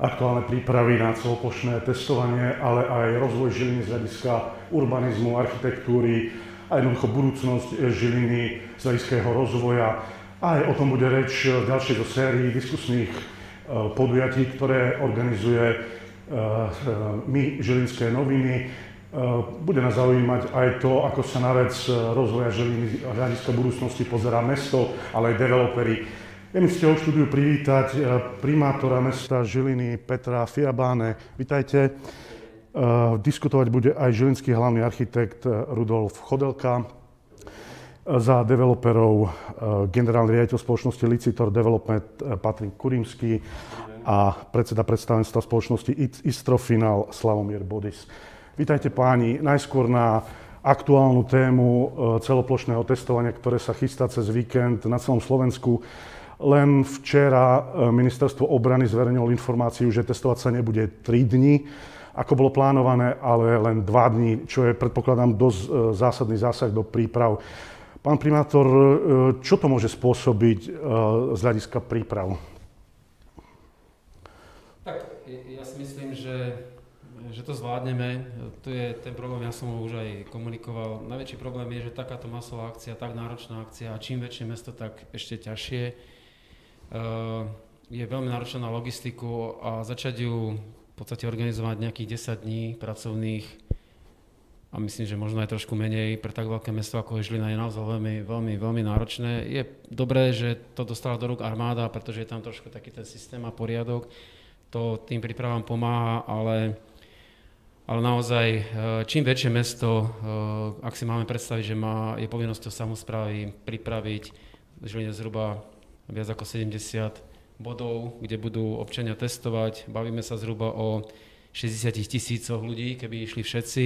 aktuálne prípravy na celoplošné testovanie, ale aj rozvoj Žiliny z hľadiska urbanizmu, architektúry a jednoducho budúcnosť Žiliny z hľadiska jeho rozvoja. Aj o tom bude reč v ďalšej zo sérii diskusných e, podujatí, ktoré organizuje e, e, My Žilinské noviny. Bude nás zaujímať aj to, ako sa na vec rozvoja Žiliny hľadiska budúcnosti pozerá mesto, ale aj developery. Je mi cťou štúdiu privítať primátora mesta Žiliny Petra Fiabáne. Vítajte. Diskutovať bude aj žilinský hlavný architekt Rudolf Chodelka, za developerov generálny riaditeľ spoločnosti Licitor Development Patrik Kurímsky a predseda predstavenstva spoločnosti Istrofinal Slavomír Bodis. Vítajte páni, najskôr na aktuálnu tému celoplošného testovania, ktoré sa chystá cez víkend na celom Slovensku. Len včera ministerstvo obrany zverejnilo informáciu, že testovať sa nebude 3 dní, ako bolo plánované, ale len 2 dní, čo je, predpokladám, dosť zásadný zásah do príprav. Pán primátor, čo to môže spôsobiť z hľadiska príprav? Tak ja si myslím, že, že to zvládneme. To je ten problém, ja som ho už aj komunikoval. Najväčší problém je, že takáto masová akcia, tak náročná akcia a čím väčšie mesto, tak ešte ťažšie. Je veľmi náročná na logistiku a začať ju v podstate organizovať nejakých 10 dní pracovných a myslím, že možno aj trošku menej pre tak veľké mesto ako je Žilina je naozaj veľmi, veľmi, veľmi náročné. Je dobré, že to dostala do rúk armáda, pretože je tam trošku taký ten systém a poriadok. To tým prípravám pomáha, ale, ale naozaj čím väčšie mesto, ak si máme predstaviť, že má, je povinnosťou samozprávy pripraviť Žiline zhruba viac ako 70 bodov, kde budú občania testovať. Bavíme sa zhruba o 60 tisícoch ľudí, keby išli všetci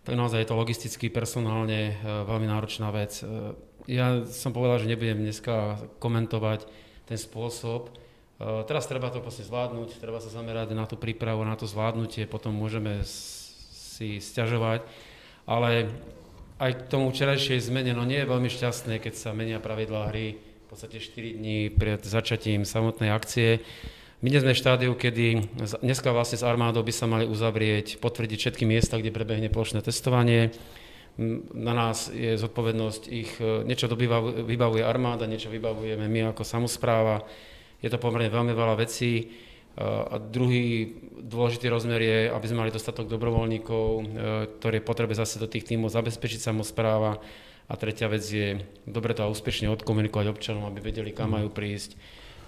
tak naozaj je to logisticky, personálne veľmi náročná vec. Ja som povedal, že nebudem dneska komentovať ten spôsob. Teraz treba to proste zvládnuť, treba sa zamerať na tú prípravu, na to zvládnutie, potom môžeme si stiažovať. Ale aj k tomu včerajšej zmene, no nie je veľmi šťastné, keď sa menia pravidlá hry podstate 4 dní pred začatím samotnej akcie. My dnes sme v štádiu, kedy dneska vlastne s armádou by sa mali uzavrieť, potvrdiť všetky miesta, kde prebehne plošné testovanie. Na nás je zodpovednosť ich, niečo to vybavuje armáda, niečo vybavujeme my ako samozpráva. Je to pomerne veľmi veľa vecí. A druhý dôležitý rozmer je, aby sme mali dostatok dobrovoľníkov, ktoré potrebe zase do tých tímov zabezpečiť samozpráva. A tretia vec je, dobre to a úspešne odkomunikovať občanom, aby vedeli, kam majú prísť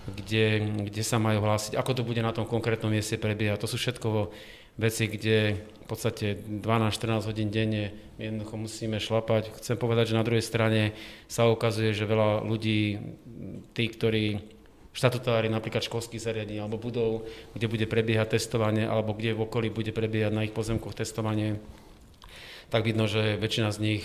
kde, kde sa majú hlásiť, ako to bude na tom konkrétnom mieste prebiehať. To sú všetko veci, kde v podstate 12-14 hodín denne jednoducho musíme šlapať. Chcem povedať, že na druhej strane sa ukazuje, že veľa ľudí, tí, ktorí štatutári napríklad školských zariadení alebo budov, kde bude prebiehať testovanie alebo kde v okolí bude prebiehať na ich pozemkoch testovanie, tak vidno, že väčšina z nich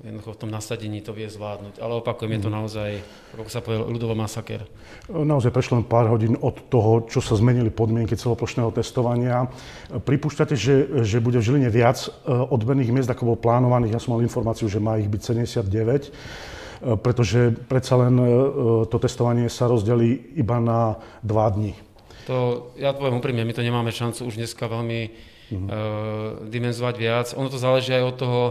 jednoducho v tom nasadení to vie zvládnuť. Ale opakujem, je to naozaj, ako sa povie, ľudovo masaker. Naozaj prešlo len pár hodín od toho, čo sa zmenili podmienky celoplošného testovania. Pripúšťate, že, že bude v Žiline viac odberných miest, ako bolo plánovaných? Ja som mal informáciu, že má ich byť 79, pretože predsa len to testovanie sa rozdelí iba na dva dní. To, ja poviem úprimne, my to nemáme šancu už dneska veľmi uh, dimenzovať viac. Ono to záleží aj od toho,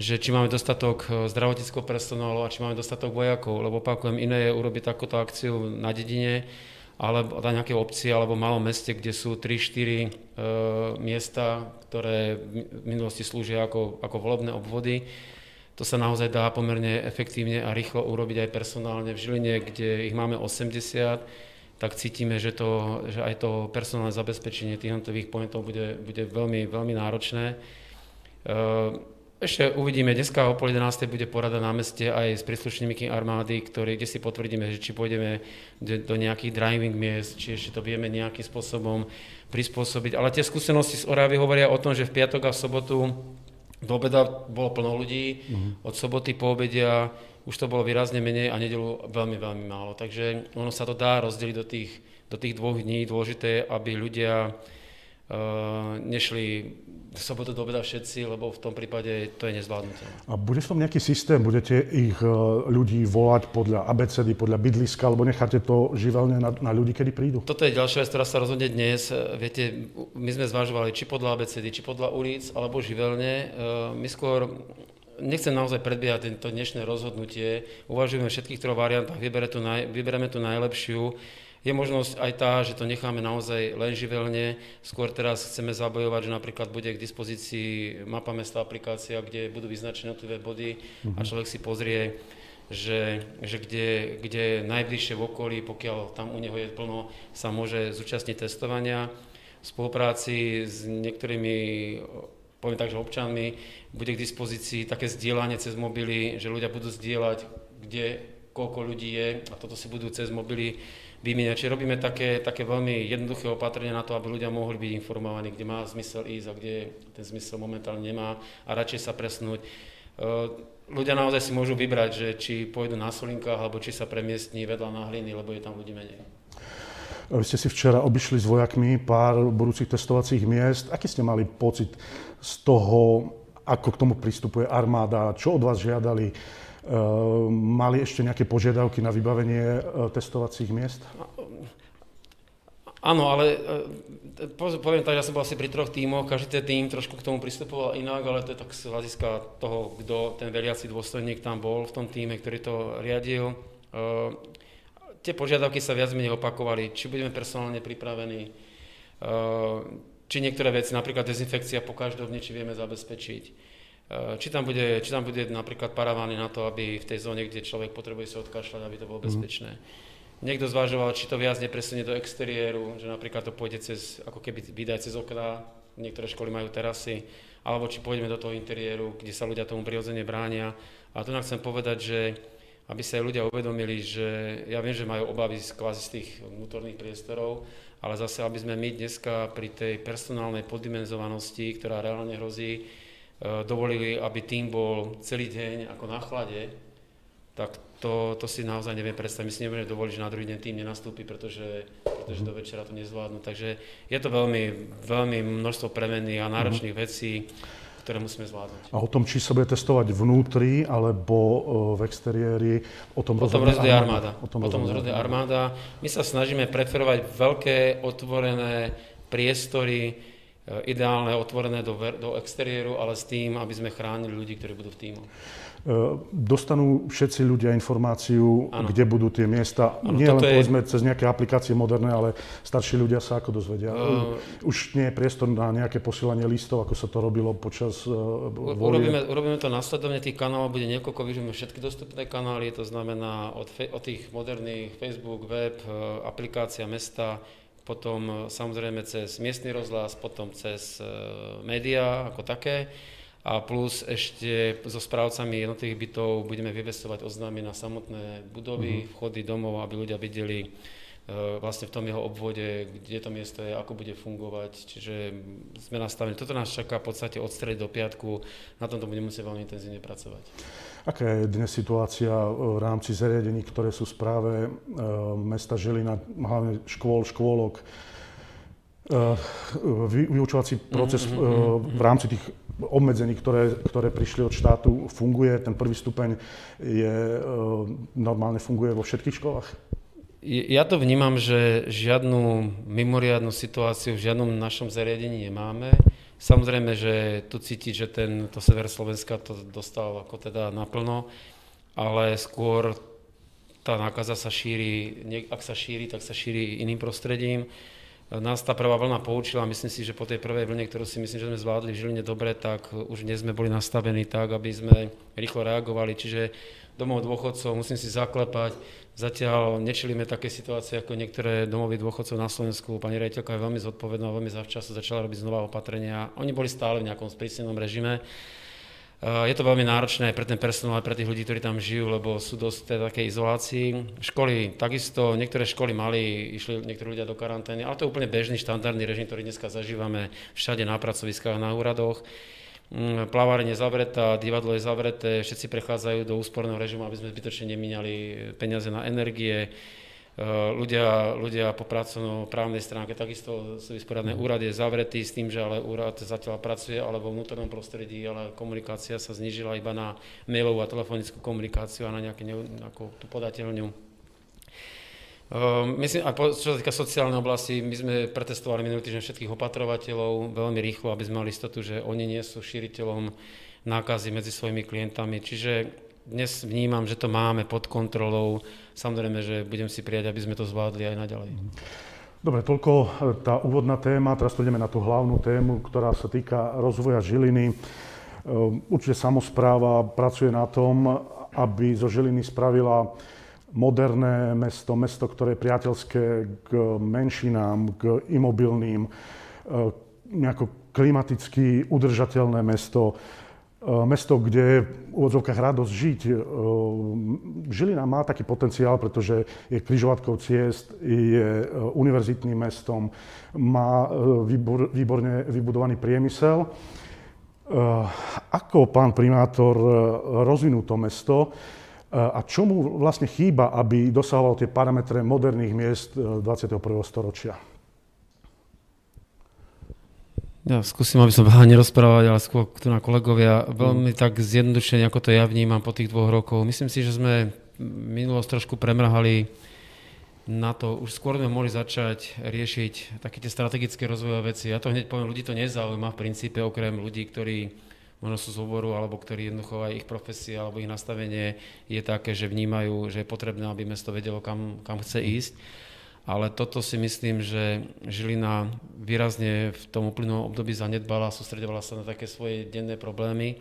že či máme dostatok zdravotníckého personálu a či máme dostatok vojakov, lebo opakujem, iné je urobiť takúto akciu na dedine, alebo na nejakej obci alebo malom meste, kde sú 3-4 uh, miesta, ktoré v minulosti slúžia ako, ako volebné obvody. To sa naozaj dá pomerne efektívne a rýchlo urobiť aj personálne. V Žiline, kde ich máme 80, tak cítime, že, to, že aj to personálne zabezpečenie tých jednotlivých pointov bude, bude veľmi, veľmi náročné. Ešte uvidíme, dneska o pol 11. bude porada na meste aj s príslušníky armády, ktorý, kde si potvrdíme, že či pôjdeme do, do nejakých driving miest, či ešte to vieme nejakým spôsobom prispôsobiť. Ale tie skúsenosti z Oravy hovoria o tom, že v piatok a v sobotu do obeda bolo plno ľudí, mm-hmm. od soboty po obedia už to bolo výrazne menej a nedelu veľmi, veľmi málo. Takže ono sa to dá rozdeliť do tých, do tých dvoch dní. Dôležité aby ľudia uh, nešli v sobotu do obeda všetci, lebo v tom prípade to je nezvládnutelné. A bude v tom nejaký systém? Budete ich e, ľudí volať podľa abecedy, podľa bydliska, alebo necháte to živelne na, na ľudí, kedy prídu? Toto je ďalšia vec, ktorá sa rozhodne dnes. Viete, my sme zvažovali či podľa abecedy, či podľa ulic, alebo živelne. E, my skôr nechcem naozaj predbiehať tento dnešné rozhodnutie. Uvažujeme v všetkých troch variantách, vybereme tú najlepšiu. Je možnosť aj tá, že to necháme naozaj len živelne. Skôr teraz chceme zabojovať, že napríklad bude k dispozícii mapa mesta aplikácia, kde budú vyznačené tie body a mhm. človek si pozrie, že, že kde, kde najbližšie v okolí, pokiaľ tam u neho je plno, sa môže zúčastniť testovania. V spolupráci s niektorými poviem tak, že občanmi bude k dispozícii také zdieľanie cez mobily, že ľudia budú zdieľať, kde koľko ľudí je a toto si budú cez mobily vymieňať. Čiže robíme také, také veľmi jednoduché opatrenia na to, aby ľudia mohli byť informovaní, kde má zmysel ísť a kde ten zmysel momentálne nemá a radšej sa presnúť. E, ľudia naozaj si môžu vybrať, že či pôjdu na Solinkách, alebo či sa premiestní vedľa na hliny, lebo je tam ľudí menej. Vy ste si včera obišli s vojakmi pár budúcich testovacích miest. Aký ste mali pocit z toho, ako k tomu pristupuje armáda, čo od vás žiadali? Ehm, mali ešte nejaké požiadavky na vybavenie e, testovacích miest? Áno, ale e, poviem tak, ja som bol asi pri troch tímoch, každý ten tým trošku k tomu pristupoval inak, ale to je tak z hľadiska toho, kto ten veriaci dôstojník tam bol v tom týme, ktorý to riadil. Tie požiadavky sa viac menej opakovali, či budeme personálne pripravení, ehm, či niektoré veci, napríklad dezinfekcia každovne, či vieme zabezpečiť Eh, či tam, bude, či tam bude napríklad paravány na to, aby v tej zóne, kde človek potrebuje sa odkašľať, aby to bolo mhm. bezpečné. Mm. Niekto zvažoval, či to viac nepresunie do exteriéru, že napríklad to pôjde cez, ako keby vydať cez okná, niektoré školy majú terasy, alebo či pôjdeme do toho interiéru, kde sa ľudia tomu prirodzene bránia. A tu nám chcem povedať, že aby sa aj ľudia uvedomili, že ja viem, že majú obavy z, kvázi z tých vnútorných priestorov, ale zase, aby sme my dneska pri tej personálnej poddimenzovanosti, ktorá reálne hrozí, Eh, dovolili, aby tým bol celý deň ako na chlade, tak to, to si naozaj neviem predstaviť. My si nebudeme dovoliť, že na druhý deň tým nenastúpi, pretože, pretože do večera to nezvládnu. Takže je to veľmi, veľmi množstvo premenných a náročných vecí, ktoré musíme zvládnuť. A o tom, či sa bude testovať vnútri alebo eh, v exteriéri, o tom, o tom rozhoduje armáda. armáda. O tom, o tom rozhoduje armáda. My sa snažíme preferovať veľké otvorené priestory, E, ideálne, otvorené do, do exteriéru, ale s tým, aby sme chránili ľudí, ktorí budú v týmu. E, dostanú všetci ľudia informáciu, ano. kde budú tie miesta, ano, nie len je... povedzme cez nejaké aplikácie moderné, ale starší ľudia sa ako dozvedia. Uh... Už nie je priestor na nejaké posielanie listov, ako sa to robilo počas uh, urobíme, urobíme to následovne, tých kanálov bude niekoľko, vyžujeme všetky dostupné kanály, to znamená od, fe, od tých moderných Facebook, web, aplikácia mesta, potom e, samozrejme cez miestny rozhlas, potom cez e, médiá ako také a plus ešte so správcami jednotlivých bytov budeme vyvestovať oznámy na samotné budovy, mm-hmm. vchody domov, aby ľudia videli e, vlastne v tom jeho obvode, kde to miesto je, ako bude fungovať. Čiže sme nastavení. Toto nás čaká v podstate od stredy do piatku. Na tomto budeme musieť veľmi intenzívne pracovať. Aká je dnes situácia v rámci zariadení, ktoré sú správe e, mesta Žilina, hlavne škôl, škôlok, e, vyučovací proces mm-hmm. v rámci tých obmedzení, ktoré, ktoré prišli od štátu, funguje? Ten prvý stupeň je, normálne funguje vo všetkých školách? Ja to vnímam, že žiadnu mimoriadnu situáciu v žiadnom našom zariadení nemáme. Samozrejme, že tu cítiť, že ten, to sever Slovenska to dostal ako teda naplno, ale skôr tá nákaza sa šíri, ak sa šíri, tak sa šíri iným prostredím. Nás tá prvá vlna poučila, myslím si, že po tej prvej vlne, ktorú si myslím, že sme zvládli v Žiline dobre, tak už dnes sme boli nastavení tak, aby sme rýchlo reagovali. Čiže domov dôchodcov musím si zaklepať, Zatiaľ nečelíme také situácie ako niektoré domovy dôchodcov na Slovensku. Pani rejiteľka je veľmi zodpovedná, veľmi zavčasu začala robiť znova opatrenia. Oni boli stále v nejakom sprísnenom režime. Eh, je to veľmi náročné pre ten personál, aj pre tých ľudí, ktorí tam žijú, lebo sú dosť v takej izolácii. Školy takisto, niektoré školy mali, išli niektorí ľudia do karantény, ale to je úplne bežný, štandardný režim, ktorý dneska zažívame všade na pracoviskách, na úradoch. Mm, plavárne je zavretá, divadlo je zavreté, všetci prechádzajú do úsporného režimu, aby sme zbytočne nemínali peniaze na energie. E, ľudia, ľudia po pracovno-právnej stránke takisto sú vysporiadané. Úrad je zavretý s tým, že ale úrad zatiaľ pracuje, alebo v vnútornom prostredí, ale komunikácia sa znižila iba na mailovú a telefonickú komunikáciu a na nejakú tú podateľňu Ehm, myslím, a čo sa týka sociálnej oblasti, my sme pretestovali minulý týždeň všetkých opatrovateľov veľmi rýchlo, aby sme mali istotu, že oni nie sú šíriteľom nákazy medzi svojimi klientami. Čiže dnes vnímam, že to máme pod kontrolou. Samozrejme, že budem si prijať, aby sme to zvládli aj naďalej. Dobre, toľko e, tá úvodná téma. Teraz ideme na tú hlavnú tému, ktorá sa týka rozvoja Žiliny. Ehm, určite samozpráva pracuje na tom, aby zo Žiliny spravila moderné mesto, mesto, ktoré je priateľské k menšinám, k imobilným, e, nejako klimaticky udržateľné mesto, e, mesto, kde je v úvodzovkách radosť žiť. E, Žilina má taký potenciál, pretože je križovatkou ciest, je univerzitným mestom, má výbor, výborne vybudovaný priemysel. Ako pán primátor rozvinú to mesto, a čo mu vlastne chýba, aby dosahoval tie parametre moderných miest 21. E, storočia? Ja skúsim, aby som veľa nerozprávať, ale skôr tu na kolegovia. Veľmi tak zjednodušene, ako to ja vnímam po tých dvoch rokoch. Myslím si, že sme minulosť trošku premrhali na to, už skôr sme mohli začať riešiť také tie strategické rozvojové veci. Ja to hneď poviem, ľudí to nezaujíma v princípe, okrem ľudí, ktorí možno sú z oboru, alebo ktorí jednoducho aj ich profesia alebo ich nastavenie je také, že vnímajú, že je potrebné, aby mesto vedelo, kam, kam chce ísť. Ale toto si myslím, že Žilina výrazne v tom uplynulom období zanedbala, sústredovala sa na také svoje denné problémy.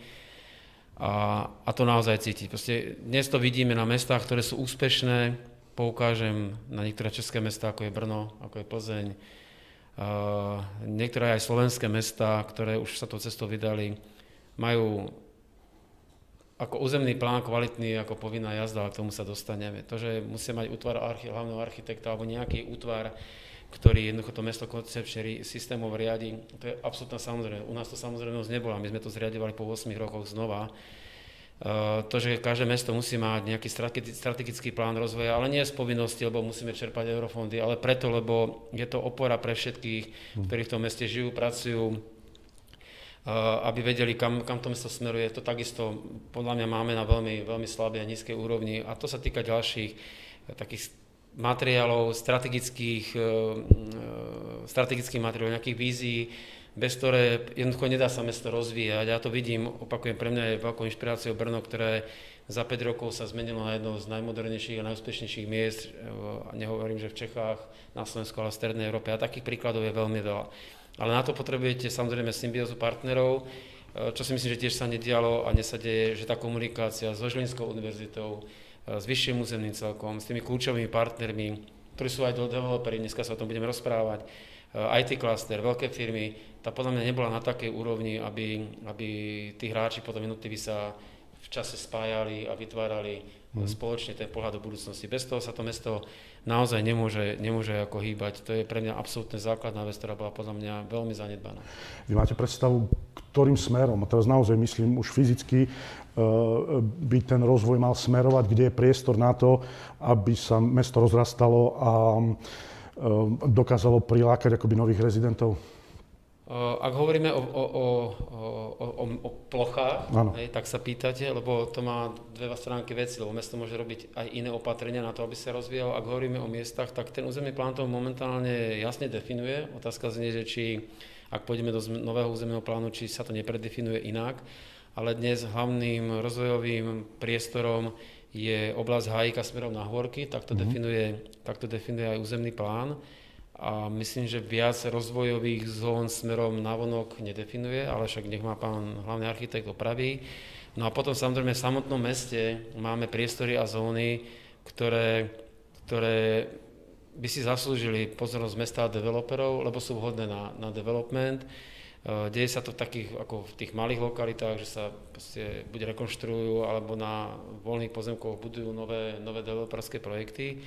A, a to naozaj cítiť. Proste dnes to vidíme na mestách, ktoré sú úspešné, poukážem na niektoré české mesta, ako je Brno, ako je Plzeň, uh, niektoré aj slovenské mesta, ktoré už sa tou cestou vydali, majú ako územný plán kvalitný ako povinná jazda, ale k tomu sa dostaneme. To, že musia mať útvar archi, hlavného architekta alebo nejaký útvar, ktorý jednoducho to mesto koncepčne systémov riadi, to je absolútna samozrejme. U nás to samozrejmosť nebola, my sme to zriadovali po 8 rokoch znova. Uh, to, že každé mesto musí mať nejaký strategický plán rozvoja, ale nie z povinnosti, lebo musíme čerpať eurofondy, ale preto, lebo je to opora pre všetkých, ktorí v tom meste žijú, pracujú, aby vedeli, kam, kam to mesto smeruje. To takisto podľa mňa máme na veľmi, veľmi slabej a nízkej úrovni. A to sa týka ďalších eh, takých materiálov, strategických, eh, eh, strategických materiálov, nejakých vízií, bez ktoré jednoducho nedá sa mesto rozvíjať. Ja to vidím, opakujem, pre mňa je veľkou inšpiráciou Brno, ktoré za 5 rokov sa zmenilo na jedno z najmodernejších a najúspešnejších miest. Nehovorím, že v Čechách, na Slovensku, ale v Strednej Európe. A takých príkladov je veľmi veľa. Ale na to potrebujete samozrejme symbiózu partnerov, e, čo si myslím, že tiež sa nedialo a nesadeje, že tá komunikácia so Žilinskou univerzitou, e, s vyšším územným celkom, s tými kľúčovými partnermi, ktorí sú aj developeri, dneska sa o tom budeme rozprávať, e, IT cluster, veľké firmy, tá podľa mňa nebola na takej úrovni, aby, aby tí hráči potom jednotliví sa v čase spájali a vytvárali mm. spoločne ten pohľad do budúcnosti. Bez toho sa to mesto naozaj nemôže, nemôže ako hýbať. To je pre mňa absolútne základná vec, ktorá bola podľa mňa veľmi zanedbaná. Vy máte predstavu, ktorým smerom, a teraz naozaj myslím už fyzicky, e, by ten rozvoj mal smerovať, kde je priestor na to, aby sa mesto rozrastalo a e, dokázalo prilákať akoby nových rezidentov? Eh, ak hovoríme o, o, o, o, o plochách, hej, tak sa pýtate, lebo to má dve stránky veci, lebo mesto môže robiť aj iné opatrenia na to, aby sa rozvíjalo. Ak hovoríme o miestach, tak ten územný plán to momentálne jasne definuje. Otázka znie, že či ak pôjdeme do nového územného plánu, či sa to nepredefinuje inak. Ale dnes hlavným rozvojovým priestorom je oblasť Hajka smerom na Hôrky, tak to, mm-hmm. definuje, tak to definuje aj územný plán a myslím, že viac rozvojových zón smerom navonok nedefinuje, ale však nech má pán hlavný architekt opraví. No a potom samozrejme v samotnom meste máme priestory a zóny, ktoré, ktoré by si zaslúžili pozornosť mesta a developerov, lebo sú vhodné na, na development. E, deje sa to v takých, ako v tých malých lokalitách, že sa buď rekonštruujú, alebo na voľných pozemkoch budujú nové, nové developerské projekty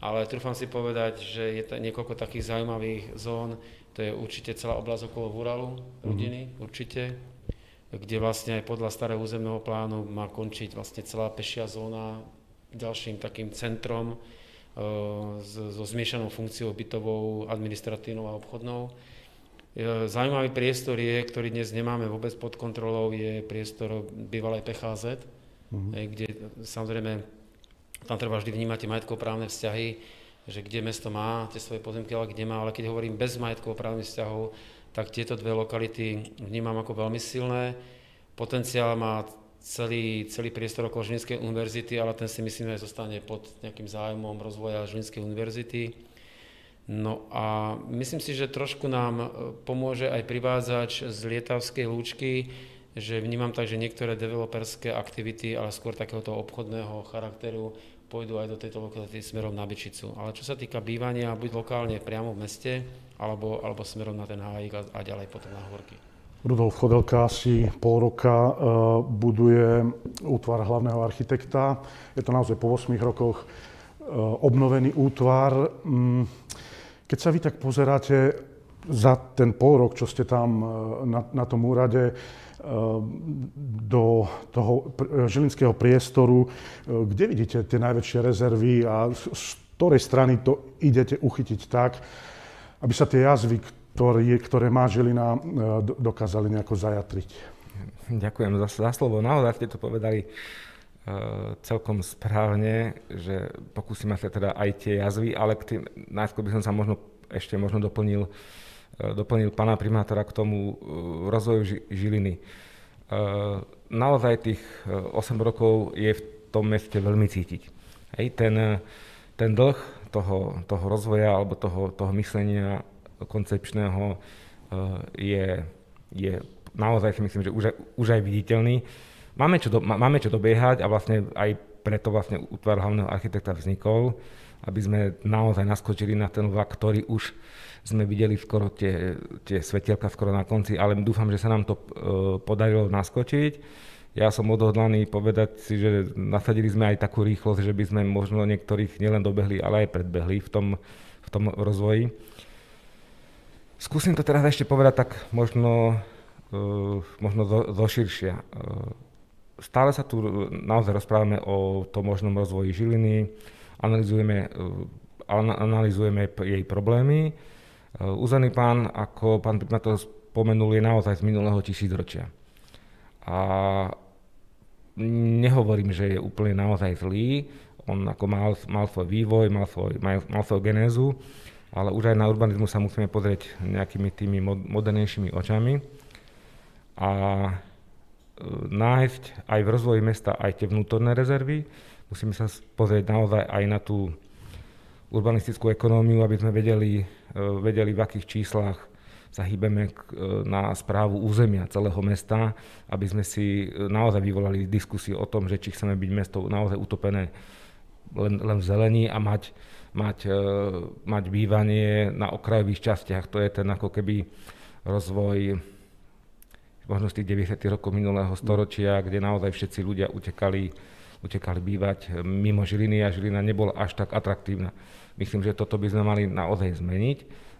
ale trúfam si povedať, že je to niekoľko takých zaujímavých zón, to je určite celá oblasť okolo Vuralu, rodiny, mm-hmm. určite, kde vlastne aj podľa starého územného plánu má končiť vlastne celá pešia zóna ďalším takým centrom so zmiešanou funkciou bytovou, administratívnou a obchodnou. Zaujímavý priestor je, ktorý dnes nemáme vôbec pod kontrolou, je priestor bývalej PHZ, mm-hmm. kde samozrejme tam treba vždy vnímať tie majetkoprávne vzťahy, že kde mesto má tie svoje pozemky, ale kde má, ale keď hovorím bez majetkoprávnych vzťahov, tak tieto dve lokality vnímam ako veľmi silné. Potenciál má celý, celý priestor okolo Žilinskej univerzity, ale ten si myslím, že zostane pod nejakým zájmom rozvoja Žilinskej univerzity. No a myslím si, že trošku nám e, pomôže aj privádzač z Lietavskej lúčky, že vnímam tak, že niektoré developerské aktivity, ale skôr takéhoto obchodného charakteru, pôjdu aj do tejto lokality smerom na Byčicu. Ale čo sa týka bývania, buď lokálne priamo v meste, alebo, alebo smerom na ten hájik a, a ďalej potom na Horky. Rudolf Chodelka asi pol roka uh, buduje útvar hlavného architekta. Je to naozaj po 8 rokoch uh, obnovený útvar. Um, keď sa vy tak pozeráte za ten pol rok, čo ste tam uh, na, na tom úrade, do toho žilinského priestoru, kde vidíte tie najväčšie rezervy a z ktorej strany to idete uchytiť tak, aby sa tie jazvy, ktoré, ktoré má Žilina, e, dokázali nejako zajatriť. Ďakujem za, za slovo. Naozaj ste to povedali celkom správne, že pokúsime sa teda aj tie jazvy, ale k tým, najskôr by som sa možno ešte možno doplnil, uh, doplnil pána primátora k tomu uh, rozvoju ži, Žiliny. Uh, naozaj tých 8 rokov je v tom meste veľmi cítiť. Hej, ten, ten dlh toho, toho rozvoja alebo toho, toho myslenia koncepčného eh, je, je naozaj si myslím, že už, už aj viditeľný. Máme čo, do, máme čo dobiehať a vlastne aj preto vlastne útvar hlavného architekta vznikol, aby sme naozaj naskočili na ten vlak, ktorý už sme videli skoro tie, tie svetielka skoro na konci, ale dúfam, že sa nám to uh, podarilo naskočiť ja som odhodlaný povedať si, že nasadili sme aj takú rýchlosť, že by sme možno niektorých nielen dobehli, ale aj predbehli v tom, v tom rozvoji. Skúsim to teraz ešte povedať tak možno, uh, možno zo, zo širšia. Uh, stále sa tu naozaj rozprávame o tom možnom rozvoji Žiliny, analizujeme, analizujeme jej problémy. Uh, Územný plán, ako pán primátor spomenul, je naozaj z minulého tisícročia. A nehovorím, že je úplne naozaj zlý, on ako mal, mal svoj vývoj, mal, svoj, mal, mal svoju genézu, ale už aj na urbanizmu sa musíme pozrieť nejakými tými modernejšími očami a e, nájsť aj v rozvoji mesta aj tie vnútorné rezervy. Musíme sa pozrieť naozaj aj na tú urbanistickú ekonómiu, aby sme vedeli, vedeli v akých číslach sa hýbeme e, na správu územia celého mesta, aby sme si e, naozaj vyvolali diskusiu o tom, že či chceme byť mesto naozaj utopené len, len v zelení a mať, mať, mať bývanie na okrajových častiach. To je ten ako keby rozvoj možno z tých 90. rokov minulého storočia, kde naozaj všetci ľudia utekali, utekali bývať mimo Žiliny a Žilina nebola až tak atraktívna. Myslím, že toto by sme mali naozaj zmeniť,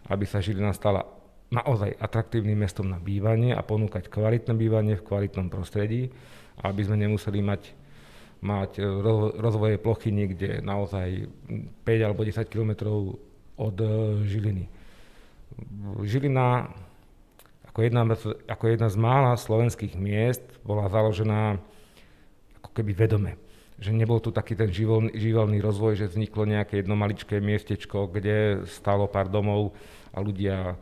aby sa Žilina stala naozaj atraktívnym mestom na bývanie a ponúkať kvalitné bývanie v kvalitnom prostredí, aby sme nemuseli mať, mať e, rozvoje plochy niekde naozaj 5 alebo 10 kilometrov od e, Žiliny. Žilina ako jedna, ako jedna z mála slovenských miest bola založená ako keby vedome. Že nebol tu taký ten živelný, živelný rozvoj, že vzniklo nejaké jedno maličké miestečko, kde stalo pár domov a ľudia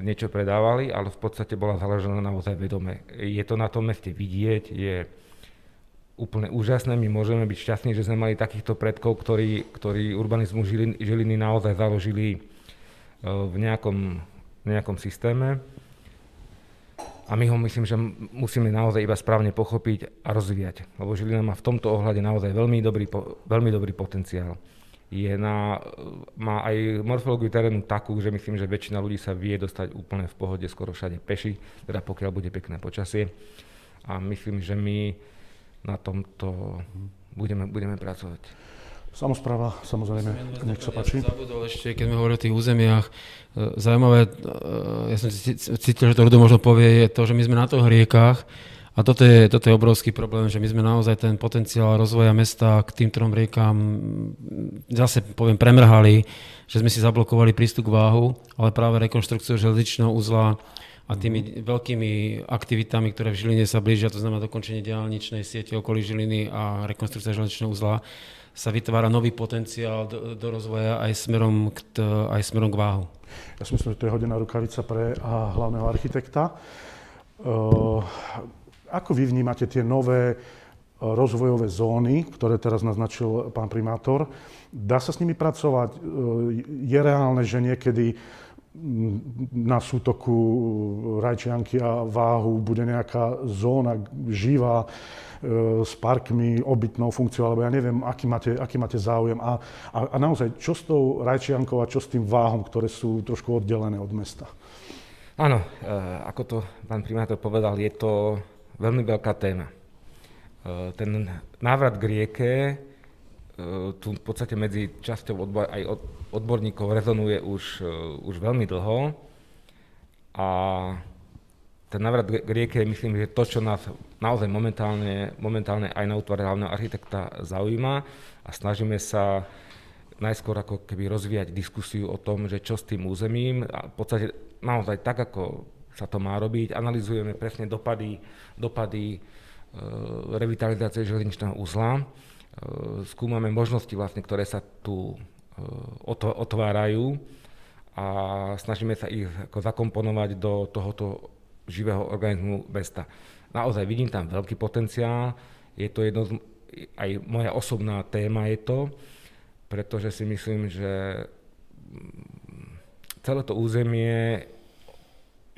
niečo predávali, ale v podstate bola založená naozaj vedome. Je to na tom meste vidieť, je úplne úžasné, my môžeme byť šťastní, že sme mali takýchto predkov, ktorí, ktorí urbanizmu Žiliny, Žiliny naozaj založili e, v nejakom, nejakom systéme. A my ho myslím, že musíme naozaj iba správne pochopiť a rozvíjať, lebo Žilina má v tomto ohľade naozaj veľmi dobrý, veľmi dobrý potenciál je na, má aj morfológiu terénu takú, že myslím, že väčšina ľudí sa vie dostať úplne v pohode skoro všade peši, teda pokiaľ bude pekné počasie. A myslím, že my na tomto budeme, budeme pracovať. Samozpráva, samozrejme, nech sa páči. Zabudol ešte, keď sme hovorili o tých územiach, e, zaujímavé, e, ja som cítil, že to ľudia možno povie, je to, že my sme na toho riekach A toto je, toto je obrovský problém, že my sme naozaj ten potenciál rozvoja mesta k tým trom riekám zase poviem premrhali, že sme si zablokovali prístup k váhu, ale práve rekonštrukciou železničného uzla a tými veľkými aktivitami, ktoré v Žiline sa blížia, to znamená dokončenie diálničnej siete okolí Žiliny a rekonstrukcia železničného uzla, sa vytvára nový potenciál do, do rozvoja aj smerom, k, aj smerom k váhu. Ja si myslím, že to je hodená rukavica pre hlavného architekta. Uh, ako vy vnímate tie nové e, rozvojové zóny, ktoré teraz naznačil pán primátor? Dá sa s nimi pracovať? E, je reálne, že niekedy na sútoku Rajčianky a Váhu bude nejaká zóna živá s parkmi, obytnou funkciou, alebo ja neviem, aký máte, aký máte záujem. A, a, a naozaj, čo s tou Rajčiankou a čo s tým Váhom, ktoré sú trošku oddelené od mesta? Áno, ako to pán primátor povedal, je to veľmi veľká téma. E, ten návrat k rieke e, tu v podstate medzi časťou odbor, aj odborníkov rezonuje už, e, už veľmi dlho a ten návrat k rieke, myslím, že to, čo nás naozaj momentálne, momentálne aj na útvare hlavného architekta zaujíma a snažíme sa najskôr ako keby rozvíjať diskusiu o tom, že čo s tým územím a v podstate naozaj tak, ako sa to má robiť. Analizujeme presne dopady, dopady e, revitalizácie železničného uzla. E, skúmame možnosti, vlastne, ktoré sa tu e, otvárajú a snažíme sa ich ako zakomponovať do tohoto živého organizmu mesta. Naozaj vidím tam veľký potenciál, je to jedno z, aj moja osobná téma je to, pretože si myslím, že celé to územie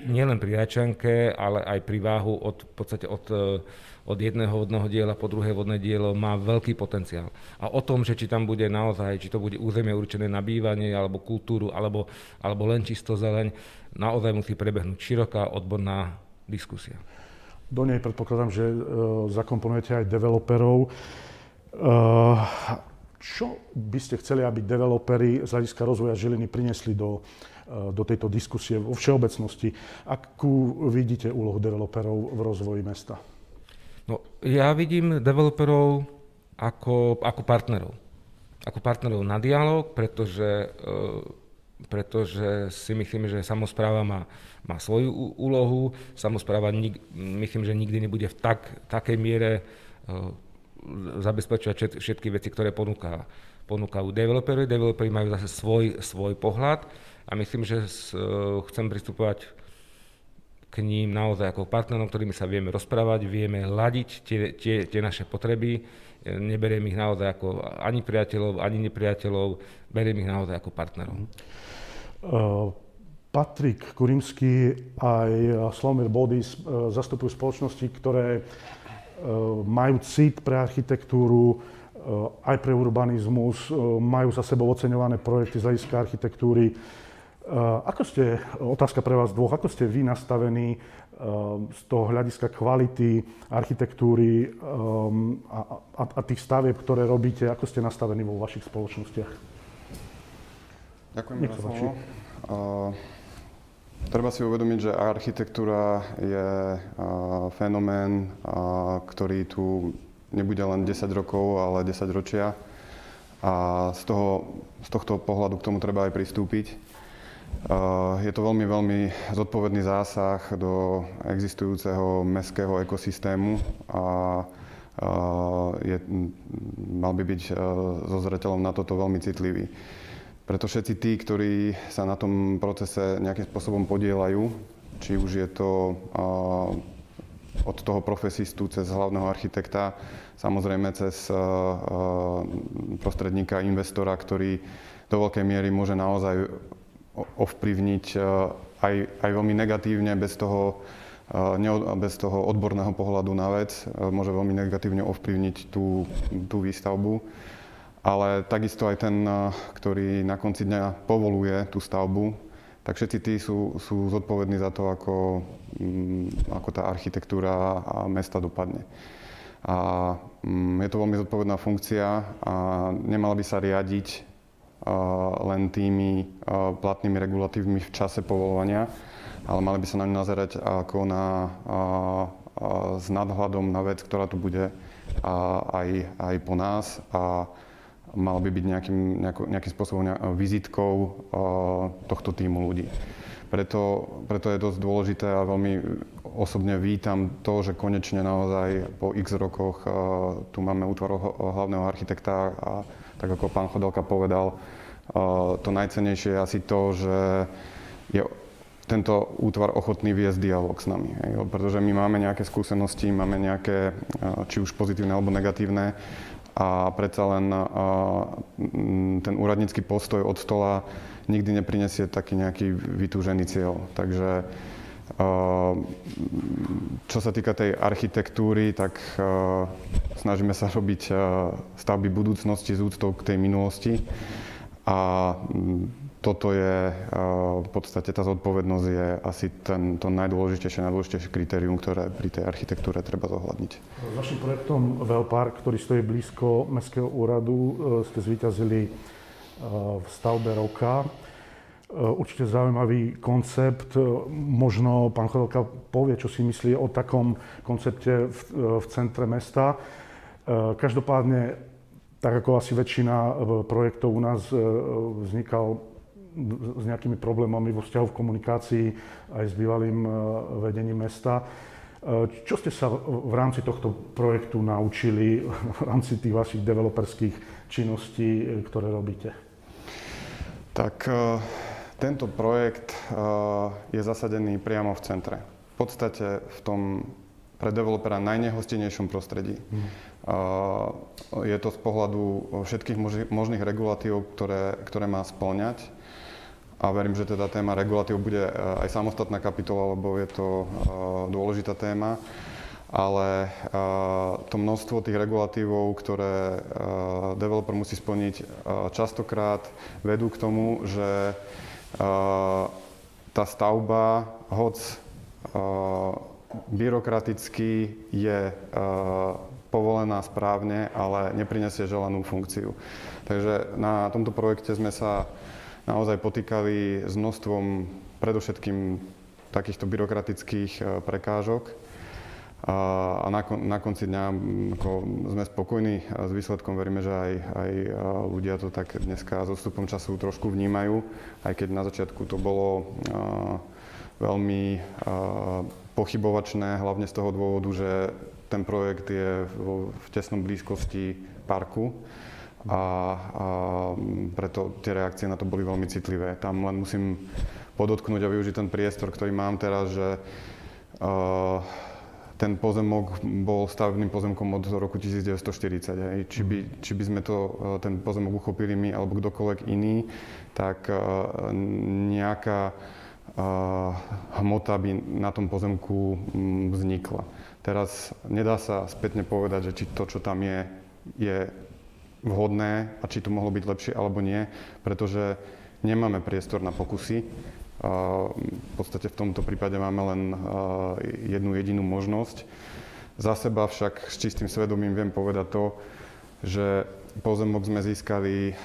nielen pri Račanke, ale aj pri váhu od, v podstate od, e, od jedného vodného diela po druhé vodné dielo má veľký potenciál. A o tom, že či tam bude naozaj, či to bude územie určené na bývanie, alebo kultúru, alebo, alebo len čisto zeleň, naozaj musí prebehnúť široká odborná diskusia. Do nej predpokladám, že uh, zakomponujete aj developerov. Uh, čo by ste chceli, aby developeri z hľadiska rozvoja Žiliny priniesli do, do tejto diskusie vo všeobecnosti. Akú vidíte úlohu developerov v rozvoji mesta? No, ja vidím developerov ako, ako partnerov. Ako partnerov na dialog, pretože, e, pretože si myslím, že samozpráva má, má svoju úlohu. Samozpráva nik, myslím, že nikdy nebude v tak, takej miere e, zabezpečovať všetky veci, ktoré ponúka, ponúkajú developeri. Developeri majú zase svoj, svoj pohľad a myslím, že chcem pristupovať k ním naozaj ako partnerom, ktorými sa vieme rozprávať, vieme ladiť tie, tie, tie naše potreby, neberiem ich naozaj ako ani priateľov, ani nepriateľov, beriem ich naozaj ako partnerov. Uh, Patrik Kurimský aj Slomir Bodis uh, zastupujú spoločnosti, ktoré uh, majú cit pre architektúru, aj pre urbanizmus, majú za sebou oceňované projekty z hľadiska architektúry ako ste, otázka pre vás dvoch, ako ste vy nastavení eh, z toho hľadiska kvality, architektúry ehm, a, a, a tých stavieb, ktoré robíte, ako ste nastavení vo vašich spoločnostiach? Ďakujem za slovo. Treba si uvedomiť, že architektúra je uh, fenomén, uh, ktorý tu nebude len 10 rokov, ale 10 ročia. A z, toho, z tohto pohľadu k tomu treba aj pristúpiť. Je to veľmi, veľmi zodpovedný zásah do existujúceho mestského ekosystému a je, mal by byť so zreteľom na toto veľmi citlivý. Preto všetci tí, ktorí sa na tom procese nejakým spôsobom podielajú, či už je to od toho profesistu cez hlavného architekta, samozrejme cez prostredníka investora, ktorý do veľkej miery môže naozaj ovplyvniť e, aj, aj veľmi negatívne bez toho, e, bez toho odborného pohľadu na vec. E, môže veľmi negatívne ovplyvniť tú, tú výstavbu. Ale takisto aj ten, ktorý na konci dňa povoluje tú stavbu, tak všetci tí sú, sú zodpovední za to, ako, mm, ako tá architektúra a mesta dopadne. A mm, je to veľmi zodpovedná funkcia a nemala by sa riadiť len tými platnými regulatívmi v čase povolovania, ale mali by sa na ňu nazerať ako na s nadhľadom na vec, ktorá tu bude aj, aj po nás a mal by byť nejakým, nejakým spôsobom vizitkou tohto týmu ľudí. Preto, preto je dosť dôležité a veľmi osobne vítam to, že konečne naozaj po x rokoch tu máme útvar hlavného architekta a tak ako pán Chodelka povedal, to najcenejšie je asi to, že je tento útvar ochotný viesť dialog s nami. Pretože my máme nejaké skúsenosti, máme nejaké, či už pozitívne alebo negatívne, a predsa len ten úradnícky postoj od stola nikdy neprinesie taký nejaký vytúžený cieľ. Takže čo sa týka tej architektúry, tak snažíme sa robiť stavby budúcnosti z úctou k tej minulosti. A toto je v podstate tá zodpovednosť je asi ten, to najdôležitejšie, najdôležitejšie kritérium, ktoré pri tej architektúre treba zohľadniť. S vašim projektom Velpark, ktorý stojí blízko Mestského úradu, ste zvíťazili v stavbe roka. E, určite zaujímavý koncept. Možno pán Chodelka povie, čo si myslí o takom koncepte v, v centre mesta. Každopádne, tak ako asi väčšina projektov u nás vznikal s nejakými problémami vo vzťahu v komunikácii aj s bývalým vedením mesta. Čo ste sa v rámci tohto projektu naučili v rámci tých vašich developerských činností, ktoré robíte? Tak tento projekt je zasadený priamo v centre. V podstate v tom pre developera najnehostinejšom prostredí. Hmm. Je to z pohľadu všetkých možných regulatív, ktoré, ktoré má splňať a verím, že teda téma regulatív bude e, aj samostatná kapitola, lebo je to dôležitá téma. Ale to množstvo tých regulatívov, ktoré developer musí splniť, častokrát vedú k tomu, že tá stavba, hoc byrokraticky je povolená správne, ale neprinesie želanú funkciu. Takže na tomto projekte sme sa naozaj potýkali s množstvom predovšetkým takýchto byrokratických prekážok. A na, na konci dňa ako sme spokojní s výsledkom, veríme, že aj, aj ľudia to tak dneska so vstupom času trošku vnímajú, aj keď na začiatku to bolo uh, veľmi uh, pochybovačné, hlavne z toho dôvodu, že ten projekt je v, v tesnom blízkosti parku a, a preto tie reakcie na to boli veľmi citlivé. Tam len musím podotknúť a využiť ten priestor, ktorý mám teraz, že uh, ten pozemok bol stavebným pozemkom od roku 1940. Hej. Či, by, či by sme to, ten pozemok uchopili my alebo kdokoľvek iný, tak uh, nejaká uh, hmota by na tom pozemku vznikla. Teraz nedá sa spätne povedať, že či to, čo tam je, je vhodné a či to mohlo byť lepšie alebo nie, pretože nemáme priestor na pokusy. V podstate v tomto prípade máme len jednu jedinú možnosť. Za seba však s čistým svedomím viem povedať to, že pozemok sme získali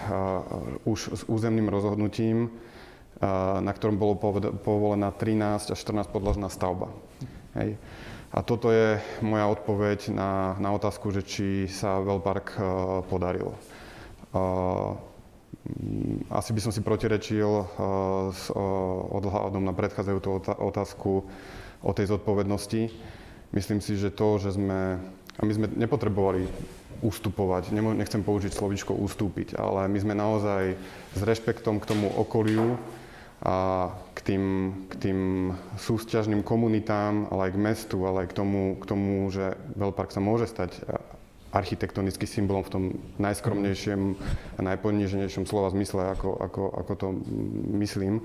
už s územným rozhodnutím, na ktorom bolo povolená 13 až 14 podlažná stavba. Hej. A toto je moja odpoveď na, na otázku, že či sa Wellpark podarilo. Uh, asi by som si protirečil uh, s uh, odhľadom na predchádzajúcu otázku o tej zodpovednosti. Myslím si, že to, že sme... A my sme nepotrebovali ustupovať, nechcem použiť slovičko ustúpiť, ale my sme naozaj s rešpektom k tomu okoliu a k tým, k tým súťažným komunitám, ale aj k mestu, ale aj k tomu, k tomu že Veľpark sa môže stať architektonický symbolom v tom najskromnejšiem a najponíženejšom slova zmysle, ako, ako, ako to myslím,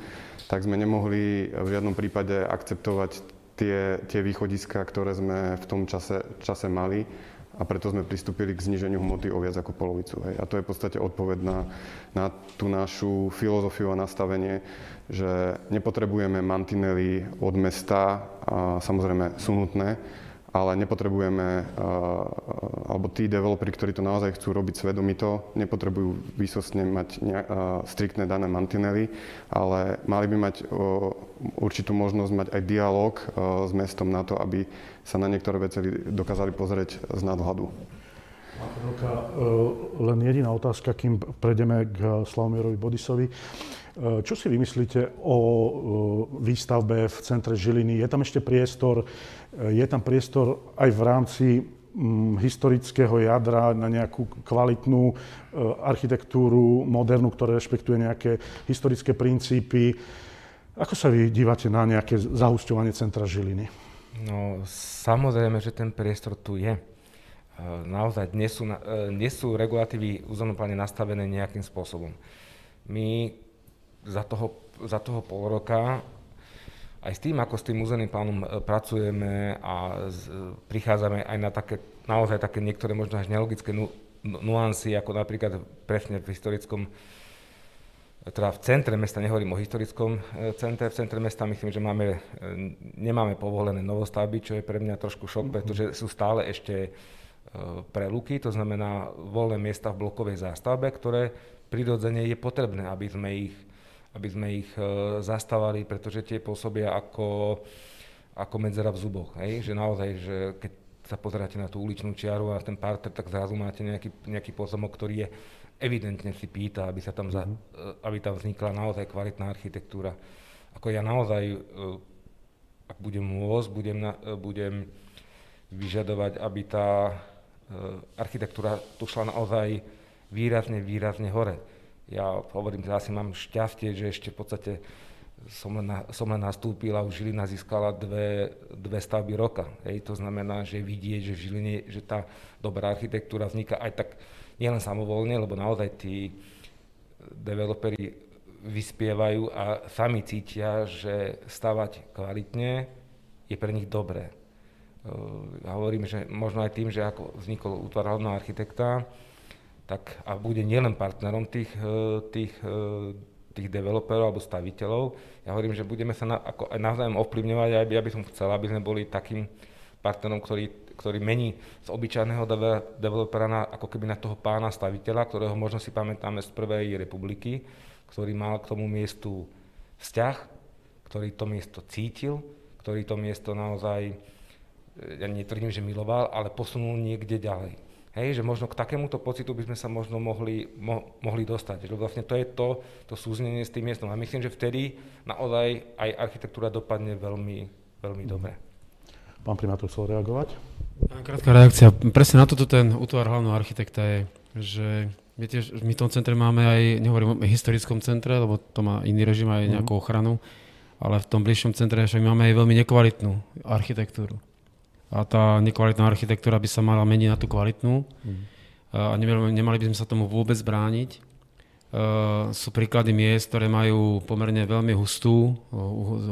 tak sme nemohli v žiadnom prípade akceptovať tie, tie východiska, ktoré sme v tom čase, čase mali a preto sme pristúpili k zniženiu hmoty o viac ako polovicu. Hej. A to je v podstate odpoveď na, na tú našu filozofiu a nastavenie, že nepotrebujeme mantinely od mesta, a samozrejme sú nutné, ale nepotrebujeme, alebo tí developeri, ktorí to naozaj chcú robiť svedomito, nepotrebujú výsostne mať striktné dané mantinely, ale mali by mať určitú možnosť mať aj dialog s mestom na to, aby sa na niektoré veci dokázali pozrieť z nadhľadu. Len jediná otázka, kým prejdeme k Slavomirovi Bodisovi. Čo si vymyslíte o výstavbe v centre Žiliny? Je tam ešte priestor, je tam priestor aj v rámci mm, historického jadra na nejakú kvalitnú architektúru, modernú, ktorá rešpektuje nejaké historické princípy. Ako sa vy dívate na nejaké zahusťovanie centra Žiliny? No, samozrejme, že ten priestor tu je. Naozaj nie sú, nie sú regulatívy územnopláne nastavené nejakým spôsobom. My za toho, za toho pol roka aj s tým, ako s tým územným plánom e, pracujeme a z, prichádzame aj na také, naozaj také niektoré možno až nelogické nu, nuancy, ako napríklad presne v historickom, teda v centre mesta, nehovorím o historickom e, centre, v centre mesta myslím, že máme, e, nemáme povolené novostavby, čo je pre mňa trošku šok, mm-hmm. pretože sú stále ešte preluky, to znamená voľné miesta v blokovej zástavbe, ktoré prirodzene je potrebné, aby sme ich aby sme ich e, zastávali, pretože tie pôsobia ako, ako medzera v zuboch. Hej? Že naozaj, že keď sa pozeráte na tú uličnú čiaru a ten parter, tak zrazu máte nejaký, nejaký pozemok, ktorý je evidentne si pýta, aby, sa tam za, mm-hmm. aby tam vznikla naozaj kvalitná architektúra. Ako ja naozaj, e, ak budem môcť, budem, na, budem vyžadovať, aby tá architektúra tu šla naozaj výrazne, výrazne hore ja hovorím, že asi mám šťastie, že ešte v podstate som len, na, som len nastúpil a už Žilina získala dve, dve stavby roka. Hej, to znamená, že vidieť, že v Žiline, že tá dobrá architektúra vzniká aj tak nielen samovolne, lebo naozaj tí developeri vyspievajú a sami cítia, že stavať kvalitne je pre nich dobré. Uh, hovorím, že možno aj tým, že ako vznikol útvar hlavného architekta, tak a bude nielen partnerom tých, e, tých, e, tých developerov alebo staviteľov. Ja hovorím, že budeme sa na, ako navzájom ovplyvňovať, aj ja by som chcel, aby sme boli takým partnerom, ktorý, ktorý mení z obyčajného developera na, ako keby na toho pána staviteľa, ktorého možno si pamätáme z Prvej republiky, ktorý mal k tomu miestu vzťah, ktorý to miesto cítil, ktorý to miesto naozaj, e, ja netvrdím, že miloval, ale posunul niekde ďalej. Hej, že možno k takémuto pocitu by sme sa možno mohli, mo, mohli dostať. Že vlastne to je to, to súznenie s tým miestom. A myslím, že vtedy naozaj aj architektúra dopadne veľmi, veľmi dobre. Pán primátor chcel reagovať? Krátka reakcia. Presne na toto ten útvar hlavného architekta je, že viete, my v tom centre máme aj, nehovorím o historickom centre, lebo to má iný režim, aj mhm. nejakú ochranu, ale v tom bližšom centre však máme aj veľmi nekvalitnú architektúru a tá nekvalitná architektúra by sa mala meniť na tú kvalitnú mm. a nemali, nemali by sme sa tomu vôbec brániť. Uh, sú príklady miest, ktoré majú pomerne veľmi hustú,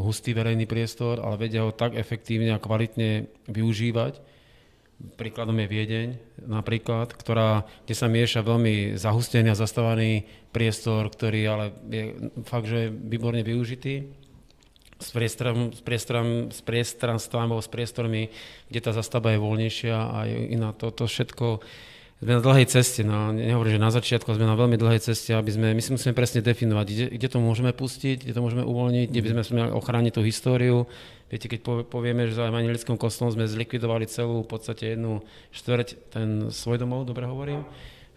hustý verejný priestor, ale vedia ho tak efektívne a kvalitne využívať. Príkladom je Viedeň napríklad, ktorá, kde sa mieša veľmi zahustený a zastávaný priestor, ktorý ale je fakt, že výborne využitý s, priestorom, s, priestorom, s priestranstvom alebo s priestormi, kde tá zastava je voľnejšia a iná. To, to všetko sme na dlhej ceste, no, nehovorím, že na začiatku, sme na veľmi dlhej ceste, aby sme, my si musíme presne definovať, kde, kde to môžeme pustiť, kde to môžeme uvoľniť, kde by sme mali ochrániť tú históriu. Viete, keď povieme, že za evangelickom kostolom sme zlikvidovali celú, v podstate jednu štvrť, ten svoj domov, dobre hovorím,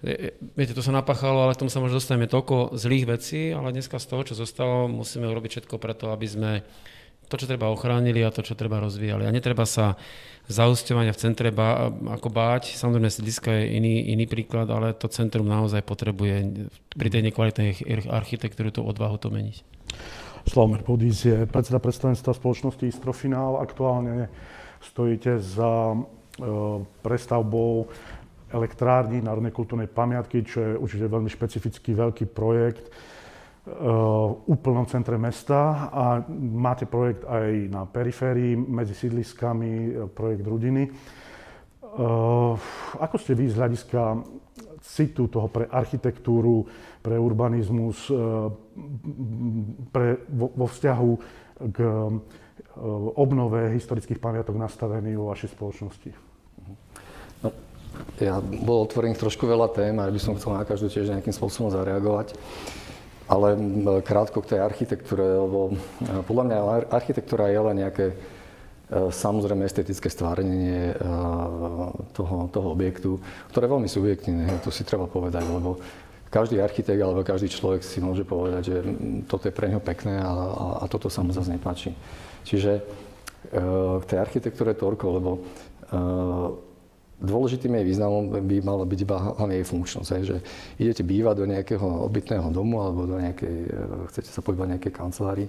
Viete, to sa napáchalo, ale k tomu sa možno dostaneme toľko zlých vecí, ale dneska z toho, čo zostalo, musíme urobiť všetko preto, aby sme to, čo treba ochránili a to, čo treba rozvíjali. A netreba sa zausťovania v centre bá, ako báť. Samozrejme, sídliska je iný, iný príklad, ale to centrum naozaj potrebuje pri tej nekvalitnej architektúre tú odvahu to meniť. Slavomer Podís je predseda predstavenstva spoločnosti Istrofinál. Aktuálne stojíte za e, prestavbou elektrárni Národnej kultúrnej pamiatky, čo je určite veľmi špecifický veľký projekt v uh, úplnom centre mesta a máte projekt aj na periférii medzi sídliskami, uh, projekt Rudiny. Uh, ako ste vy z hľadiska citu toho pre architektúru, pre urbanizmus, pre, vo, vo vzťahu k obnove historických pamiatok nastavený vo vašej spoločnosti? Ja bol otvorených trošku veľa tém a by som chcel na každú tiež nejakým spôsobom zareagovať. Ale krátko k tej architektúre, lebo podľa mňa architektúra je len nejaké samozrejme estetické stvárnenie toho, toho objektu, ktoré je veľmi subjektívne, to si treba povedať, lebo každý architekt alebo každý človek si môže povedať, že toto je pre neho pekné a, a, a toto sa mu zase nepáči. Čiže k tej architektúre toľko, lebo Dôležitým jej významom by mala byť iba hlavne jej funkčnosť. Hej, že idete bývať do nejakého obytného domu alebo do nejakej, e, chcete sa pohybovať nejakej kancelárii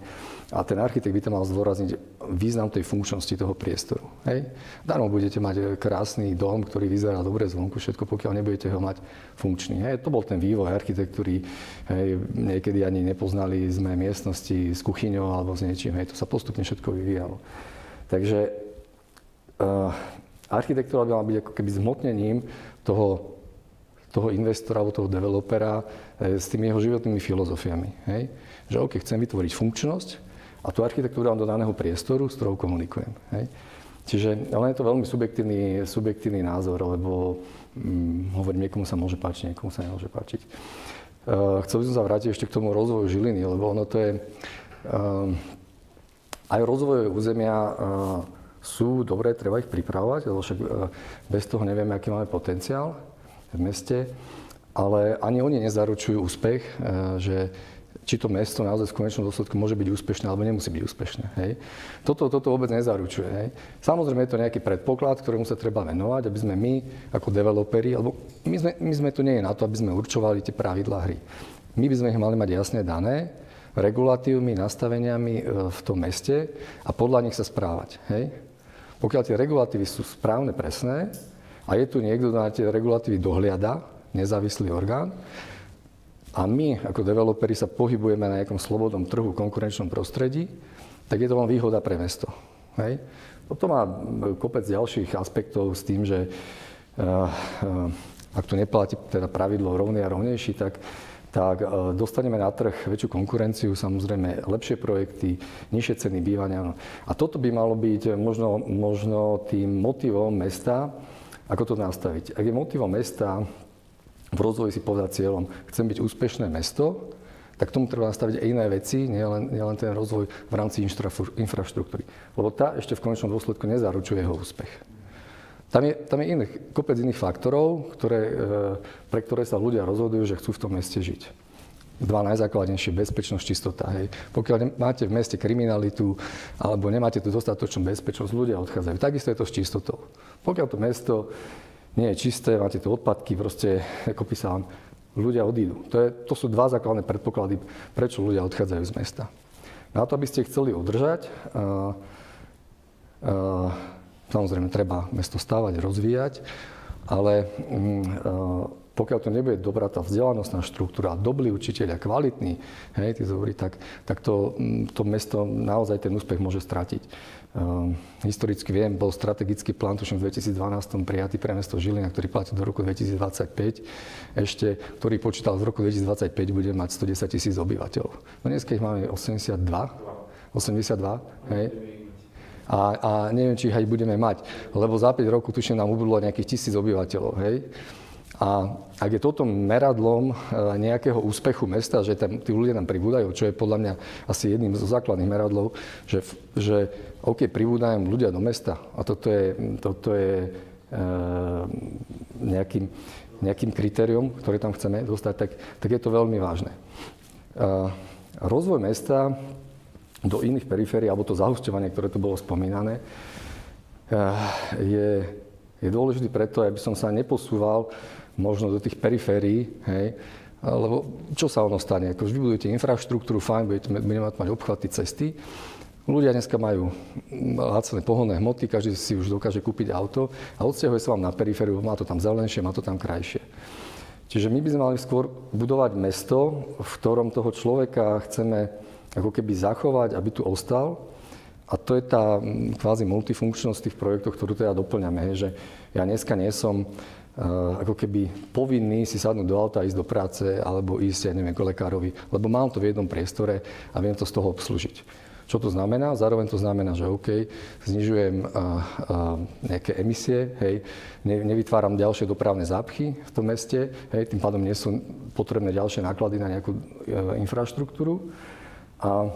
a ten architekt by tam mal zdôrazniť význam tej funkčnosti toho priestoru. Hej. Darmo budete mať krásny dom, ktorý vyzerá dobre zvonku, všetko, pokiaľ nebudete ho mať funkčný. Hej. To bol ten vývoj architektúry. Hej. Niekedy ani nepoznali sme miestnosti s kuchyňou alebo s niečím. Hej. To sa postupne všetko vyvíjalo. Takže uh, architektúra by mala byť ako keby zmotnením toho, toho investora alebo toho developera e, s tými jeho životnými filozofiami. Hej? Že OK, chcem vytvoriť funkčnosť a tú architektúru mám do daného priestoru, s ktorou komunikujem. Hej? Čiže, ale je to veľmi subjektívny, subjektívny názor, lebo hm, hovorím, niekomu sa môže páčiť, niekomu sa nemôže páčiť. Uh, chcel by som sa vrátiť ešte k tomu rozvoju Žiliny, lebo ono to je... Uh, aj rozvojové územia uh, sú dobré, treba ich pripravovať, lebo však e, bez toho nevieme, aký máme potenciál v meste, ale ani oni nezaručujú úspech, e, že či to mesto naozaj v konečnom dôsledku môže byť úspešné alebo nemusí byť úspešné. Hej. Toto, toto vôbec nezaručuje. Hej. Samozrejme je to nejaký predpoklad, ktorému sa treba venovať, aby sme my ako developeri, alebo my sme, my sme tu nie je na to, aby sme určovali tie pravidlá hry. My by sme ich mali mať jasne dané, regulatívmi, nastaveniami e, v tom meste a podľa nich sa správať. Hej. Pokiaľ tie regulatívy sú správne, presné a je tu niekto, kto na tie regulatívy dohliada, nezávislý orgán, a my ako developeri sa pohybujeme na nejakom slobodnom trhu, konkurenčnom prostredí, tak je to len výhoda pre mesto. Hej? Potom má kopec ďalších aspektov s tým, že uh, uh, ak tu neplatí teda pravidlo rovný a rovnejší, tak tak e, dostaneme na trh väčšiu konkurenciu, samozrejme lepšie projekty, nižšie ceny bývania. A toto by malo byť možno, možno tým motivom mesta, ako to nastaviť. Ak je motivom mesta v rozvoji si povedať cieľom, chcem byť úspešné mesto, tak tomu treba nastaviť aj iné veci, nielen, nielen ten rozvoj v rámci infraštruktúry. Lebo tá ešte v konečnom dôsledku nezaručuje jeho úspech. Tam je, tam je iných, kopec iných faktorov, ktoré, e, pre ktoré sa ľudia rozhodujú, že chcú v tom meste žiť. Dva najzákladnejšie, bezpečnosť, čistota. Hej. Pokiaľ máte v meste kriminalitu alebo nemáte tu dostatočnú bezpečnosť, ľudia odchádzajú. Takisto je to s čistotou. Pokiaľ to mesto nie je čisté, máte tu odpadky, proste, ako písal, ľudia odídu. To, je, to sú dva základné predpoklady, prečo ľudia odchádzajú z mesta. Na to, aby ste chceli udržať, uh, uh, Samozrejme, treba mesto stávať, rozvíjať, ale mm, e, pokiaľ to nebude dobrá tá vzdelanostná štruktúra, dobrý učiteľ a kvalitný, hej, tí dobrý, tak, tak to, mm, to mesto naozaj ten úspech môže stratiť. Um, historicky viem, bol strategický plán, tuším v 2012 prijatý pre mesto Žilina, ktorý platí do roku 2025, ešte, ktorý počítal z roku 2025 bude mať 110 tisíc obyvateľov. No dneska ich máme 82, 82, hej a, a neviem, či ich aj budeme mať, lebo za 5 rokov tuším nám ubudlo nejakých tisíc obyvateľov, hej. A ak je toto meradlom e, nejakého úspechu mesta, že tam, tí ľudia nám pribúdajú, čo je podľa mňa asi jedným zo základných meradlov, že, že OK, pribúdajú ľudia do mesta a toto je, toto je e, nejakým, nejakým kritérium, ktoré tam chceme dostať, tak, tak je to veľmi vážne. E, rozvoj mesta do iných periférií, alebo to zahusťovanie, ktoré tu bolo spomínané, eh, je, je dôležitý preto, aby som sa neposúval možno do tých periférií, hej, lebo čo sa ono stane? Ako už vybudujete infraštruktúru, fajn, budete, budete mať obchvaty cesty, Ľudia dneska majú lacné pohonné hmoty, každý si už dokáže kúpiť auto a odsťahuje sa vám na perifériu, má to tam zelenšie, má to tam krajšie. Čiže my by sme mali skôr budovať mesto, v ktorom toho človeka chceme ako keby zachovať, aby tu ostal. A to je tá kvázi multifunkčnosť tých projektov, ktorú teda doplňame. Že ja dneska nie som uh, ako keby povinný si sadnúť do auta, ísť do práce alebo ísť, ja neviem, k lekárovi, lebo mám to v jednom priestore a viem to z toho obslužiť. Čo to znamená? Zároveň to znamená, že OK, znižujem a, a, nejaké emisie, hej, ne, nevytváram ďalšie dopravné zápchy v tom meste, hej, tým pádom nie sú potrebné ďalšie náklady na nejakú e, infraštruktúru. A,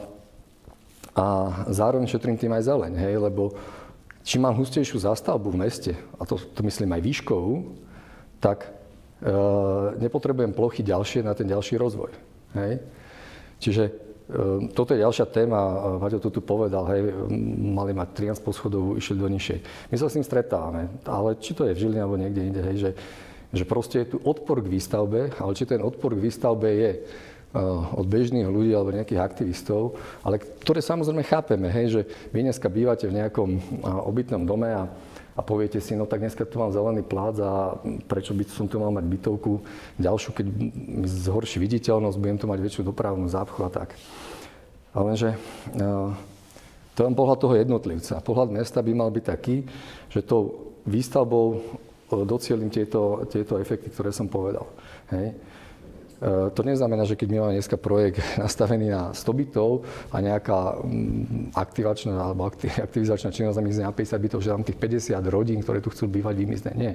a zároveň šetrím tým aj zeleň, hej, lebo čím mám hustejšiu zástavbu v meste, a to, to myslím aj výškovú, tak e, nepotrebujem plochy ďalšie na ten ďalší rozvoj. Hej. Čiže Ehm, toto je ďalšia téma, Vaďo to tu povedal, hej, mali mať 13 poschodovú, išli do nižšej. My sa s tým stretávame, ale či to je v Žiline alebo niekde inde, hej, že, že proste je tu odpor k výstavbe, ale či ten odpor k výstavbe je od bežných ľudí alebo nejakých aktivistov, ale ktoré samozrejme chápeme, hej, že vy dneska bývate v nejakom uh, obytnom dome a a poviete si, no tak dneska tu mám zelený plác a prečo by som tu mal mať bytovku ďalšiu, keď zhorší viditeľnosť, budem tu mať väčšiu dopravnú zápchu a tak. Ale lenže uh, to je pohľad toho jednotlivca. Pohľad mesta by mal byť taký, že tou výstavbou docielim tieto, tieto efekty, ktoré som povedal. Hej. E, to neznamená, že keď my máme dneska projekt nastavený na 100 bytov a nejaká mm, aktivačná alebo aktivizačná činnosť zamizne na 50 bytov, že tam tých 50 rodín, ktoré tu chcú bývať, vymizne. Nie.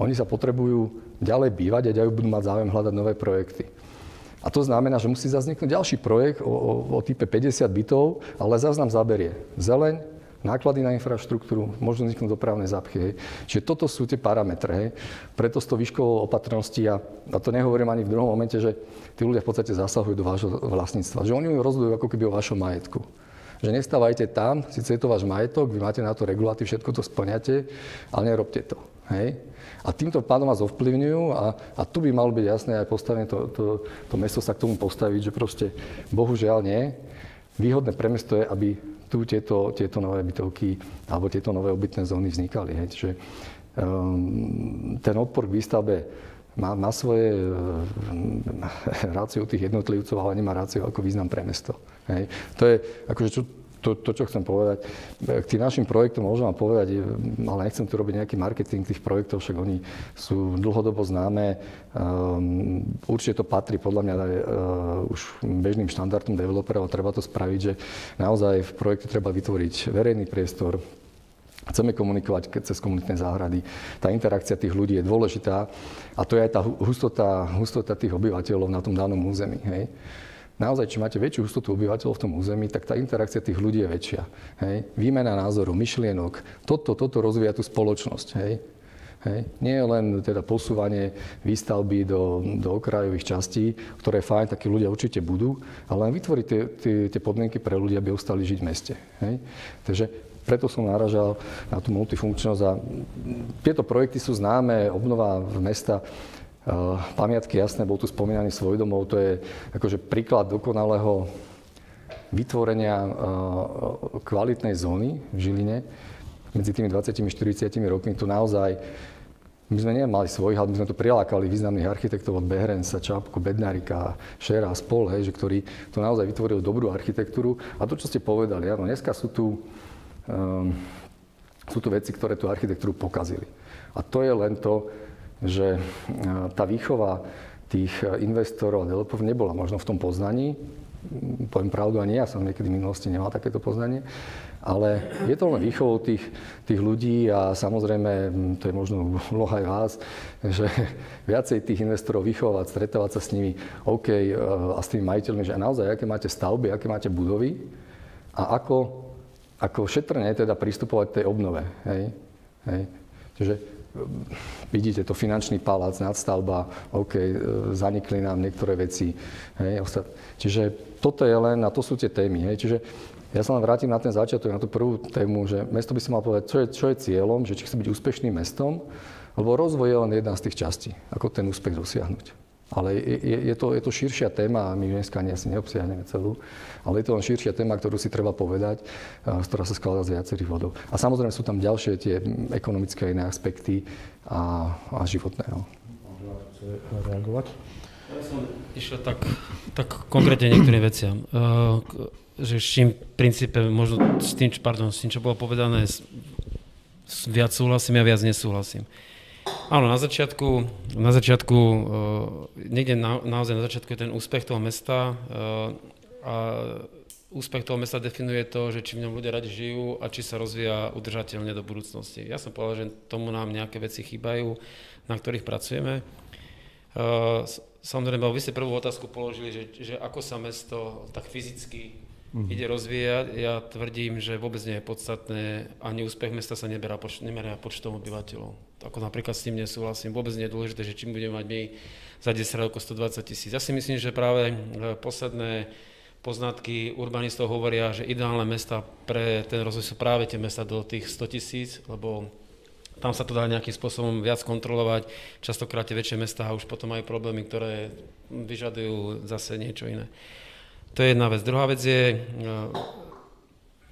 Oni sa potrebujú ďalej bývať a ďalej budú mať záujem hľadať nové projekty. A to znamená, že musí zazniknúť ďalší projekt o, o, o type 50 bytov, ale záznam zaberie zeleň, náklady na infraštruktúru, možno vzniknúť dopravné zápchy. Hej. Čiže toto sú tie parametre. Hej. Preto s tou výškovou opatrnosti, a, a to nehovorím ani v druhom momente, že tí ľudia v podstate zasahujú do vášho vlastníctva. Že oni rozhodujú ako keby o vašom majetku. Že nestávajte tam, síce je to váš majetok, vy máte na to regulaty, všetko to splňate, ale nerobte to. Hej. A týmto pádom vás ovplyvňujú a, a tu by malo byť jasné aj postavenie, to, to, to mesto sa k tomu postaviť, že proste bohužiaľ nie. Výhodné pre mesto je, aby tu tieto, tieto nové bytovky alebo tieto nové obytné zóny vznikali. Hej. Čiže um, ten odpor k výstavbe má, má svoje um, rácio tých jednotlivcov, ale nemá rácio ako význam pre mesto. Hej. To je akože čo, to, to, čo chcem povedať. K tým našim projektom môžem vám povedať, ale nechcem tu robiť nejaký marketing tých projektov, však oni sú dlhodobo známe. Um, určite to patrí podľa mňa aj, uh, už bežným štandardom developerov, treba to spraviť, že naozaj v projekte treba vytvoriť verejný priestor, Chceme komunikovať cez komunitné záhrady. Tá interakcia tých ľudí je dôležitá a to je aj tá hustota, hustota tých obyvateľov na tom danom území. Hej naozaj, či máte väčšiu hustotu obyvateľov v tom území, tak tá interakcia tých ľudí je väčšia. Hej? Výmena názorov, myšlienok, toto, toto rozvíja tú spoločnosť. Hej? Hej. Nie je len teda posúvanie výstavby do, do okrajových častí, ktoré fajn, takí ľudia určite budú, ale len vytvoriť tie, tie, tie podmienky pre ľudí, aby ostali žiť v meste. Hej. Takže preto som naražal na tú multifunkčnosť a tieto projekty sú známe, obnova mesta pamiatky, jasné, bol tu spomínaný svoj domov, to je akože príklad dokonalého vytvorenia eh, kvalitnej zóny v Žiline. Medzi tými 20-40 rokmi tu naozaj my sme nemali svojich, ale my sme tu prilákali významných architektov od Behrensa, Čapku, Bednarika, Šera a spol, hej, že ktorí tu naozaj vytvorili dobrú architektúru. A to, čo ste povedali, áno, dneska sú tu, um, sú tu veci, ktoré tú architektúru pokazili. A to je len to, že e, tá výchova tých e, investorov a developerov nebola možno v tom poznaní. Poviem pravdu, ani ja som niekedy v minulosti nemal takéto poznanie. Ale je to len výchovou tých, tých ľudí a samozrejme, to je možno úloha aj vás, že viacej tých investorov vychovať, stretávať sa s nimi, OK, e, a s tými majiteľmi, že naozaj, aké máte stavby, aké máte budovy a ako, ako šetrne teda pristupovať k tej obnove. Hej? Hej? Čiže vidíte to finančný palác, nadstavba, OK, e, zanikli nám niektoré veci. Hej, Čiže toto je len, a to sú tie témy. Hej, čiže ja sa len vrátim na ten začiatok, na tú prvú tému, že mesto by si mal povedať, čo je, čo je cieľom, že či chce byť úspešným mestom, lebo rozvoj je len jedna z tých častí, ako ten úspech dosiahnuť. Ale je, je, to, je to širšia téma, my dneska ani asi neobsiahneme celú, ale je to len širšia téma, ktorú si treba povedať, z ktorá sa skladá z viacerých vodov. A samozrejme sú tam ďalšie tie ekonomické iné aspekty a, a životné. No. reagovať? Ja som išiel tak, tak konkrétne niektorým veciam. Uh, že s čím v princípe, možno s tým, pardon, s tým, čo bolo povedané, viac súhlasím a viac nesúhlasím. Áno, na začiatku, na začiatku uh, niekde na, naozaj na začiatku je ten úspech toho mesta uh, a úspech toho mesta definuje to, že či v ňom ľudia radi žijú a či sa rozvíja udržateľne do budúcnosti. Ja som povedal, že tomu nám nejaké veci chýbajú, na ktorých pracujeme. Uh, samozrejme, vy ste prvú otázku položili, že, že ako sa mesto tak fyzicky mm. ide rozvíjať. Ja tvrdím, že vôbec nie je podstatné, ani úspech mesta sa neberá, poč- nemerá počtom obyvateľov. Ako napríklad s tým nesúhlasím. Vôbec nie je dôležité, že čím budeme mať my za 10 rokov 120 tisíc. Ja si myslím, že práve posledné poznatky urbanistov hovoria, že ideálne mesta pre ten rozvoj sú práve tie mesta do tých 100 tisíc, lebo tam sa to dá nejakým spôsobom viac kontrolovať. Častokrát tie väčšie mesta už potom majú problémy, ktoré vyžadujú zase niečo iné. To je jedna vec. Druhá vec je e,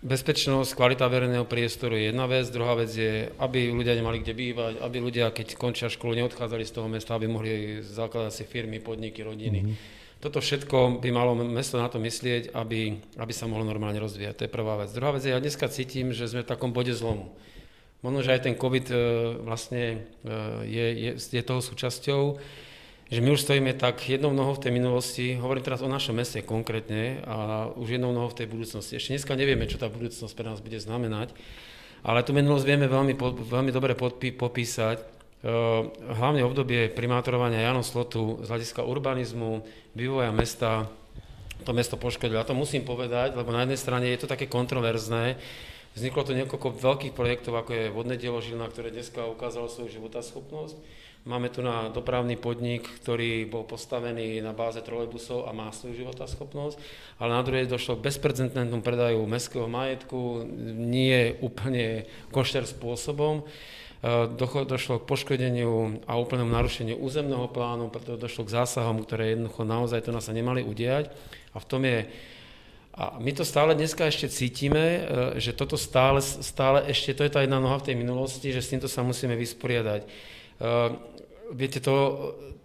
bezpečnosť, kvalita verejného priestoru je jedna vec. Druhá vec je, aby ľudia nemali kde bývať, aby ľudia, keď končia školu, neodchádzali z toho mesta, aby mohli zakladať si firmy, podniky, rodiny. Mm-hmm toto všetko by malo mesto na to myslieť, aby, aby sa mohlo normálne rozvíjať. To je prvá vec. Druhá vec je, ja dneska cítim, že sme v takom bode zlomu. Možno, že aj ten COVID e, vlastne e, je, je, je toho súčasťou, že my už stojíme tak jednou nohou v tej minulosti, hovorím teraz o našom meste konkrétne, a už jednou nohou v tej budúcnosti. Ešte dneska nevieme, čo tá budúcnosť pre nás bude znamenať, ale tú minulosť vieme veľmi, veľmi dobre podpí, popísať Ehm, hlavne obdobie primátorovania Jano Slotu z hľadiska urbanizmu, vývoja mesta, to mesto poškodilo. A to musím povedať, lebo na jednej strane je to také kontroverzné, Vzniklo tu niekoľko veľkých projektov, ako je vodné dielo Žilina, ktoré dneska ukázalo svoju životaschopnosť. Máme tu na dopravný podnik, ktorý bol postavený na báze trolejbusov a má svoju životaschopnosť, ale na druhej došlo k bezprecedentnému predaju mestského majetku, nie úplne košter spôsobom. Eh, došlo k poškodeniu a úplnému narušeniu územného plánu, pretože došlo k zásahom, ktoré jednoducho naozaj to nás sa nemali udiať. A v tom je a my to stále dneska ešte cítime, eh, že toto stále, stále ešte, to je tá jedna noha v tej minulosti, že s týmto sa musíme vysporiadať. Uh, viete, to,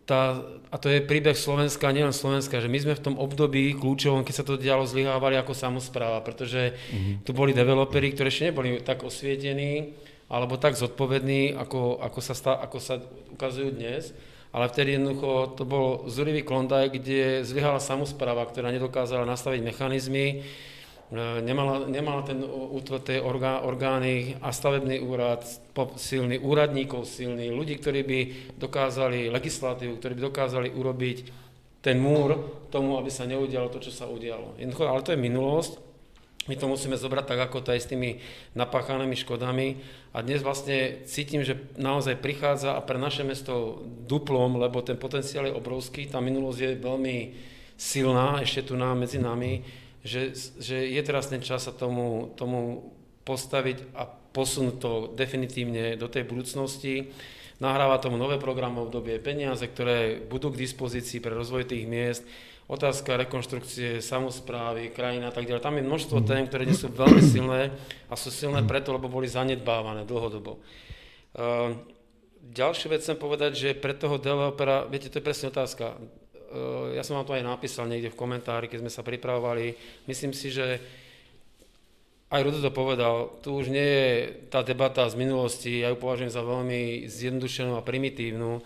tá, a to je príbeh Slovenska, nielen Slovenska, že my sme v tom období kľúčovom, keď sa to dialo, zlyhávali ako samozpráva, pretože mm-hmm. tu boli developeri, ktorí ešte neboli tak osvietení, alebo tak zodpovední, ako, ako, sa, stá, ako sa ukazujú dnes. Ale vtedy jednoducho to bol zúrivý klondaj, kde zlyhala samozpráva, ktorá nedokázala nastaviť mechanizmy, nemala, nemala ten útvor, tie orgá, orgány a stavebný úrad silný, úradníkov silný, ľudí, ktorí by dokázali legislatívu, ktorí by dokázali urobiť ten múr tomu, aby sa neudialo to, čo sa udialo. Jednoducho, ale to je minulosť my to musíme zobrať tak, ako to aj s tými napáchanými škodami. A dnes vlastne cítim, že naozaj prichádza a pre naše mesto duplom, lebo ten potenciál je obrovský, tá minulosť je veľmi silná, ešte tu nám, medzi nami, že, že je teraz ten čas sa tomu, tomu postaviť a posunúť to definitívne do tej budúcnosti. Nahráva tomu nové programové obdobie, peniaze, ktoré budú k dispozícii pre rozvoj tých miest otázka rekonštrukcie, samozprávy, krajina a tak ďalej. Tam je množstvo mhm. tém, ktoré nie sú veľmi silné a sú silné mhm. preto, lebo boli zanedbávané dlhodobo. Uh, ďalšiu vec chcem povedať, že pre toho developera, viete, to je presne otázka. Uh, ja som vám to aj napísal niekde v komentári, keď sme sa pripravovali. Myslím si, že aj Rudo to povedal, tu už nie je tá debata z minulosti, ja ju považujem za veľmi zjednodušenú a primitívnu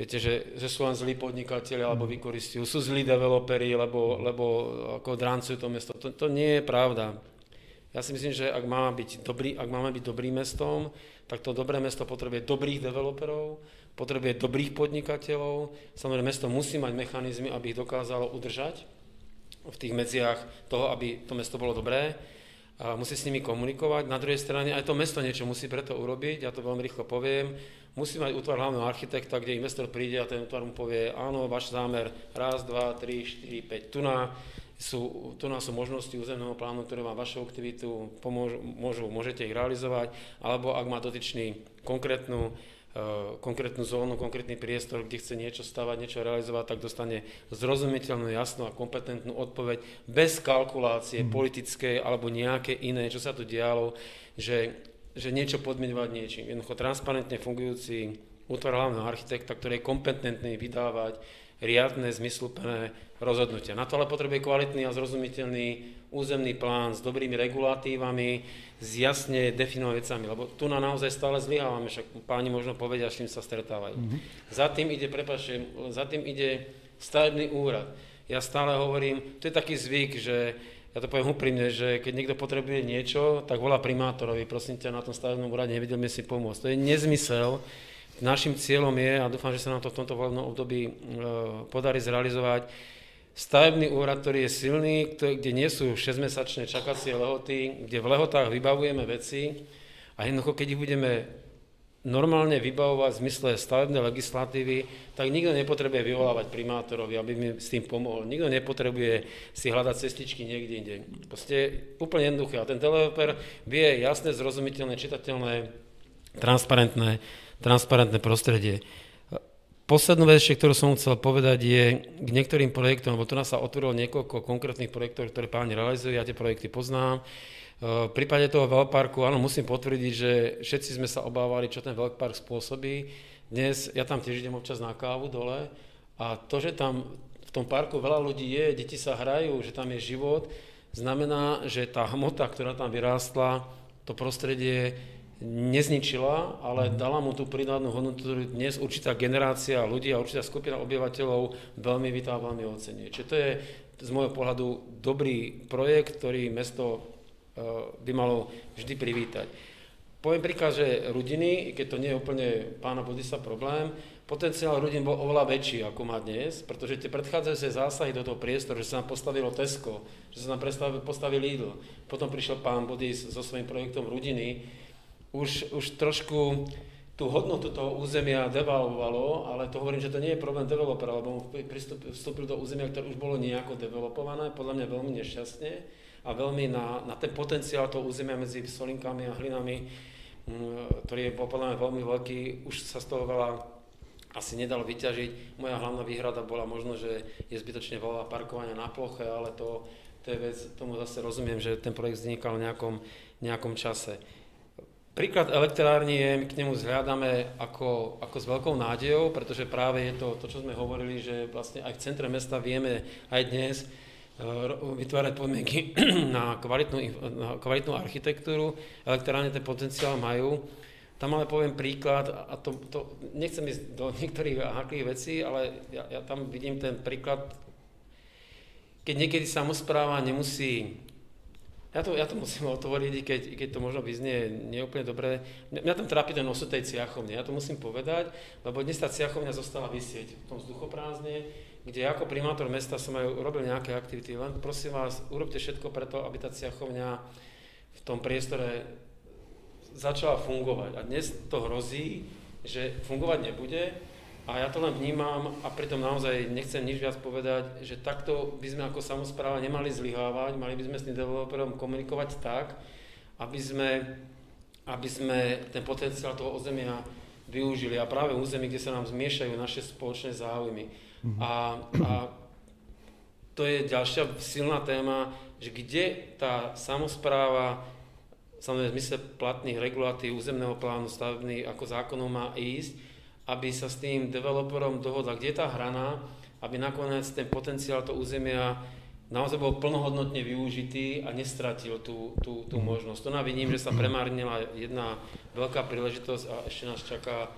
Viete, že, že sú len zlí podnikatelia, alebo vykoristujú, sú zlí developeri, lebo, lebo ako drancujú to mesto. To, to nie je pravda. Ja si myslím, že ak máme byť dobrý, ak máme byť dobrým mestom, tak to dobré mesto potrebuje dobrých developerov, potrebuje dobrých podnikateľov. Samozrejme, mesto musí mať mechanizmy, aby ich dokázalo udržať v tých medziach toho, aby to mesto bolo dobré. A musí s nimi komunikovať. Na druhej strane aj to mesto niečo musí preto urobiť, ja to veľmi rýchlo poviem musí mať útvar hlavného architekta, kde investor príde a ten útvar mu povie, áno, váš zámer, raz, dva, tri, štyri, päť, tu na, sú, tu nás sú možnosti územného plánu, ktoré má vašu aktivitu, pomôžu, môžu, môžete ich realizovať, alebo ak má dotyčný konkrétnu, konkrétnu zónu, konkrétny priestor, kde chce niečo stavať, niečo realizovať, tak dostane zrozumiteľnú, jasnú a kompetentnú odpoveď bez kalkulácie mm. politickej alebo nejaké iné, čo sa tu dialo, že že niečo podmienovať niečím. Jednoducho transparentne fungujúci útvar hlavného architekta, ktorý je kompetentný vydávať riadne, zmysluplné rozhodnutia. Na to ale potrebuje kvalitný a zrozumiteľný územný plán s dobrými regulatívami, s jasne definovanými vecami, lebo tu na naozaj stále zlyhávame, však páni možno povedia, s čím sa stretávajú. Mm-hmm. Za tým ide, prepáčte, za tým ide stavebný úrad. Ja stále hovorím, to je taký zvyk, že ja to poviem úprimne, že keď niekto potrebuje niečo, tak volá primátorovi, prosím ťa, na tom stavebnom úrade nevidel si pomôcť. To je nezmysel. Našim cieľom je, a dúfam, že sa nám to v tomto volebnom období e, podarí zrealizovať, stavebný úrad, ktorý je silný, kde nie sú 6-mesačné čakacie lehoty, kde v lehotách vybavujeme veci a jednoducho, keď ich budeme normálne vybavovať v zmysle stavebnej legislatívy, tak nikto nepotrebuje vyvolávať primátorovi, aby mi s tým pomohol. Nikto nepotrebuje si hľadať cestičky niekde inde. Proste úplne jednoduché. A ten developer vie jasné, zrozumiteľné, čitateľné, transparentné, transparentné prostredie. Poslednú vec, ktorú som chcel povedať, je k niektorým projektom, lebo tu nás sa otvorilo niekoľko konkrétnych projektov, ktoré páni realizujú, ja tie projekty poznám. V prípade toho veľparku, áno, musím potvrdiť, že všetci sme sa obávali, čo ten veľpark spôsobí. Dnes, ja tam tiež idem občas na kávu dole a to, že tam v tom parku veľa ľudí je, deti sa hrajú, že tam je život, znamená, že tá hmota, ktorá tam vyrástla, to prostredie nezničila, ale mhm. dala mu tú pridávnu hodnotu, ktorú dnes určitá generácia ľudí a určitá skupina obyvateľov veľmi vítá, veľmi ocenie. Čiže to je z môjho pohľadu dobrý projekt, ktorý mesto Eh, by malo vždy privítať. Poviem príklad, že rodiny, keď to nie je úplne pána Bodisa problém, potenciál rodín bol oveľa väčší, ako má dnes, pretože tie predchádzajúce zásahy do toho priestoru, že sa nám postavilo Tesco, že sa nám postavil Lidl, potom prišiel pán Bodis so svojím projektom rodiny, už, už trošku tú hodnotu toho územia devalvovalo, ale to hovorím, že to nie je problém developera, lebo vstúpil do územia, ktoré už bolo nejako developované, podľa mňa veľmi nešťastne a veľmi na, na ten potenciál toho územia medzi solinkami a hlinami, mm, ktorý je podľa mňa veľmi veľký, už sa z toho veľa asi nedalo vyťažiť. Moja hlavná výhrada bola možno, že je zbytočne veľa parkovania na ploche, ale to, to je vec, tomu zase rozumiem, že ten projekt vznikal v nejakom, nejakom čase. Príklad elektrárny je, my k nemu zhľadáme ako, ako s veľkou nádejou, pretože práve je to, to, čo sme hovorili, že vlastne aj v centre mesta vieme aj dnes, vytvárať podmienky na kvalitnú, na kvalitnú architektúru. Elektrárne ten potenciál majú. Tam ale poviem príklad, a to, to nechcem ísť do niektorých háklých vecí, ale ja, ja tam vidím ten príklad, keď niekedy samozpráva nemusí ja to, ja to musím otvoriť, keď, keď to možno vyznie neúplne dobre. Mňa, tam trápi ten osud tej ciachovne, ja to musím povedať, lebo dnes tá ciachovňa zostala vysieť v tom vzduchoprázdne kde ako primátor mesta som aj urobil nejaké aktivity. Len prosím vás, urobte všetko preto, aby tá ciachovňa v tom priestore začala fungovať. A dnes to hrozí, že fungovať nebude a ja to len vnímam a pritom naozaj nechcem nič viac povedať, že takto by sme ako samozpráva nemali zlyhávať, mali by sme s tým developerom komunikovať tak, aby sme, aby sme ten potenciál toho územia využili a práve území, kde sa nám zmiešajú naše spoločné záujmy. A, a to je ďalšia silná téma, že kde tá samozpráva, samozrejme v zmysle platných regulatív územného plánu stavebný ako zákonom má ísť, aby sa s tým developerom dohodla, kde je tá hrana, aby nakoniec ten potenciál to územia naozaj bol plnohodnotne využitý a nestratil tú, tú, tú mhm. možnosť. To vidím, že sa premárnila jedna veľká príležitosť a ešte nás čaká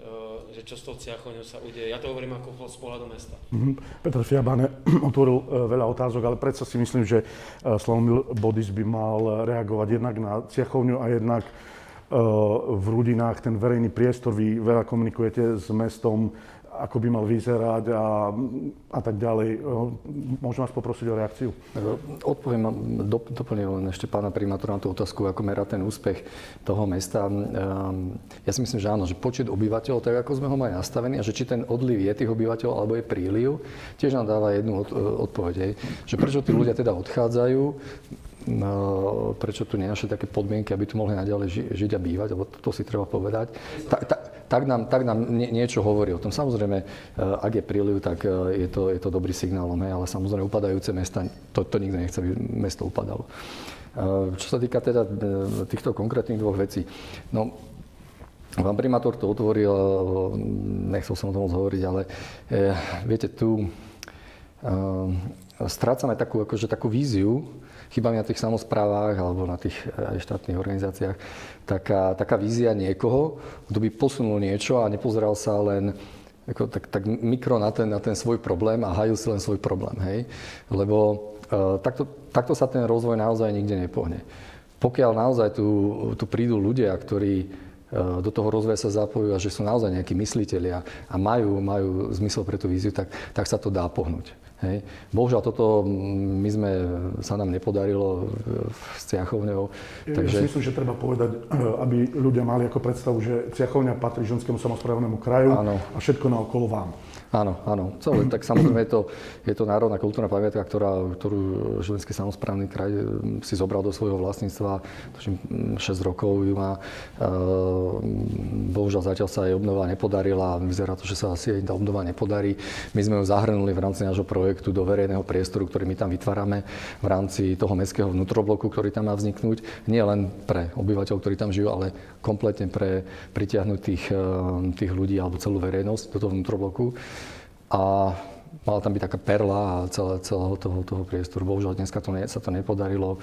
Eh, že čo s tou ciachovňou sa udeje. Ja to hovorím ako z pohľadu mesta. Mm-hmm. Petr Fiabane otvoril uh, veľa otázok, ale predsa si myslím, že uh, Slavomil Bodis by mal reagovať jednak na ciachovňu a jednak v Rudinách ten verejný priestor. Vy veľa komunikujete s mestom, ako by mal vyzerať a, a tak ďalej. Môžem vás poprosiť o reakciu? Odpoviem, doplním len ešte pána primátora na tú otázku, ako merá ten úspech toho mesta. Ehm, ja si myslím, že áno, že počet obyvateľov, tak ako sme ho mali nastavený, a že či ten odliv je tých obyvateľov alebo je príliv, tiež nám dáva jednu odpoveď. Že prečo tí ľudia teda odchádzajú, prečo tu nenašli také podmienky, aby tu mohli naďalej žiť a bývať, lebo to si treba povedať. Tak, tak, tak nám, tak nám nie, niečo hovorí o tom. Samozrejme, e, ak je príliv, tak e, je to, je to dobrý signálom, ale samozrejme upadajúce mesta, to, to nikto nechce, aby mesto upadalo. E, čo sa týka teda týchto konkrétnych dvoch vecí, no Pán primátor to otvoril, nechcel som o tom hovoriť, ale viete, tu e, strácame takú, akože, takú víziu, chýba mi na tých samozprávach alebo na tých eh, aj štátnych organizáciách taká, taká vízia niekoho, kto by posunul niečo a nepozeral sa len ako, tak, tak mikro na ten, na ten svoj problém a hajú si len svoj problém. Hej? Lebo uh, takto, takto sa ten rozvoj naozaj nikde nepohne. Pokiaľ naozaj tu, tu prídu ľudia, ktorí uh, do toho rozvoja sa zapojujú a že sú naozaj nejakí mysliteľia a majú, majú zmysel pre tú víziu, tak, tak sa to dá pohnúť. Hej. Bohužiaľ toto my sme, sa nám nepodarilo s Ciachovňou. Takže... Ja si myslím, že treba povedať, eh, aby ľudia mali ako predstavu, že Ciachovňa patrí ženskému samozprávnemu kraju ano. a všetko na okolo vám. Áno, áno. Celé, tak samozrejme je to, je to národná kultúrna pamiatka, ktorá, ktorú Žilinský samozprávny kraj eh, si zobral do svojho vlastníctva. Tuším, 6 mm, rokov ju má. Eh, bohužiaľ zatiaľ sa jej obnova nepodarila. Vyzerá to, že sa asi jej tá obnova nepodarí. My sme ju zahrnuli v rámci nášho projektu do verejného priestoru, ktorý my tam vytvárame v rámci toho mestského vnútrobloku, ktorý tam má vzniknúť. Nie len pre obyvateľov, ktorí tam žijú, ale kompletne pre pritiahnutých eh, tých ľudí alebo celú verejnosť do toho vnútrobloku. A mala tam byť taká perla celé, celého toho, toho priestoru. Bohužiaľ dneska to ne, sa to nepodarilo.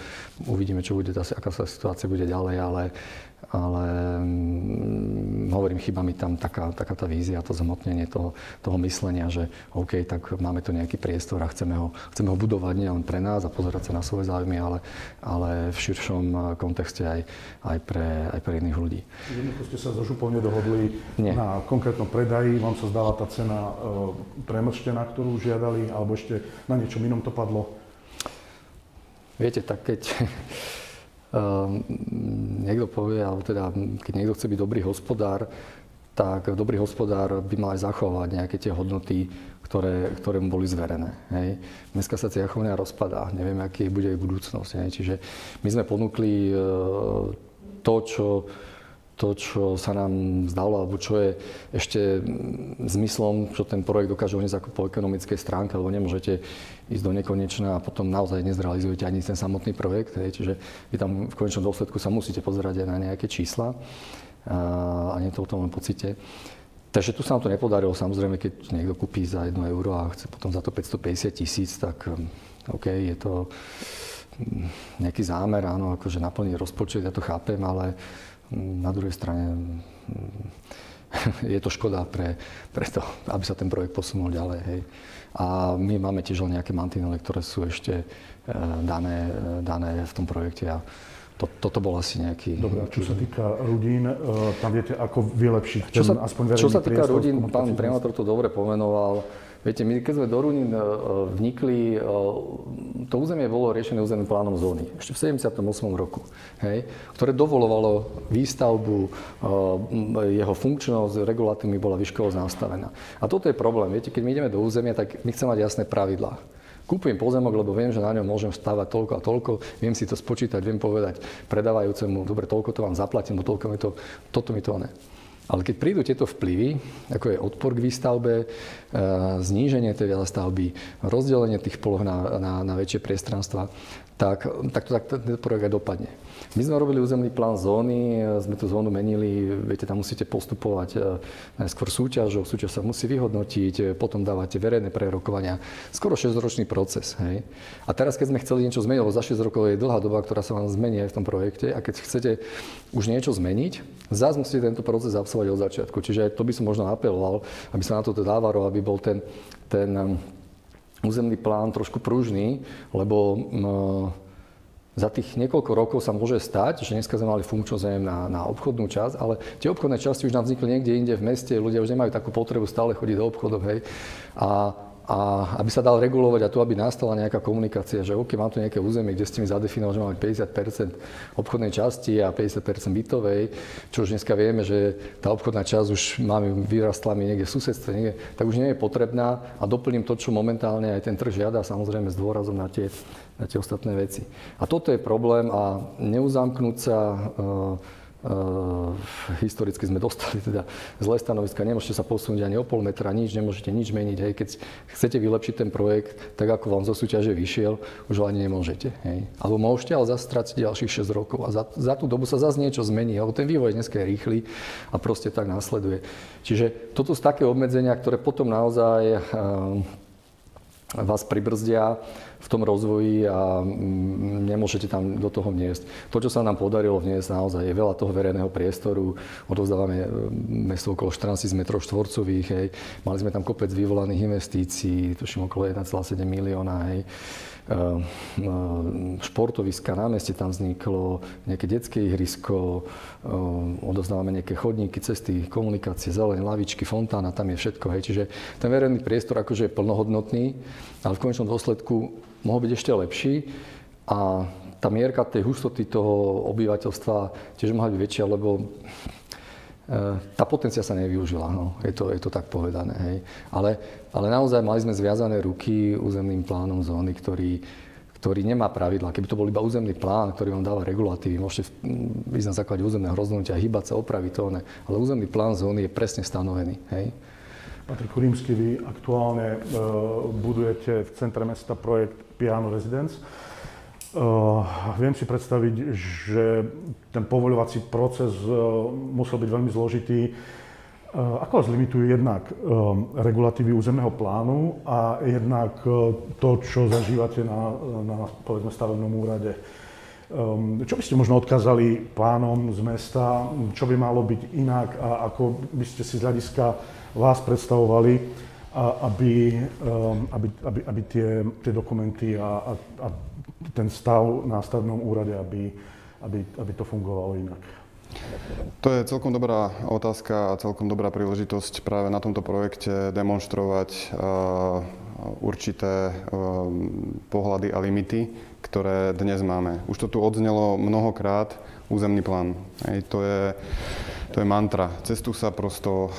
Uvidíme, čo bude, aká sa situácia bude ďalej, ale ale hm, hovorím, chyba mi tam taká, taká tá vízia, to zhmotnenie toho, toho myslenia, že OK, tak máme tu nejaký priestor a chceme ho, chceme ho budovať nielen pre nás a pozerať sa na svoje záujmy, ale, ale v širšom eh, kontexte aj, aj, pre, aj pre iných ľudí. Jednoducho ste sa so Župovne dohodli Nie. na konkrétnom predaji, vám sa zdala tá cena e, premrštená, ktorú žiadali, alebo ešte na niečom inom to padlo? Viete, tak keď niekto povie, alebo teda keď niekto chce byť dobrý hospodár, tak dobrý hospodár by mal aj zachovať nejaké tie hodnoty, ktoré, ktoré mu boli zverené. Hej. Dneska sa Ciachovňa rozpadá, neviem, aký bude aj budúcnosť. Hej. Čiže my sme ponúkli e, to, čo to, čo sa nám zdalo, alebo čo je ešte zmyslom, čo ten projekt dokáže uniesť ako po ekonomickej stránke, lebo nemôžete ísť do nekonečna a potom naozaj nezrealizujete ani ten samotný projekt. Hej. Čiže vy tam v konečnom dôsledku sa musíte pozerať aj na nejaké čísla a, nie to o tom len pocite. Takže tu sa nám to nepodarilo. Samozrejme, keď niekto kúpi za 1 euro a chce potom za to 550 tisíc, tak um, OK, je to um, nejaký zámer, áno, akože naplniť rozpočet, ja to chápem, ale na druhej strane mm, je to škoda pre, pre to, aby sa ten projekt posunul ďalej. Hej. A my máme tiež len nejaké mantinely, ktoré sú ešte e, dané, e, dané v tom projekte. A to, toto bol asi nejaký... Dobre, čo sa týka rodín, e, tam viete, ako vylepšiť ten čo sa, aspoň Čo sa týka rodín, pán primátor to dobre pomenoval. Viete, my keď sme do Runín e, vnikli, e, to územie bolo riešené územným plánom zóny ešte v 78. roku, hej, ktoré dovolovalo výstavbu, e, jeho funkčnosť regulatívmi bola výškovo nastavená. A toto je problém. Viete, keď my ideme do územia, tak my chceme mať jasné pravidlá. Kúpujem pozemok, lebo viem, že na ňom môžem stavať toľko a toľko, viem si to spočítať, viem povedať predávajúcemu, dobre, toľko to vám zaplatím, toľko mi to, toto mi to ne. Ale keď prídu tieto vplyvy, ako je odpor k výstavbe, e, zníženie tej stavby, rozdelenie tých poloh na, na, na väčšie priestranstva, tak, tak to tak ten projekt aj dopadne. My sme robili územný plán zóny, sme tú zónu menili, viete, tam musíte postupovať e, najskôr súťažou, súťaž sa musí vyhodnotiť, e, potom dávate verejné prerokovania. Skoro 6-ročný proces. Hej. A teraz, keď sme chceli niečo zmeniť, lebo za 6 rokov je dlhá doba, ktorá sa vám zmení aj v tom projekte, a keď chcete už niečo zmeniť, zás musíte tento proces absolvovať od začiatku. Čiže to by som možno apeloval, aby sa na to dávalo, aby bol ten, ten územný plán trošku pružný, lebo za tých niekoľko rokov sa môže stať, že dneska sme mali funkčnosť na, na obchodnú časť, ale tie obchodné časti už nám vznikli niekde inde v meste, ľudia už nemajú takú potrebu stále chodiť do obchodov, hej. A a aby sa dal regulovať a tu, aby nastala nejaká komunikácia, že OK, mám tu nejaké územie, kde ste mi zadefinovali, že máme 50% obchodnej časti a 50 bytovej, čo už dneska vieme, že tá obchodná časť už máme vyrastla mi niekde v susedstve, niekde, tak už nie je potrebná a doplním to, čo momentálne aj ten trh žiada, samozrejme s dôrazom na tie, na tie ostatné veci. A toto je problém a neuzamknúť sa uh, historicky sme dostali teda zlé stanoviska, nemôžete sa posunúť ani o pol metra, nič, nemôžete nič meniť. Hej. Keď chcete vylepšiť ten projekt, tak ako vám zo súťaže vyšiel, už ani nemôžete. Hej. Alebo môžete, ale zase stratiť ďalších 6 rokov. A za, za tú dobu sa zase niečo zmení, lebo ten vývoj dneska je rýchly a proste tak následuje. Čiže toto sú také obmedzenia, ktoré potom naozaj uh, vás pribrzdia v tom rozvoji a mm, nemôžete tam do toho vniesť. To, čo sa nám podarilo vniesť naozaj, je veľa toho verejného priestoru. Odovzdávame mesto okolo 14 m štvorcových, hej. Mali sme tam kopec vyvolaných investícií, tuším okolo 1,7 milióna, hej. Ehm, ehm, športoviska na meste tam vzniklo, nejaké detské ihrisko, ehm, odozdávame nejaké chodníky, cesty, komunikácie, zelené, lavičky, fontána, tam je všetko. Hej. Čiže ten verejný priestor akože je plnohodnotný, ale v konečnom dôsledku mohol byť ešte lepší a tá mierka tej hustoty toho obyvateľstva tiež mohla byť väčšia, lebo tá potencia sa nevyužila, no. je, to, je to tak povedané. Hej. Ale, ale naozaj mali sme zviazané ruky územným plánom zóny, ktorý, ktorý nemá pravidla. Keby to bol iba územný plán, ktorý vám dáva regulatívy, môžete ísť na základe územného rozhodnutia, hýbať sa, opraviť to, ne. ale územný plán zóny je presne stanovený. Hej. Patrik Rímsky, vy aktuálne e, budujete v centre mesta projekt Piano Residence. Uh, viem si predstaviť, že ten povoľovací proces uh, musel byť veľmi zložitý. Uh, ako vás limitujú jednak regulatívy územného plánu a jednak to, čo zažívate na, na povedzme, stavebnom úrade? Um, čo by ste možno odkázali pánom z mesta, čo by malo byť inak a ako by ste si z hľadiska vás predstavovali, aby, um, aby, aby, aby tie, tie dokumenty a, a, a ten stav na stavebnom úrade, aby, aby, aby to fungovalo inak? To je celkom dobrá otázka a celkom dobrá príležitosť práve na tomto projekte demonstrovať uh, určité uh, pohľady a limity, ktoré dnes máme. Už to tu odznelo mnohokrát, územný plán. Hej, to, je, to je mantra. Cestu sa prosto uh,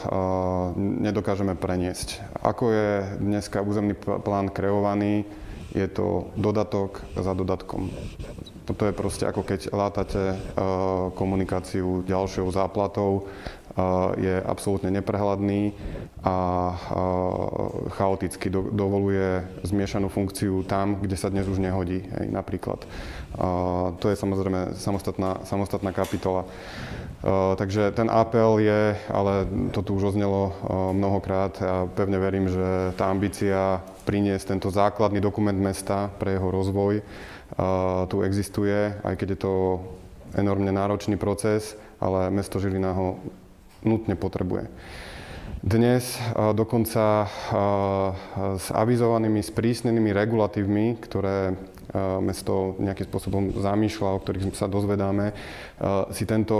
nedokážeme preniesť. Ako je dneska územný plán kreovaný, je to dodatok za dodatkom. Toto je proste ako keď látate uh, komunikáciu ďalšou záplatou, uh, je absolútne neprehľadný a chaoticky do, dovoluje zmiešanú funkciu tam, kde sa dnes už nehodí, hej, napríklad. To je samozrejme samostatná, samostatná kapitola. Takže ten apel je, ale to tu už oznelo mnohokrát a pevne verím, že tá ambícia priniesť tento základný dokument mesta pre jeho rozvoj tu existuje, aj keď je to enormne náročný proces, ale mesto Žilina ho nutne potrebuje. Dnes dokonca s avizovanými sprísnenými regulatívmi, ktoré mesto nejakým spôsobom zamýšľa, o ktorých sa dozvedáme, si tento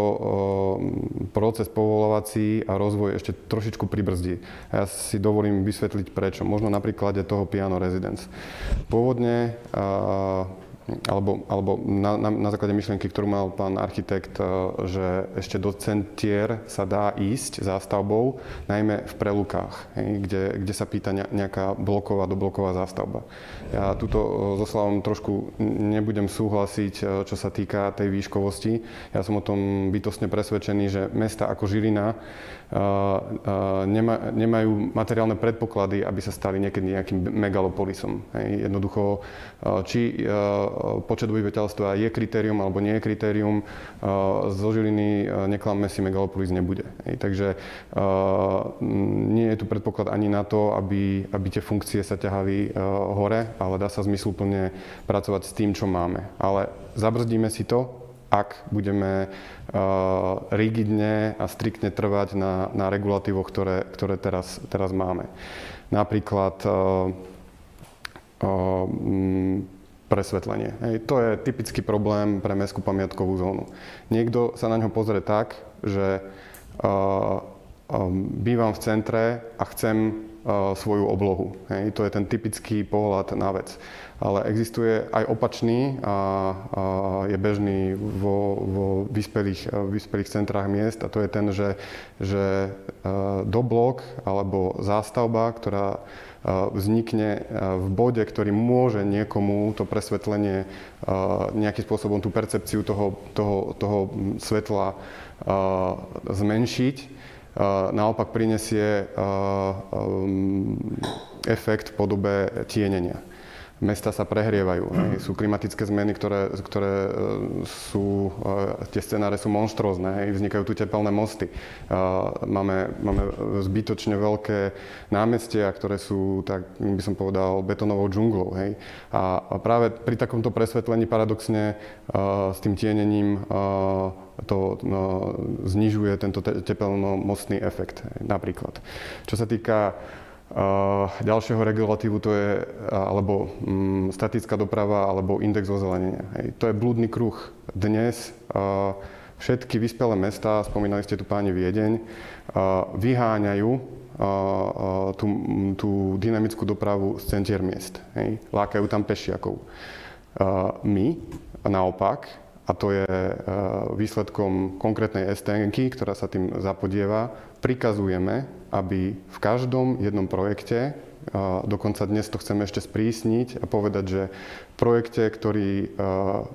proces povolovací a rozvoj ešte trošičku pribrzdí. A ja si dovolím vysvetliť prečo. Možno na príklade toho Piano Residence. Pôvodne alebo, alebo na, na, na základe myšlienky, ktorú mal pán architekt, že ešte do centier sa dá ísť zástavbou, najmä v prelukách, kde, kde sa pýta nejaká bloková, dobloková zástavba. Ja túto so Slavom trošku nebudem súhlasiť, čo sa týka tej výškovosti. Ja som o tom bytostne presvedčený, že mesta ako Žilina nema, nemajú materiálne predpoklady, aby sa stali niekedy nejakým megalopolisom. Jednoducho, či počet obyvateľstva je kritérium alebo nie je kritérium, zo Žiliny neklamme si megalopolis nebude. Takže nie je tu predpoklad ani na to, aby, aby tie funkcie sa ťahali hore, ale dá sa zmysluplne pracovať s tým, čo máme. Ale zabrzdíme si to, ak budeme uh, rigidne a striktne trvať na, na regulatívoch, ktoré, ktoré teraz, teraz máme. Napríklad uh, uh, presvetlenie. Hej, to je typický problém pre mestskú pamiatkovú zónu. Niekto sa na ňo pozrie tak, že uh, um, bývam v centre a chcem svoju oblohu. Hej. To je ten typický pohľad na vec. Ale existuje aj opačný a, a je bežný vo, vo vyspelých, vyspelých centrách miest a to je ten, že, že doblok alebo zástavba, ktorá vznikne v bode, ktorý môže niekomu to presvetlenie nejakým spôsobom tú percepciu toho, toho, toho svetla zmenšiť, naopak prinesie efekt v podobe tienenia. Mesta sa prehrievajú. Hej. Sú klimatické zmeny, ktoré, ktoré e, sú, e, tie scenáre sú monštrózne, hej. vznikajú tu tepelné mosty. E, máme, máme zbytočne veľké námestia, ktoré sú, tak by som povedal, betonovou džunglou. Hej. A, práve pri takomto presvetlení paradoxne s tým tienením to no, znižuje tento te- tepelnomocný efekt hej, napríklad. Čo sa týka ďalšieho regulatívu to je alebo um, statická doprava alebo index ozelenenia. Hej. To je blúdny kruh. Dnes uh, všetky vyspelé mesta, spomínali ste tu páni Viedeň, uh, vyháňajú uh, tú, tú dynamickú dopravu z centier miest. Hej. Lákajú tam pešiakov. My naopak, a to je výsledkom konkrétnej stn ktorá sa tým zapodieva, prikazujeme, aby v každom jednom projekte, dokonca dnes to chceme ešte sprísniť a povedať, že v projekte, ktorý,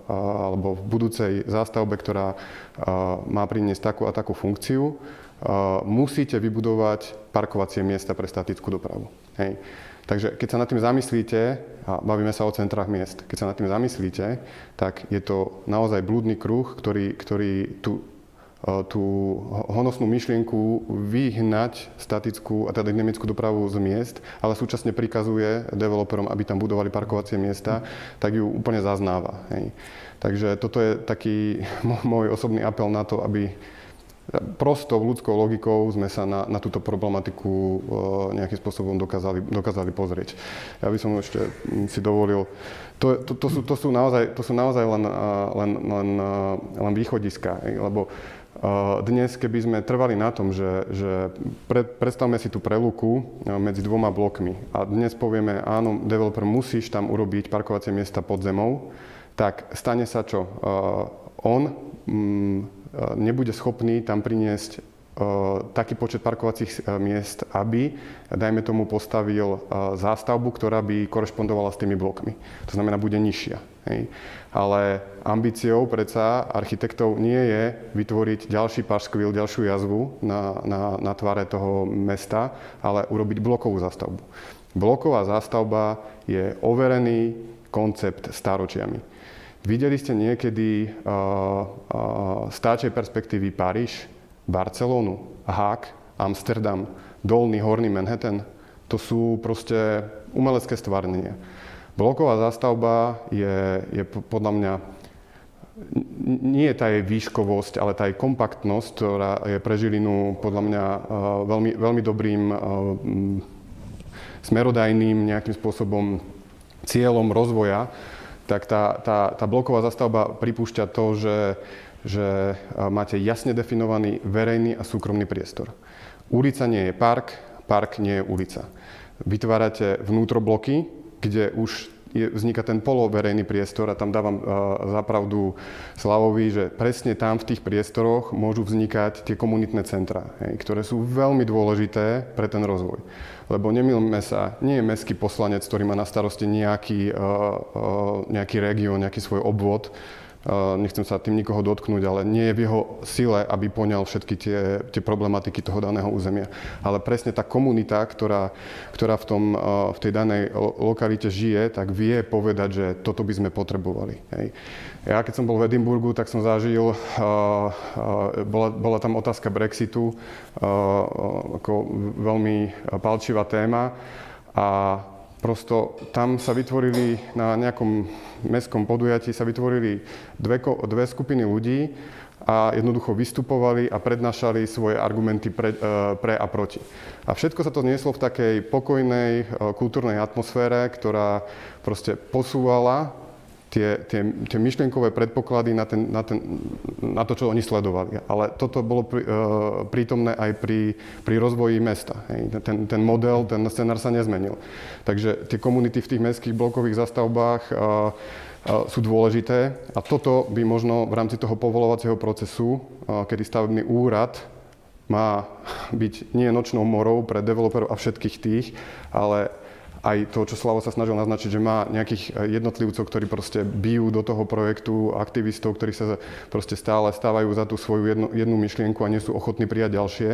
alebo v budúcej zástavbe, ktorá má priniesť takú a takú funkciu, musíte vybudovať parkovacie miesta pre statickú dopravu. Hej. Takže keď sa nad tým zamyslíte, a bavíme sa o centrách miest, keď sa nad tým zamyslíte, tak je to naozaj blúdny kruh, ktorý, ktorý tu tú honosnú myšlienku vyhnať statickú a teda dynamickú dopravu z miest, ale súčasne prikazuje developerom, aby tam budovali parkovacie miesta, tak ju úplne zaznáva. Hej. Takže toto je taký môj osobný apel na to, aby prostou ľudskou logikou sme sa na, na túto problematiku uh, nejakým spôsobom dokázali, dokázali pozrieť. Ja by som ešte mm, si dovolil, to, to, to, sú, to, sú, naozaj, to sú naozaj len, len, len, len východiska, lebo dnes, keby sme trvali na tom, že, že predstavme si tú preluku medzi dvoma blokmi a dnes povieme, áno, developer musíš tam urobiť parkovacie miesta pod zemou, tak stane sa čo? On mm, nebude schopný tam priniesť taký počet parkovacích e, miest, aby, dajme tomu, postavil zástavbu, ktorá by korešpondovala s tými blokmi. To znamená, bude nižšia. Hej. Ale ambíciou predsa architektov nie je vytvoriť ďalší paškvil, ďalšiu jazvu na, na, na tvare toho mesta, ale urobiť blokovú zástavbu. Bloková zástavba je overený koncept stáročiami. Videli ste niekedy uh, uh, perspektívy Paríž, Barcelonu, Haag, Amsterdam, Dolný, Horný Manhattan? To sú proste umelecké stvárnenia. Bloková zástavba je, je podľa mňa nie je tá jej výškovosť, ale tá jej kompaktnosť, ktorá je pre Žilinu podľa mňa uh, veľmi, veľmi dobrým uh, smerodajným nejakým spôsobom cieľom rozvoja, tak tá, tá, tá bloková zastavba pripúšťa to, že, že uh, máte jasne definovaný verejný a súkromný priestor. Ulica nie je park, park nie je ulica. Vytvárate vnútrobloky, kde už je, vzniká ten poloverejný priestor a tam dávam uh, zapravdu Slavovi, že presne tam v tých priestoroch môžu vznikať tie komunitné centra, hej, ktoré sú veľmi dôležité pre ten rozvoj. Lebo nemilme sa, nie je mestský poslanec, ktorý má na starosti nejaký, uh, uh, nejaký región, nejaký svoj obvod, nechcem sa tým nikoho dotknúť, ale nie je v jeho sile, aby poňal všetky tie, tie problematiky toho daného územia. Ale presne tá komunita, ktorá, ktorá v, tom, v tej danej lokalite žije, tak vie povedať, že toto by sme potrebovali. Hej. Ja keď som bol v Edimburgu, tak som zažil, uh, uh, bola, bola tam otázka Brexitu, uh, ako veľmi palčivá téma a Prosto tam sa vytvorili, na nejakom mestskom podujatí sa vytvorili dve, dve skupiny ľudí a jednoducho vystupovali a prednášali svoje argumenty pre, e, pre a proti. A všetko sa to nieslo v takej pokojnej e, kultúrnej atmosfére, ktorá proste posúvala tie, tie, tie myšlienkové predpoklady na, ten, na, ten, na to, čo oni sledovali. Ale toto bolo pri, uh, prítomné aj pri, pri rozvoji mesta. Hej. Ten, ten model, ten scenár sa nezmenil. Takže tie komunity v tých mestských blokových zastavbách uh, uh, sú dôležité a toto by možno v rámci toho povolovacieho procesu, uh, kedy stavebný úrad má byť nie nočnou morou pre developerov a všetkých tých, ale aj to, čo Slavo sa snažil naznačiť, že má nejakých jednotlivcov, ktorí proste bijú do toho projektu, aktivistov, ktorí sa proste stále stávajú za tú svoju jednu, jednu myšlienku a nie sú ochotní prijať ďalšie,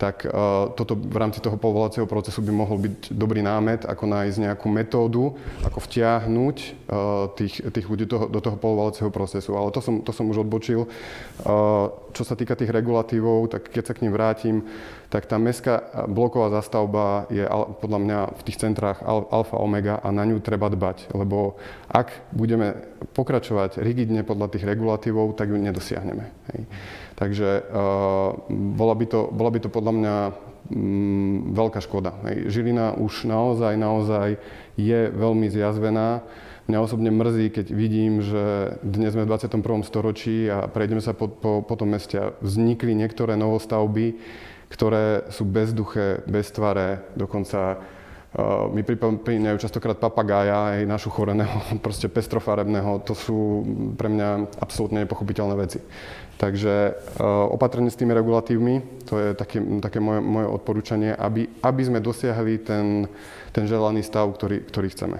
tak uh, toto v rámci toho povolacieho procesu by mohol byť dobrý námet, ako nájsť nejakú metódu, ako vtiahnuť uh, tých, tých ľudí toho, do toho povolacieho procesu. Ale to som, to som už odbočil. Uh, čo sa týka tých regulatívov, tak keď sa k ním vrátim, tak tá mestská bloková zastavba je podľa mňa v tých centrách alfa omega a na ňu treba dbať, lebo ak budeme pokračovať rigidne podľa tých regulatívov, tak ju nedosiahneme. Hej. Takže uh, bola, by to, bola by to podľa mňa um, veľká škoda. Hej. Žilina už naozaj, naozaj je veľmi zjazvená. Mňa osobne mrzí, keď vidím, že dnes sme v 21. storočí a prejdeme sa po, po, po tom meste a vznikli niektoré novostavby, ktoré sú bezduché, beztvaré, dokonca uh, mi pripomínajú častokrát papagája, aj našu choreného, proste pestrofarebného. To sú pre mňa absolútne nepochopiteľné veci. Takže uh, opatrne s tými regulatívmi, to je také, také moje, moje odporúčanie, aby, aby sme dosiahli ten, ten želaný stav, ktorý, ktorý chceme.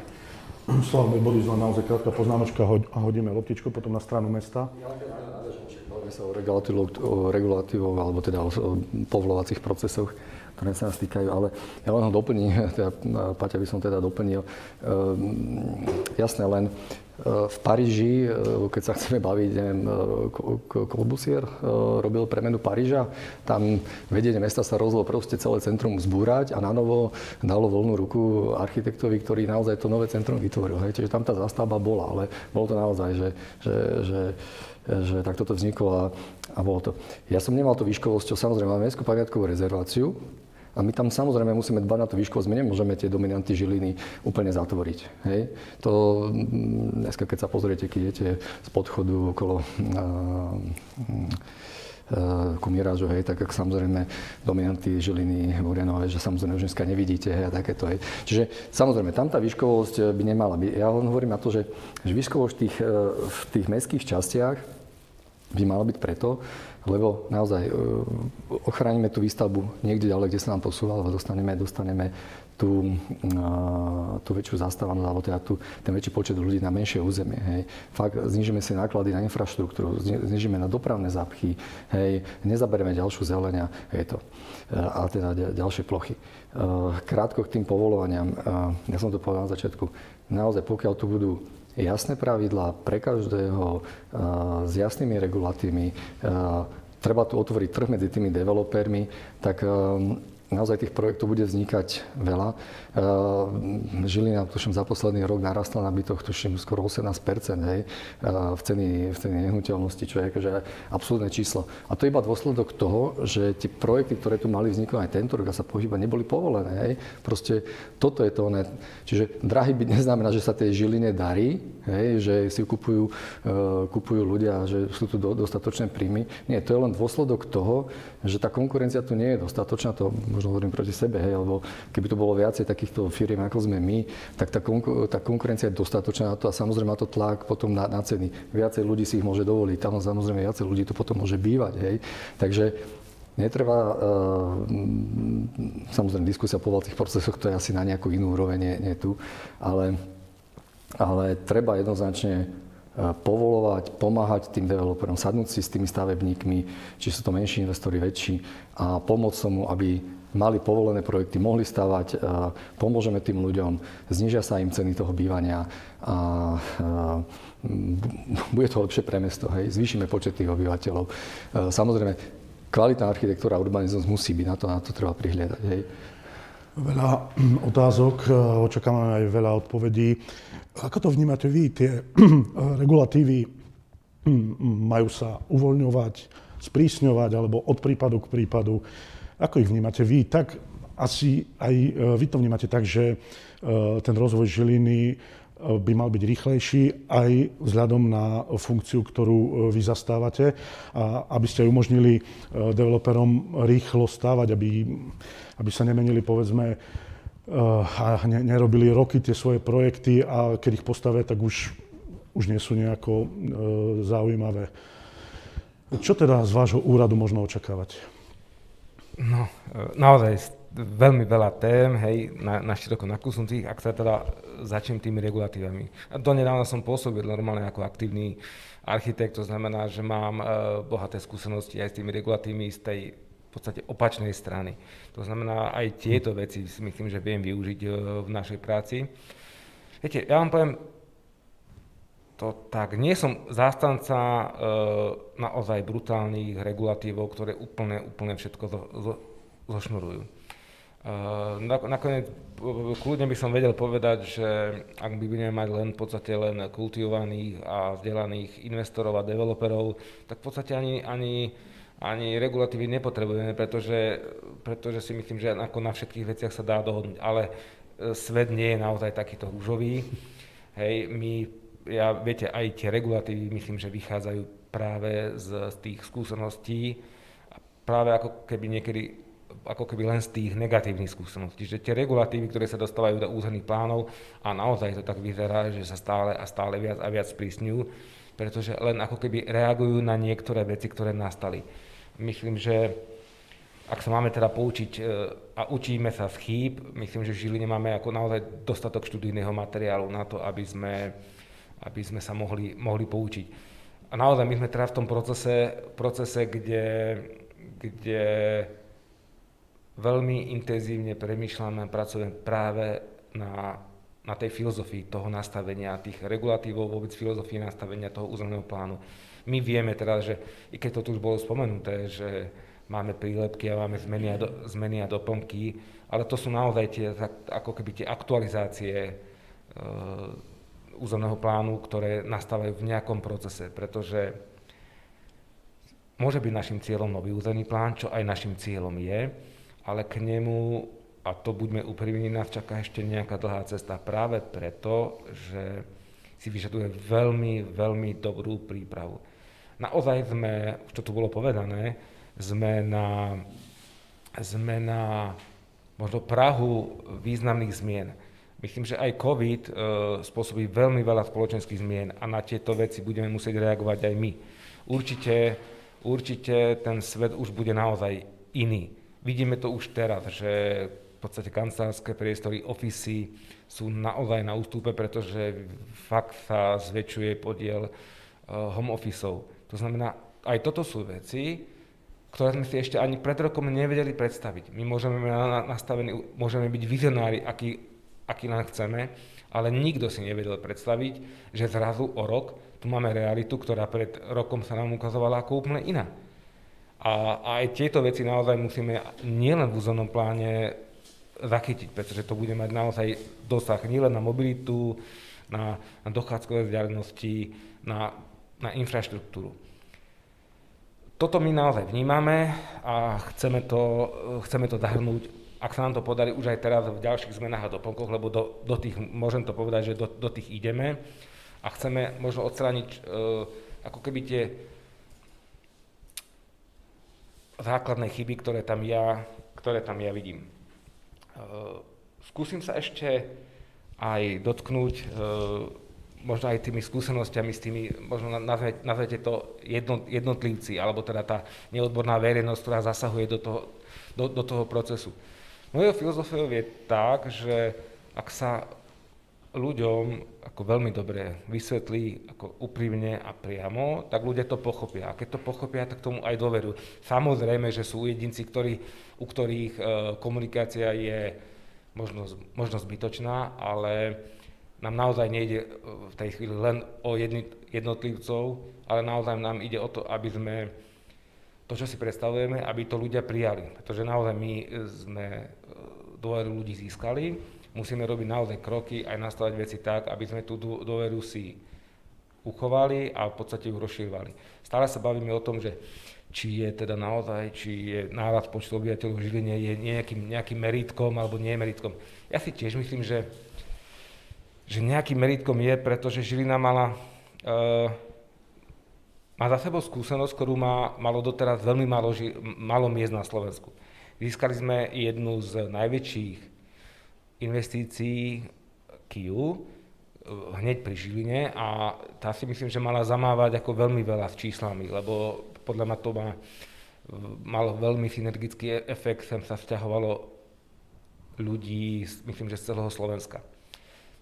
Slavný Boris, len naozaj krátka poznámočka a hodíme loptičku potom na stranu mesta. Bavíme sa o regulatívoch, alebo teda o, o povolovacích procesoch, ktoré sa nás týkajú, ale ja len ho doplním, teda Paťa by som teda doplnil. Ehm, jasné, len v Paríži, e, keď sa chceme baviť, neviem, Kolbusier e, robil premenu Paríža, tam vedenie mesta sa rozhodlo proste celé centrum zbúrať a na novo dalo voľnú ruku architektovi, ktorý naozaj to nové centrum vytvoril. Hej. Čiže tam tá zastavba bola, ale bolo to naozaj, že, že, že že takto to vzniklo a, a bolo to. Ja som nemal to výškovosťou, samozrejme máme mestskú pamiatkovú rezerváciu, a my tam samozrejme musíme dbať na tú výškovosť. My nemôžeme tie dominanty žiliny úplne zatvoriť. Hej? To mm, dneska, keď sa pozriete, keď idete z podchodu okolo ku Mirážu, hej, tak ak samozrejme dominanty žiliny no, že samozrejme už dneska nevidíte hej, a takéto. Hej. Čiže samozrejme, tam tá výškovosť by nemala byť. Ja len hovorím na to, že, že výškovosť v tých, e, v tých mestských častiach by mala byť preto, lebo naozaj e, ochránime tú výstavbu niekde ďalej, kde sa nám posúva, alebo dostaneme, dostaneme tú, tú väčšiu zastávanosť, alebo teda tú, ten väčší počet ľudí na menšie územie. Hej. Fakt znižíme si náklady na infraštruktúru, znižíme na dopravné zápchy, hej, nezaberieme ďalšiu zelenia, je to. A teda ďalšie plochy. Krátko k tým povolovaniam. Ja som to povedal na začiatku. Naozaj, pokiaľ tu budú jasné pravidlá pre každého s jasnými regulatívmi, treba tu otvoriť trh medzi tými developermi, tak naozaj tých projektov bude vznikať veľa. Ehm, Žilina, tuším, za posledný rok narastla na bytoch, tuším, skoro 18 hej, ehm, v ceny, v ceny nehnuteľnosti, čo je akože absolútne číslo. A to je iba dôsledok toho, že tie projekty, ktoré tu mali vzniknúť aj tento rok a sa pohybať, neboli povolené. Hej. Proste toto je to. Ne. Čiže drahý byť neznamená, že sa tej Žiline darí, hej, že si kupujú, uh, kupujú ľudia, že sú tu do, dostatočné príjmy. Nie, to je len dôsledok toho, že tá konkurencia tu nie je dostatočná, to možno hovorím proti sebe, hej, lebo keby to bolo viacej takýchto firiem, ako sme my, tak tá, konku- tá konkurencia je dostatočná na to a samozrejme má to tlak potom na, na ceny. Viacej ľudí si ich môže dovoliť, tam samozrejme viacej ľudí to potom môže bývať. Hej. Takže Netreba, uh, samozrejme, diskusia o povolacích procesoch, to je asi na nejakú inú úroveň, nie, nie tu, ale, ale treba jednoznačne povolovať, pomáhať tým developerom, sadnúť si s tými stavebníkmi, či sú to menší investori, väčší a pomôcť tomu, aby mali povolené projekty, mohli stavať, pomôžeme tým ľuďom, znižia sa im ceny toho bývania a bude to lepšie pre mesto, hej, zvýšime počet tých obyvateľov. Samozrejme, kvalitná architektúra a urbanizmus musí byť, na to, na to treba prihliadať. Hej. Veľa otázok, očakávame aj veľa odpovedí. Ako to vnímate vy? Tie regulatívy majú sa uvoľňovať, sprísňovať alebo od prípadu k prípadu. Ako ich vnímate vy? Tak asi aj e, vy to vnímate tak, že e, ten rozvoj Žiliny e, by mal byť rýchlejší aj vzhľadom na funkciu, ktorú vy zastávate a aby ste umožnili developerom rýchlo stávať, aby, aby sa nemenili povedzme a nerobili roky tie svoje projekty a keď ich postavia, tak už, už nie sú nejako zaujímavé. Čo teda z vášho úradu možno očakávať? No, e, naozaj veľmi veľa tém, hej, na, na široko nakusnutých, ak sa teda začnem tými regulatívami. Donedávna som pôsobil normálne ako aktívny architekt, to znamená, že mám uh, bohaté skúsenosti aj s tými regulatívmi z tej v podstate opačnej strany. To znamená, aj tieto veci si myslím, že viem využiť uh, v našej práci. Viete, ja vám poviem, to tak, nie som zástanca e, naozaj brutálnych regulatívov, ktoré úplne, úplne všetko zo, zo, zošnurujú. Uh, nakoniec kľudne by som vedel povedať, že ak by budeme mať len v podstate len kultivovaných a vzdelaných investorov a developerov, tak v podstate ani, ani, ani regulatívy nepotrebujeme, pretože, pretože si myslím, že ako na všetkých veciach sa dá dohodnúť. Ale e, svet nie je naozaj takýto rúžový. Hej, my, ja, viete, aj tie regulatívy myslím, že vychádzajú práve z, z tých skúseností práve ako keby niekedy ako keby len z tých negatívnych skúseností. Že tie regulatívy, ktoré sa dostávajú do územných plánov a naozaj to tak vyzerá, že sa stále a stále viac a viac sprísňujú, pretože len ako keby reagujú na niektoré veci, ktoré nastali. Myslím, že ak sa máme teda poučiť e, a učíme sa z chýb, myslím, že v Žiline máme ako naozaj dostatok študijného materiálu na to, aby sme, aby sme sa mohli, mohli poučiť. A naozaj my sme teda v tom procese, procese kde, kde veľmi intenzívne premýšľame pracujeme práve na, na tej filozofii toho nastavenia, tých regulatívov, vôbec filozofii nastavenia toho územného plánu. My vieme teda, že i keď to tu už bolo spomenuté, že máme prílepky a máme zmeny a, do, zmeny a doplnky, ale to sú naozaj tie, ako keby tie aktualizácie e, územného plánu, ktoré nastávajú v nejakom procese, pretože môže byť našim cieľom nový územný plán, čo aj našim cieľom je, ale k nemu, a to buďme úprimní, nás čaká ešte nejaká dlhá cesta práve preto, že si vyžaduje veľmi, veľmi dobrú prípravu. Naozaj sme, čo tu bolo povedané, sme na, sme na možno Prahu významných zmien. Myslím, že aj COVID e, spôsobí veľmi veľa spoločenských zmien a na tieto veci budeme musieť reagovať aj my. Určite, určite ten svet už bude naozaj iný. Vidíme to už teraz, že v podstate kancelárske priestory, ofisy sú naozaj na ústupe, pretože fakt sa zväčšuje podiel uh, home officeov. To znamená, aj toto sú veci, ktoré sme si ešte ani pred rokom nevedeli predstaviť. My môžeme nastavení, môžeme byť vizionári, aký, aký len chceme, ale nikto si nevedel predstaviť, že zrazu o rok tu máme realitu, ktorá pred rokom sa nám ukazovala ako úplne iná. A, a aj tieto veci naozaj musíme nielen v územnom pláne zachytiť, pretože to bude mať naozaj dosah nielen na mobilitu, na, na dochádzkové vzdialenosti, na, na infraštruktúru. Toto my naozaj vnímame a chceme to, chceme to zahrnúť, ak sa nám to podarí už aj teraz v ďalších zmenách a doplnkoch, lebo do, do tých, môžem to povedať, že do, do tých ideme a chceme možno odstrániť e, ako keby tie základné chyby, ktoré tam ja, ktoré tam ja vidím. Uh, skúsim sa ešte aj dotknúť uh, možno aj tými skúsenostiami s tými, možno nazvete, nazvete to jedno, jednotlivci, alebo teda tá neodborná verejnosť, ktorá zasahuje do toho, do, do toho procesu. Mojou filozofiou je tak, že ak sa ľuďom ako veľmi dobre vysvetlí, ako úprimne a priamo, tak ľudia to pochopia. A keď to pochopia, tak tomu aj dôverujú. Samozrejme, že sú jedinci, ktorí, u ktorých e, komunikácia je možno, možno zbytočná, ale nám naozaj nejde e, v tej chvíli len o jedni, jednotlivcov, ale naozaj nám ide o to, aby sme to, čo si predstavujeme, aby to ľudia prijali. Pretože naozaj my sme e, dôveru ľudí získali, musíme robiť naozaj kroky, aj nastavať veci tak, aby sme tú dôveru si uchovali a v podstate ju rozširovali. Stále sa bavíme o tom, že či je teda naozaj, či je náraz počtu obyvateľov v Žiline je nejakým, nejakým meritkom alebo nie meritkom. Ja si tiež myslím, že, že nejakým meritkom je, pretože Žilina mala, uh, má za sebou skúsenosť, ktorú má, malo doteraz veľmi málo, málo miest na Slovensku. Získali sme jednu z najväčších investícií KIU eh, hneď pri Žiline a tá si myslím, že mala zamávať ako veľmi veľa s číslami, lebo podľa mňa to má, eh, malo veľmi synergický e- efekt, sem sa vzťahovalo ľudí, myslím, že z celého Slovenska.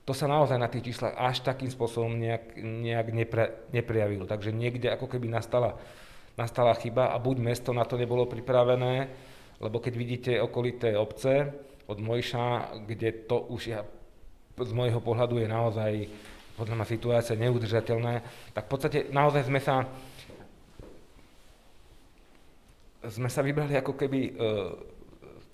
To sa naozaj na tých číslach až takým spôsobom nejak, nejak nepre, neprejavilo. Takže niekde ako keby nastala, nastala chyba a buď mesto na to nebolo pripravené, lebo keď vidíte okolité obce od Mojša, kde to už ja, z môjho pohľadu je naozaj podľa mňa situácia neudržateľná, tak v podstate naozaj sme sa sme sa vybrali ako keby e,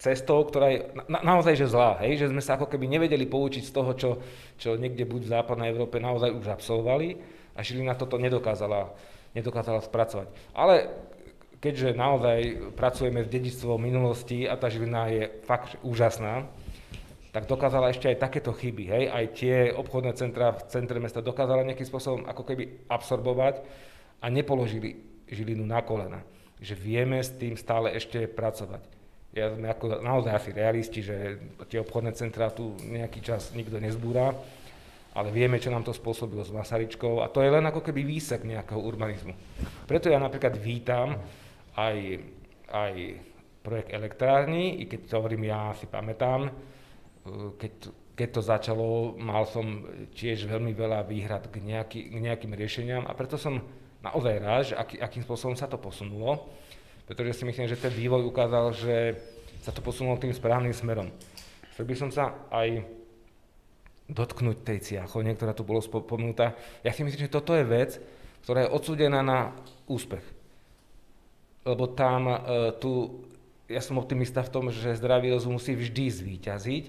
cestou, ktorá je na, naozaj že zlá, hej? že sme sa ako keby nevedeli poučiť z toho, čo, čo niekde buď v západnej Európe naozaj už absolvovali a Žilina toto nedokázala, nedokázala spracovať. Ale keďže naozaj pracujeme v dedičstvo minulosti a tá Žilina je fakt úžasná, tak dokázala ešte aj takéto chyby, hej? aj tie obchodné centra v centre mesta dokázala nejakým spôsobom ako keby absorbovať a nepoložili Žilinu na kolena že vieme s tým stále ešte pracovať. Ja sme ako naozaj asi realisti, že tie obchodné centrá tu nejaký čas nikto nezbúra, ale vieme, čo nám to spôsobilo s Masaryčkou a to je len ako keby výsek nejakého urbanizmu. Preto ja napríklad vítam aj, aj projekt elektrárny, i keď to hovorím, ja si pamätám, keď, keď to začalo, mal som tiež veľmi veľa výhrad k, nejaký, k nejakým riešeniam a preto som naozaj rád, že aký, akým spôsobom sa to posunulo, pretože si myslím, že ten vývoj ukázal, že sa to posunulo tým správnym smerom. Chcel by som sa aj dotknúť tej ciachovne, ktorá tu bolo spomenutá. Ja si myslím, že toto je vec, ktorá je odsúdená na úspech. Lebo tam e, tu, ja som optimista v tom, že zdravý rozum musí vždy zvíťaziť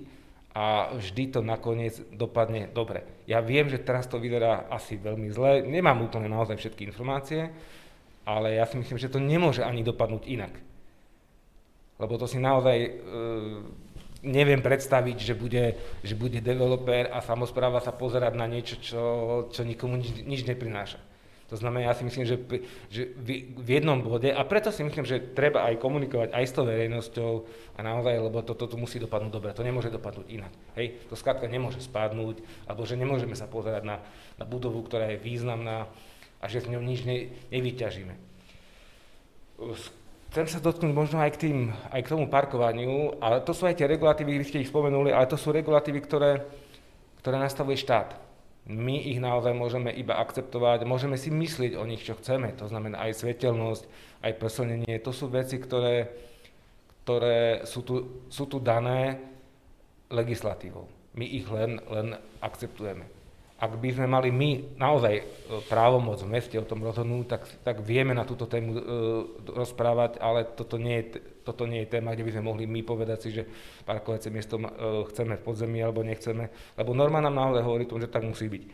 a vždy to nakoniec dopadne dobre. Ja viem, že teraz to vyzerá asi veľmi zle, nemám úplne naozaj všetky informácie, ale ja si myslím, že to nemôže ani dopadnúť inak. Lebo to si naozaj e, neviem predstaviť, že bude, že bude developer a samozpráva sa pozerať na niečo, čo, čo nikomu nič, nič neprináša. To znamená, ja si myslím, že, že v jednom bode, a preto si myslím, že treba aj komunikovať aj s tou verejnosťou a naozaj, lebo toto to musí dopadnúť dobre, to nemôže dopadnúť inak. Hej, to skrátka nemôže spadnúť, alebo že nemôžeme sa pozerať na, na budovu, ktorá je významná a že z ňou nič ne, nevyťažíme. Chcem sa dotknúť možno aj k, tým, aj k tomu parkovaniu, ale to sú aj tie regulatívy, vy ste ich spomenuli, ale to sú regulatívy, ktoré, ktoré nastavuje štát my ich naozaj môžeme iba akceptovať, môžeme si myslieť o nich, čo chceme, to znamená aj svetelnosť, aj preslnenie, to sú veci, ktoré, ktoré sú, tu, sú tu dané legislatívou. My ich len, len akceptujeme ak by sme mali my naozaj e, právomoc v meste o tom rozhodnúť, tak, tak vieme na túto tému e, rozprávať, ale toto nie, je, toto nie je téma, kde by sme mohli my povedať si, že parkovacie miesto e, chceme v podzemí alebo nechceme, lebo norma nám naozaj hovorí tom, že tak musí byť. E,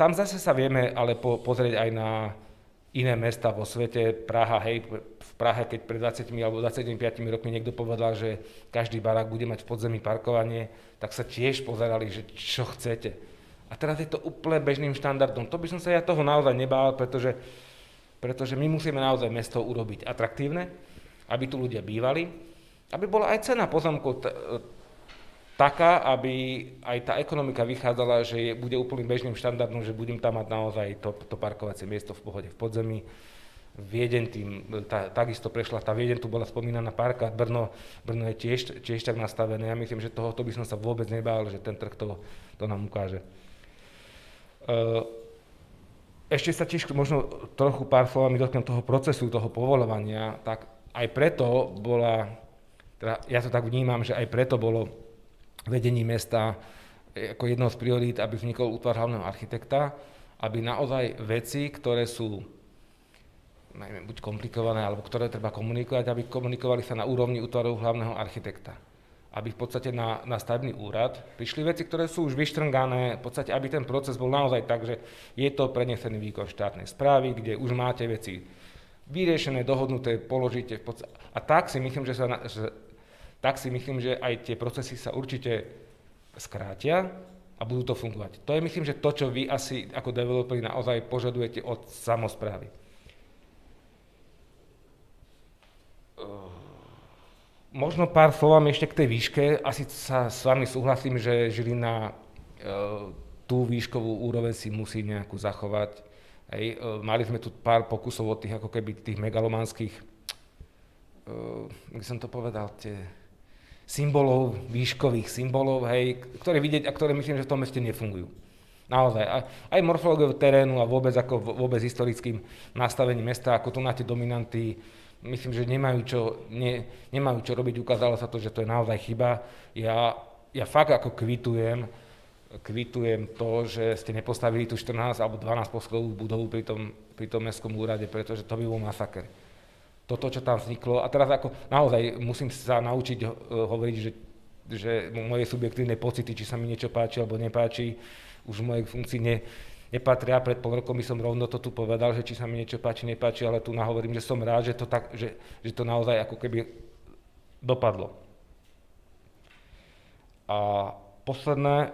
tam zase sa vieme ale po, pozrieť aj na iné mesta vo svete. Praha, hej, v Prahe, keď pred 20 alebo 25 rokmi niekto povedal, že každý barák bude mať v podzemí parkovanie, tak sa tiež pozerali, že čo chcete a teraz je to úplne bežným štandardom. To by som sa ja toho naozaj nebál, pretože, pretože my musíme naozaj mesto urobiť atraktívne, aby tu ľudia bývali, aby bola aj cena pozemkov t- taká, aby aj tá ekonomika vychádzala, že je, bude úplným bežným štandardom, že budem tam mať naozaj to, to parkovacie miesto v pohode v podzemí. Viedeň tým, tá, takisto prešla, tá Viedeň tu bola spomínaná párka, Brno, Brno je tiež, tiež tak nastavené. Ja myslím, že toho to by som sa vôbec nebál, že ten trh to, to nám ukáže. Eh, ešte sa tiež možno trochu pár slovami dotknem toho procesu, toho povolovania, tak aj preto bola, teda ja to tak vnímam, že aj preto bolo vedení mesta ako jednou z priorít, aby vznikol útvar hlavného architekta, aby naozaj veci, ktoré sú najmä buď komplikované, alebo ktoré treba komunikovať, aby komunikovali sa na úrovni útvaru hlavného architekta aby v podstate na, na stavebný úrad prišli veci, ktoré sú už vyštrngané, v podstate aby ten proces bol naozaj tak, že je to prenesený výkon štátnej správy, kde už máte veci vyriešené, dohodnuté, položíte v podstate. A tak si myslím, že, sa, že, tak si myslím, že aj tie procesy sa určite skrátia a budú to fungovať. To je myslím, že to, čo vy asi ako developeri naozaj požadujete od samozprávy. Uh Možno pár slovami ešte k tej výške. Asi sa s vami súhlasím, že Žilina e, tú výškovú úroveň si musí nejakú zachovať. Hej. E, mali sme tu pár pokusov od tých, ako keby tých megalomanských, e, by som to povedal, tie symbolov, výškových symbolov, hej, ktoré vidieť a ktoré myslím, že v tom meste nefungujú. Naozaj. Aj morfológiou terénu a vôbec ako vôbec historickým nastavením mesta, ako tu na tie dominanty, myslím, že nemajú čo, ne, nemajú čo robiť. Ukázalo sa to, že to je naozaj chyba. Ja, ja fakt ako kvitujem, kvitujem to, že ste nepostavili tu 14 alebo 12 poschodovú budovu pri tom, pri tom mestskom úrade, pretože to by bol masaker. Toto, čo tam vzniklo, a teraz ako naozaj musím sa naučiť uh, hovoriť, že, že moje subjektívne pocity, či sa mi niečo páči alebo nepáči, už v mojej funkcii ne, nepatria. Pred pol rokom by som rovno to tu povedal, že či sa mi niečo páči, nepáči, ale tu nahovorím, že som rád, že to, tak, že, že to naozaj ako keby dopadlo. A posledné,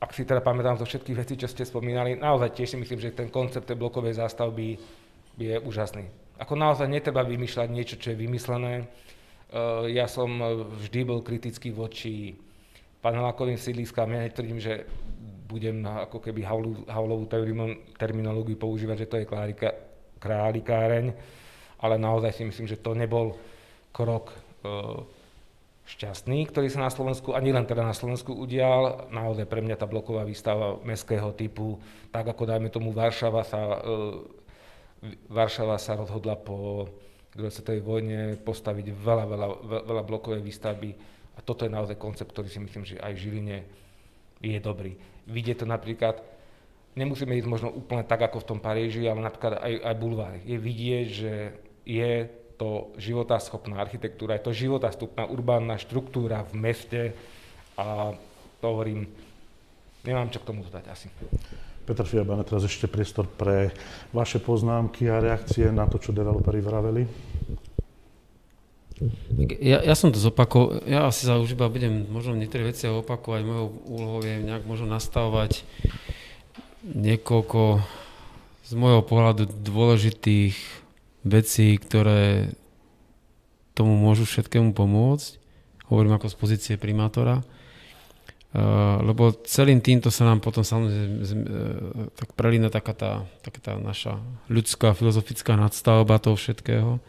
ak si teda pamätám zo všetkých vecí, čo ste spomínali, naozaj tiež si myslím, že ten koncept tej blokovej zástavby je úžasný. Ako naozaj netreba vymýšľať niečo, čo je vymyslené. Ja som vždy bol kritický voči panelákovým sídliskám. Ja netvrdím, že budem ako keby Havlovú terminológiu používať, že to je klárika, králikáreň, ale naozaj si myslím, že to nebol krok e, šťastný, ktorý sa na Slovensku, ani len teda na Slovensku udial. Naozaj pre mňa tá bloková výstava mestského typu, tak ako dajme tomu Varšava sa, e, Varšava sa rozhodla po druhej svetovej vojne postaviť veľa, veľa, veľa blokovej výstavby. Toto je naozaj koncept, ktorý si myslím, že aj v Žiline je dobrý. Vidieť to napríklad, nemusíme ísť možno úplne tak, ako v tom Paríži, ale napríklad aj, aj bulvár. Je vidieť, že je to životaschopná architektúra, je to životaschopná urbánna štruktúra v meste a to hovorím, nemám čo k tomu dodať asi. Petr Fiabane, teraz ešte priestor pre vaše poznámky a reakcie na to, čo developeri vraveli. Ja, ja som to zopakoval, ja asi sa už iba budem možno niektoré veci opakovať, mojou úlohou je nejak možno nastavovať niekoľko z môjho pohľadu dôležitých vecí, ktoré tomu môžu všetkému pomôcť. Hovorím ako z pozície primátora. Uh, lebo celým týmto sa nám potom samozrejme uh, tak prelína taká tá, taká tá naša ľudská filozofická nadstavba toho všetkého.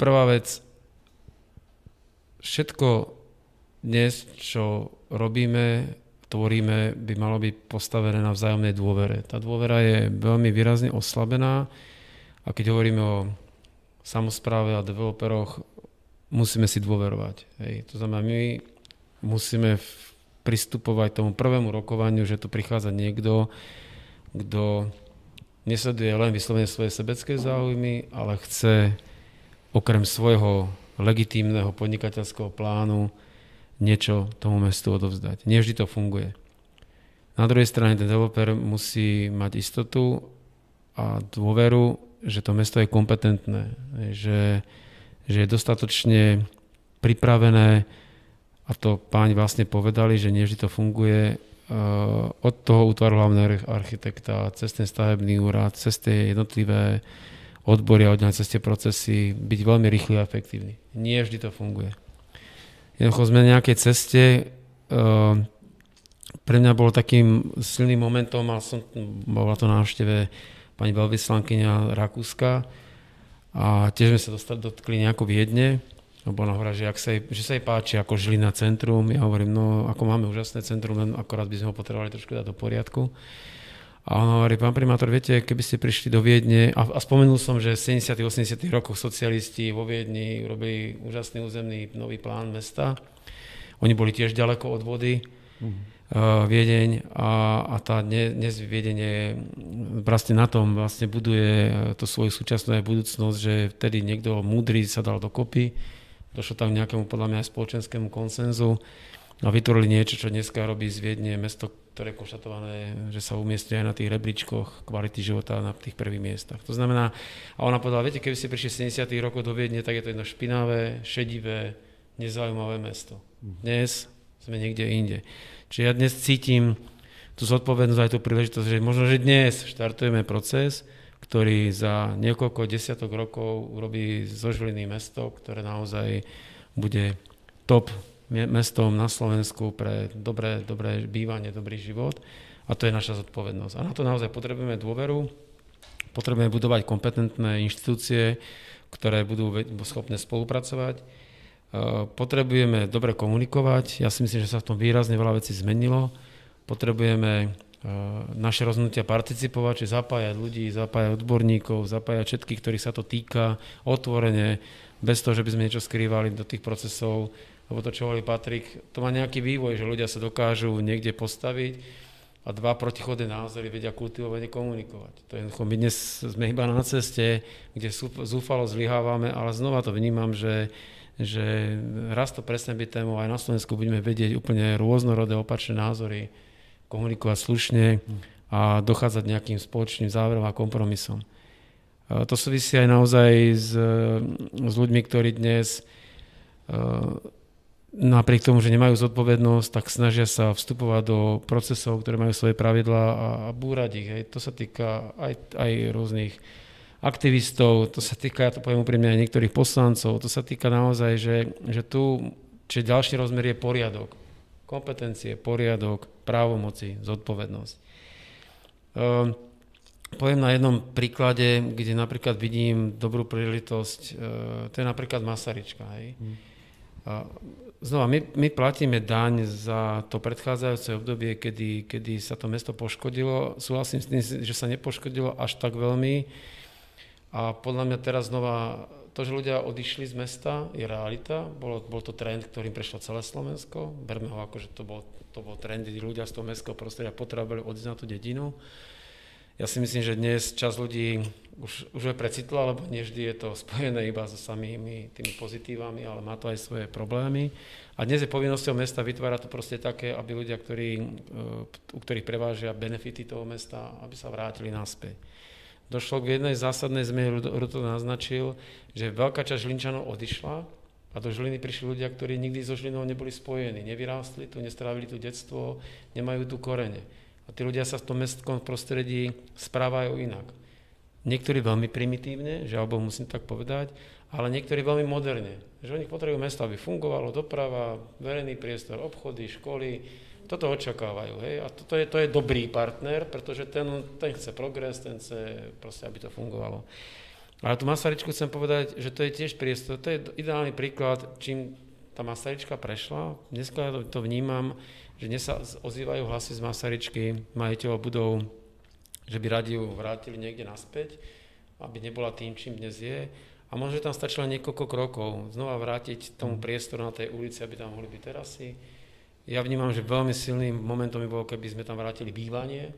Prvá vec, všetko dnes, čo robíme, tvoríme, by malo byť postavené na vzájomnej dôvere. Tá dôvera je veľmi výrazne oslabená a keď hovoríme o samozpráve a developeroch, musíme si dôverovať. Hej. To znamená, my musíme pristupovať tomu prvému rokovaniu, že tu prichádza niekto, kto nesleduje len vyslovene svoje sebecké záujmy, ale chce okrem svojho legitímneho podnikateľského plánu niečo tomu mestu odovzdať. Nie vždy to funguje. Na druhej strane ten developer musí mať istotu a dôveru, že to mesto je kompetentné, že, že je dostatočne pripravené a to páni vlastne povedali, že nie vždy to funguje od toho útvaru hlavného architekta, cez ten stavebný úrad, cez tie jednotlivé a oddelenia cez tie procesy byť veľmi rýchly a efektívny. Nie vždy to funguje. Jednoducho sme na nejakej ceste, uh, pre mňa bolo takým silným momentom, mal som, bola to návšteve pani veľvyslankyňa Rakúska a tiež sme sa dostali, dotkli nejako Viedne, lebo ona hovorila, že, ak sa jej, že sa jej páči ako Žilina centrum. Ja hovorím, no ako máme úžasné centrum, len akorát by sme ho potrebovali trošku dať do poriadku. A on hovorí, pán primátor, viete, keby ste prišli do Viedne, a, a spomenul som, že v 70. 80. rokoch socialisti vo Viedni robili úžasný územný nový plán mesta. Oni boli tiež ďaleko od vody, mm. uh, Viedeň a, a tá dnes Viedeň je vlastne na tom vlastne buduje to svoju súčasnú budúcnosť, že vtedy niekto múdry sa dal dokopy, došlo tam k nejakému podľa mňa aj spoločenskému konsenzu a vytvorili niečo, čo dneska robí z Viedne mesto, ktoré je konštatované, že sa umiestňuje aj na tých rebríčkoch kvality života na tých prvých miestach. To znamená, a ona povedala, viete, keby ste prišli 70. rokov do Viedne, tak je to jedno špinavé, šedivé, nezaujímavé mesto. Dnes sme niekde inde. Čiže ja dnes cítim tú zodpovednosť aj tú príležitosť, že možno, že dnes štartujeme proces, ktorý za niekoľko desiatok rokov urobí zo mesto, ktoré naozaj bude top mestom na Slovensku pre dobré, dobré bývanie, dobrý život. A to je naša zodpovednosť. A na to naozaj potrebujeme dôveru, potrebujeme budovať kompetentné inštitúcie, ktoré budú schopné spolupracovať potrebujeme dobre komunikovať. Ja si myslím, že sa v tom výrazne veľa vecí zmenilo. Potrebujeme naše rozhodnutia participovať, čiže zapájať ľudí, zapájať odborníkov, zapájať všetkých, ktorých sa to týka, otvorene, bez toho, že by sme niečo skrývali do tých procesov, lebo to, čo hovorí Patrik, to má nejaký vývoj, že ľudia sa dokážu niekde postaviť a dva protichodné názory vedia kultivovane komunikovať. To je, my dnes sme iba na ceste, kde zúfalo zlyhávame, ale znova to vnímam, že že raz to presne by tému aj na Slovensku budeme vedieť úplne rôznorodé opačné názory, komunikovať slušne a dochádzať nejakým spoločným záverom a kompromisom. To súvisí aj naozaj s, s ľuďmi, ktorí dnes napriek tomu, že nemajú zodpovednosť, tak snažia sa vstupovať do procesov, ktoré majú svoje pravidlá a, a búrať ich. Hej. To sa týka aj, aj rôznych aktivistov, to sa týka, ja to poviem úprimne, aj niektorých poslancov, to sa týka naozaj, že, že tu, čiže ďalší rozmer je poriadok kompetencie, poriadok, právomoci, zodpovednosť. Um, poviem na jednom príklade, kde napríklad vidím dobrú príležitosť, uh, to je napríklad Masarička. Hej. Hmm. Znova, my, my platíme daň za to predchádzajúce obdobie, kedy, kedy sa to mesto poškodilo. Súhlasím s tým, že sa nepoškodilo až tak veľmi. A podľa mňa teraz znova to, že ľudia odišli z mesta, je realita. Bolo, bol to trend, ktorým prešlo celé Slovensko. Berme ho ako, že to bol, to bol trend, kde ľudia z toho mestského prostredia potrebovali odísť na tú dedinu. Ja si myslím, že dnes čas ľudí už, už je precitla, lebo nie vždy je to spojené iba so samými tými pozitívami, ale má to aj svoje problémy. A dnes je povinnosťou mesta vytvárať to proste také, aby ľudia, ktorí, u ktorých prevážia benefity toho mesta, aby sa vrátili naspäť došlo k jednej zásadnej zmene, Ruto naznačil, že veľká časť Žlinčanov odišla a do Žiliny prišli ľudia, ktorí nikdy so Žilinou neboli spojení, nevyrástli tu, nestrávili tu detstvo, nemajú tu korene. A tí ľudia sa v tom mestskom prostredí správajú inak. Niektorí veľmi primitívne, že alebo musím tak povedať, ale niektorí veľmi moderne. Že oni potrebujú mesto, aby fungovalo, doprava, verejný priestor, obchody, školy, toto očakávajú. Hej? A to, to, je, to je dobrý partner, pretože ten, ten chce progres, ten chce proste, aby to fungovalo. Ale tu Masaryčku chcem povedať, že to je tiež priestor, to je ideálny príklad, čím tá Masaryčka prešla. Dneska to, to vnímam, že dnes sa ozývajú hlasy z Masaryčky, majiteľov budov, že by radi ju vrátili niekde naspäť, aby nebola tým, čím dnes je. A možno, že tam stačilo niekoľko krokov, znova vrátiť tomu priestoru na tej ulici, aby tam mohli byť terasy, ja vnímam, že veľmi silným momentom by bolo, keby sme tam vrátili bývanie,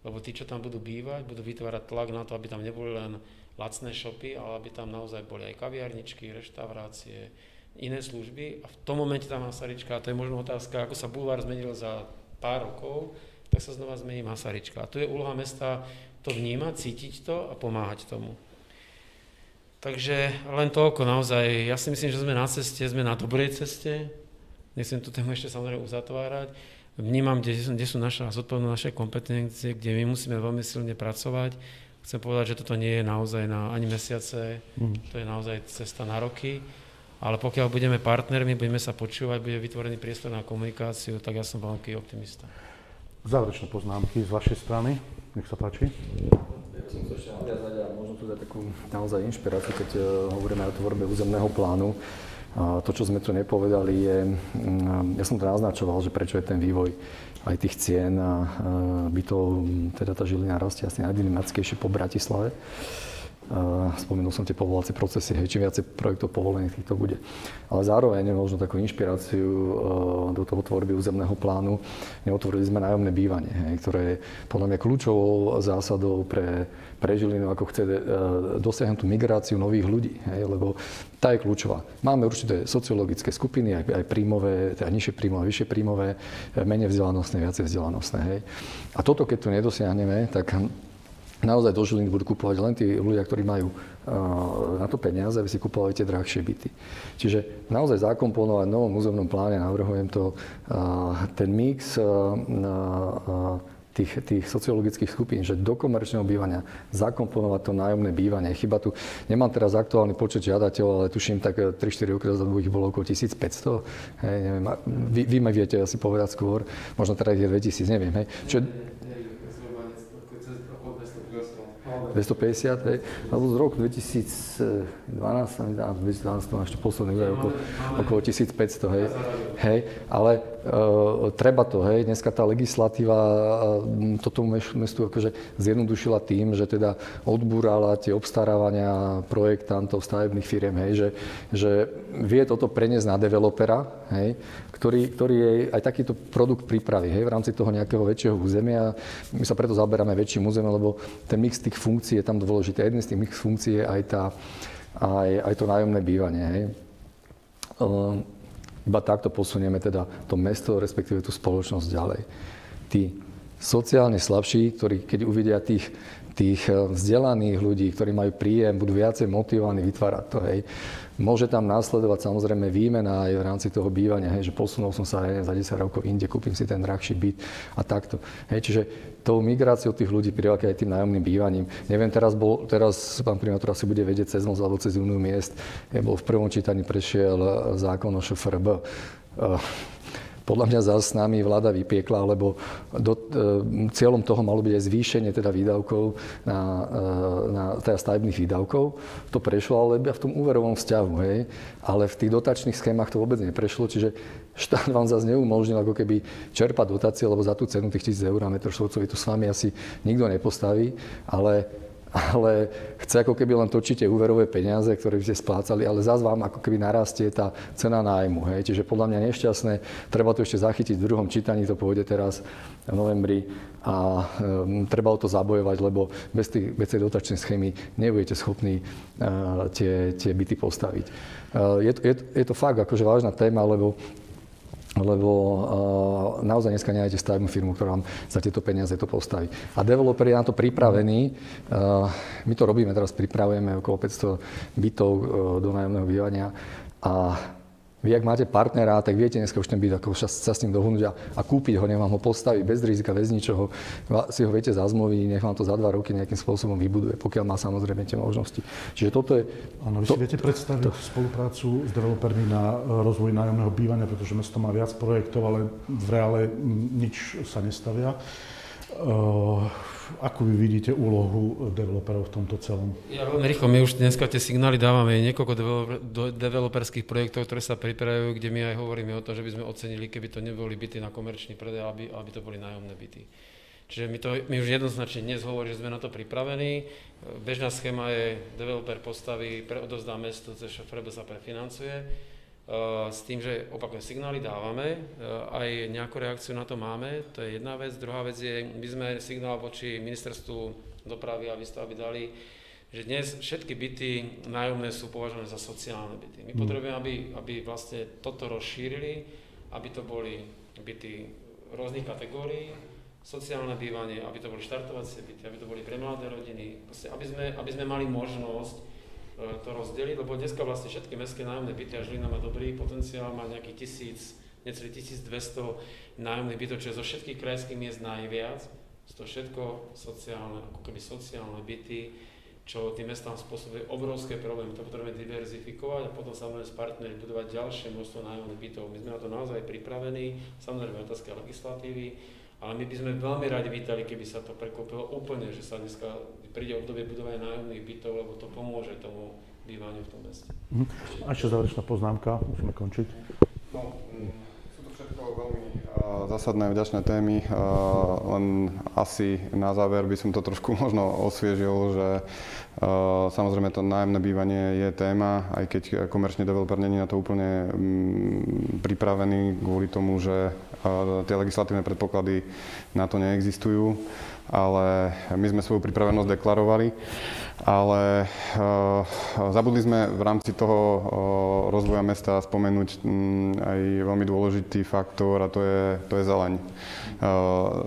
lebo tí, čo tam budú bývať, budú vytvárať tlak na to, aby tam neboli len lacné šopy, ale aby tam naozaj boli aj kaviarničky, reštaurácie, iné služby. A v tom momente tá Masaryčka, a to je možno otázka, ako sa bulvár zmenil za pár rokov, tak sa znova zmení Masaryčka. A tu je úloha mesta to vnímať, cítiť to a pomáhať tomu. Takže len toľko naozaj. Ja si myslím, že sme na ceste, sme na dobrej ceste. Nechcem tu tému ešte samozrejme uzatvárať. Vnímam, kde, kde sú naša zodpovednosť, naše kompetencie, kde my musíme veľmi silne pracovať. Chcem povedať, že toto nie je naozaj na ani mesiace, mm. to je naozaj cesta na roky. Ale pokiaľ budeme partnermi, budeme sa počúvať, bude vytvorený priestor na komunikáciu, tak ja som veľký optimista. Záverečné poznámky z vašej strany, nech sa páči. Ja som chcel ešte nadviazať a možno tu dať takú naozaj inšpiráciu, keď uh, hovoríme o tvorbe územného plánu. To, čo sme tu nepovedali, je, mm, ja som to naznačoval, že prečo je ten vývoj aj tých cien a bytov, teda tá Žilina rastie asi najdynamickejšie po Bratislave. Spomenul som tie povolacie procesy, hej, čím viacej projektov povolených týchto bude. Ale zároveň možno takú inšpiráciu do toho tvorby územného plánu neotvorili sme nájomné bývanie, hej, ktoré je podľa mňa kľúčovou zásadou pre, pre Žilinu, ako chce dosiahnuť tú migráciu nových ľudí, hej, lebo tá je kľúčová. Máme určité sociologické skupiny, aj, aj príjmové, teda nižšie príjmové, vyššie príjmové, menej vzdelanostné, viacej vzdelanostné. Hej. A toto, keď tu nedosiahneme, tak naozaj do Žiliny budú kupovať len tí ľudia, ktorí majú na to peniaze, aby si kupovali tie drahšie byty. Čiže naozaj zakomponovať v novom územnom pláne, navrhujem to, ten mix tých, tých sociologických skupín, že do komerčného bývania zakomponovať to nájomné bývanie. Chyba tu, nemám teraz aktuálny počet žiadateľov, ale tuším, tak 3-4 roky dozadu ich bolo okolo 1500. Hej, neviem, vy, vy ma viete asi povedať skôr, možno teraz je 2000, neviem. Hej. Čo, 250, hej, alebo z roku 2012, sa mi dá, 2012 mám ešte posledný údaj, okolo, okolo 1500, hej, hej, ale treba to, hej, dneska tá legislatíva uh, toto mestu akože zjednodušila tým, že teda odbúrala tie obstarávania projektantov, stavebných firiem, hej, že, že vie toto preniesť na developera, hej, ktorý, ktorý jej aj takýto produkt pripraví hej, v rámci toho nejakého väčšieho územia. My sa preto zaberáme väčším územím, lebo ten mix tých funkcií je tam dôležitý. Jedný z tých mix funkcií je aj, tá, aj, aj to nájomné bývanie. Hej. Uh, iba takto posunieme teda to mesto, respektíve tú spoločnosť ďalej. Tí sociálne slabší, ktorí keď uvidia tých, tých e, vzdelaných ľudí, ktorí majú príjem, budú viacej motivovaní vytvárať to. Hej. Môže tam následovať samozrejme výmena aj v rámci toho bývania, hej, že posunul som sa aj za 10 rokov inde, kúpim si ten drahší byt a takto. Hej, čiže tou migráciou tých ľudí priláka aj tým nájomným bývaním. Neviem, teraz, bol, teraz pán primátor asi bude vedieť cez most alebo cez Uniu miest, je bol v prvom čítaní prešiel zákon o ŠFRB. Uh, podľa mňa zase s nami vláda vypiekla, lebo do, e, cieľom toho malo byť aj zvýšenie teda výdavkov na, e, na teda stavebných výdavkov. To prešlo, ale v tom úverovom vzťahu, hej. Ale v tých dotačných schémach to vôbec neprešlo, čiže štát vám zase neumožnil ako keby čerpať dotácie, lebo za tú cenu tých 1000 eur na metr štvorcový to s vami asi nikto nepostaví, ale ale chce ako keby len točíte úverové peniaze, ktoré by ste splácali, ale zase vám ako keby narastie tá cena nájmu. Hej. Čiže podľa mňa nešťastné, treba to ešte zachytiť v druhom čítaní, to pôjde teraz v novembri a um, treba o to zabojovať, lebo bez, tých, bez tej dotačnej schémy nebudete schopní uh, tie, tie byty postaviť. Uh, je, to, je, je to fakt akože vážna téma, lebo lebo uh, naozaj dneska nenájdete stavebnú firmu, ktorá vám za tieto peniaze to postaví. A developer je na to pripravený. Uh, my to robíme, teraz pripravujeme okolo 500 bytov uh, do nájomného bývania a vy, ak máte partnera, tak viete dneska už ten byt ako sa s ním dohodnúť a, a kúpiť ho, nech vám ho postaví bez rizika, bez ničoho. Si ho viete zazmluviť, nech vám to za dva roky nejakým spôsobom vybuduje, pokiaľ má samozrejme tie možnosti. Čiže toto je... Áno, vy to, si viete predstaviť to, spoluprácu s developermi na rozvoj nájomného bývania, pretože mesto má viac projektov, ale v reále nič sa nestavia. Uh, Akú vy vidíte úlohu developerov v tomto celom? Ja veľmi rýchlo, my už dneska tie signály dávame, niekoľko developerských projektov, ktoré sa pripravujú, kde my aj hovoríme o tom, že by sme ocenili, keby to neboli byty na komerčný predaj, aby, aby to boli nájomné byty. Čiže my, to, my už jednoznačne dnes hovoríme, že sme na to pripravení. Bežná schéma je, developer postaví, odovzdá mesto, cez sa prefinancuje Eh, s tým, že opakujem, signály dávame, eh, aj nejakú reakciu na to máme, to je jedna vec. Druhá vec je, my sme signál voči ministerstvu dopravy a výstavby dali, že dnes všetky byty nájomné sú považované za sociálne byty. My mm. potrebujeme, aby, aby vlastne toto rozšírili, aby to boli byty rôznych kategórií, sociálne bývanie, aby to boli štartovacie byty, aby to boli pre mladé rodiny, aby sme, aby sme mali možnosť E, to rozdeliť, lebo dneska vlastne všetky mestské nájomné byty a Žilina má dobrý potenciál, má nejakých tisíc, necelý 1200 nájomných bytov, čo je zo všetkých krajských miest najviac. Sú to všetko sociálne, ako keby sociálne byty, čo tým mestám spôsobuje obrovské problémy. To potrebujeme diverzifikovať a potom samozrejme s partnermi budovať ďalšie množstvo nájomných bytov. My sme na to naozaj pripravení, samozrejme otázka legislatívy, ale my by sme veľmi radi vítali, keby sa to prekopilo úplne, že sa dneska príde obdobie budovania nájomných bytov, lebo to pomôže tomu bývaniu v tom meste. Mhm. A ešte záverečná poznámka, musíme končiť. No, mm, veľmi uh, zásadné vďačné témy, uh, len asi na záver by som to trošku možno osviežil, že Uh, samozrejme to nájomné bývanie je téma, aj keď komerčný developer není na to úplne um, pripravený kvôli tomu, že tie legislatívne predpoklady na to neexistujú, ale my sme svoju pripravenosť deklarovali ale uh, zabudli sme v rámci toho uh, rozvoja mesta spomenúť um, aj veľmi dôležitý faktor a to je, to je zeleň. Uh,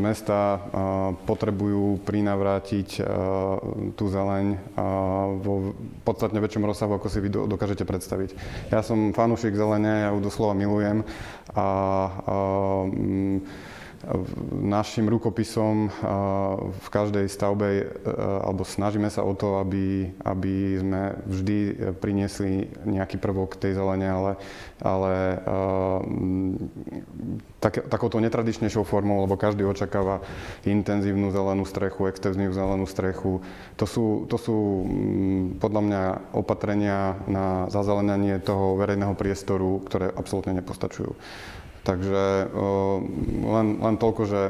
mesta potrebujú prinavrátiť tú zeleň vo podstatne väčšom rozsahu, ako si vy do, dokážete predstaviť. Ja som fanúšik zelene, ja ju doslova milujem a uh, um, našim rukopisom v každej stavbe, alebo snažíme sa o to, aby, aby sme vždy priniesli nejaký prvok tej zelene, ale, ale tak, takouto netradičnejšou formou, lebo každý očakáva intenzívnu zelenú strechu, extenzívnu zelenú strechu. To sú, to sú podľa mňa opatrenia na zazelenanie toho verejného priestoru, ktoré absolútne nepostačujú. Takže len, len toľko, že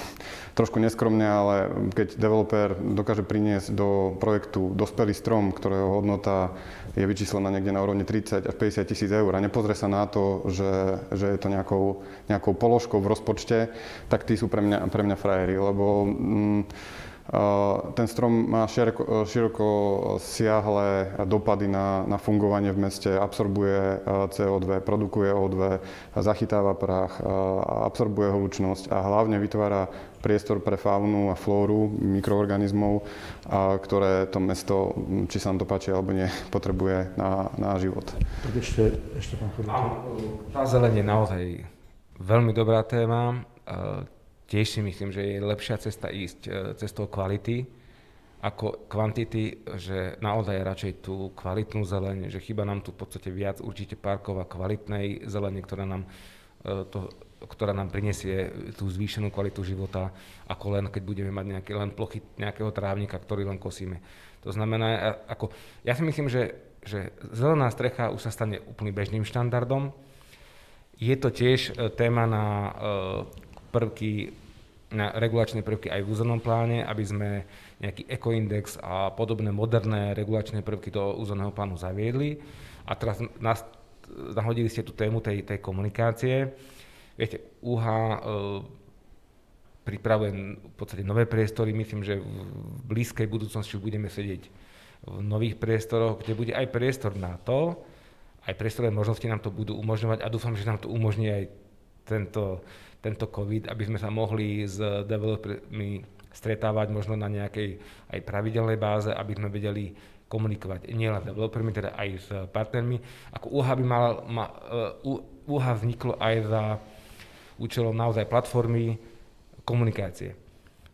trošku neskromne, ale keď developer dokáže priniesť do projektu dospelý strom, ktorého hodnota je vyčíslená niekde na úrovni 30 až 50 tisíc eur a nepozrie sa na to, že, že je to nejakou, nejakou položkou v rozpočte, tak tí sú pre mňa, pre mňa frajeri, lebo mm, ten strom má široko, široko siahle dopady na, na fungovanie v meste, absorbuje CO2, produkuje O2, zachytáva prach, absorbuje hlučnosť a hlavne vytvára priestor pre faunu a flóru mikroorganizmov, ktoré to mesto, či sa nám to páči alebo nie, potrebuje na, na život. Tak ešte, ešte pán Tá zeleň je naozaj veľmi dobrá téma tiež si myslím, že je lepšia cesta ísť e, cestou kvality ako kvantity, že naozaj radšej tú kvalitnú zeleň, že chyba nám tu v podstate viac určite parkov a kvalitnej zelene, ktorá nám, e, to, ktorá nám prinesie tú zvýšenú kvalitu života, ako len keď budeme mať nejaké len plochy nejakého trávnika, ktorý len kosíme. To znamená, e, ako, ja si myslím, že, že zelená strecha už sa stane úplne bežným štandardom. Je to tiež téma na prvky na regulačné prvky aj v územnom pláne, aby sme nejaký ekoindex a podobné moderné regulačné prvky do územného plánu zaviedli. A teraz nás, nahodili ste tú tému tej, tej komunikácie. Viete, UH e, pripravuje v podstate nové priestory. Myslím, že v blízkej budúcnosti budeme sedieť v nových priestoroch, kde bude aj priestor na to, aj priestorové možnosti nám to budú umožňovať a dúfam, že nám to umožní aj tento tento COVID, aby sme sa mohli s developermi stretávať možno na nejakej aj pravidelnej báze, aby sme vedeli komunikovať nielen s developermi, teda aj s partnermi. Ako UHA by mal, ma, UHA vzniklo aj za účelom naozaj platformy komunikácie.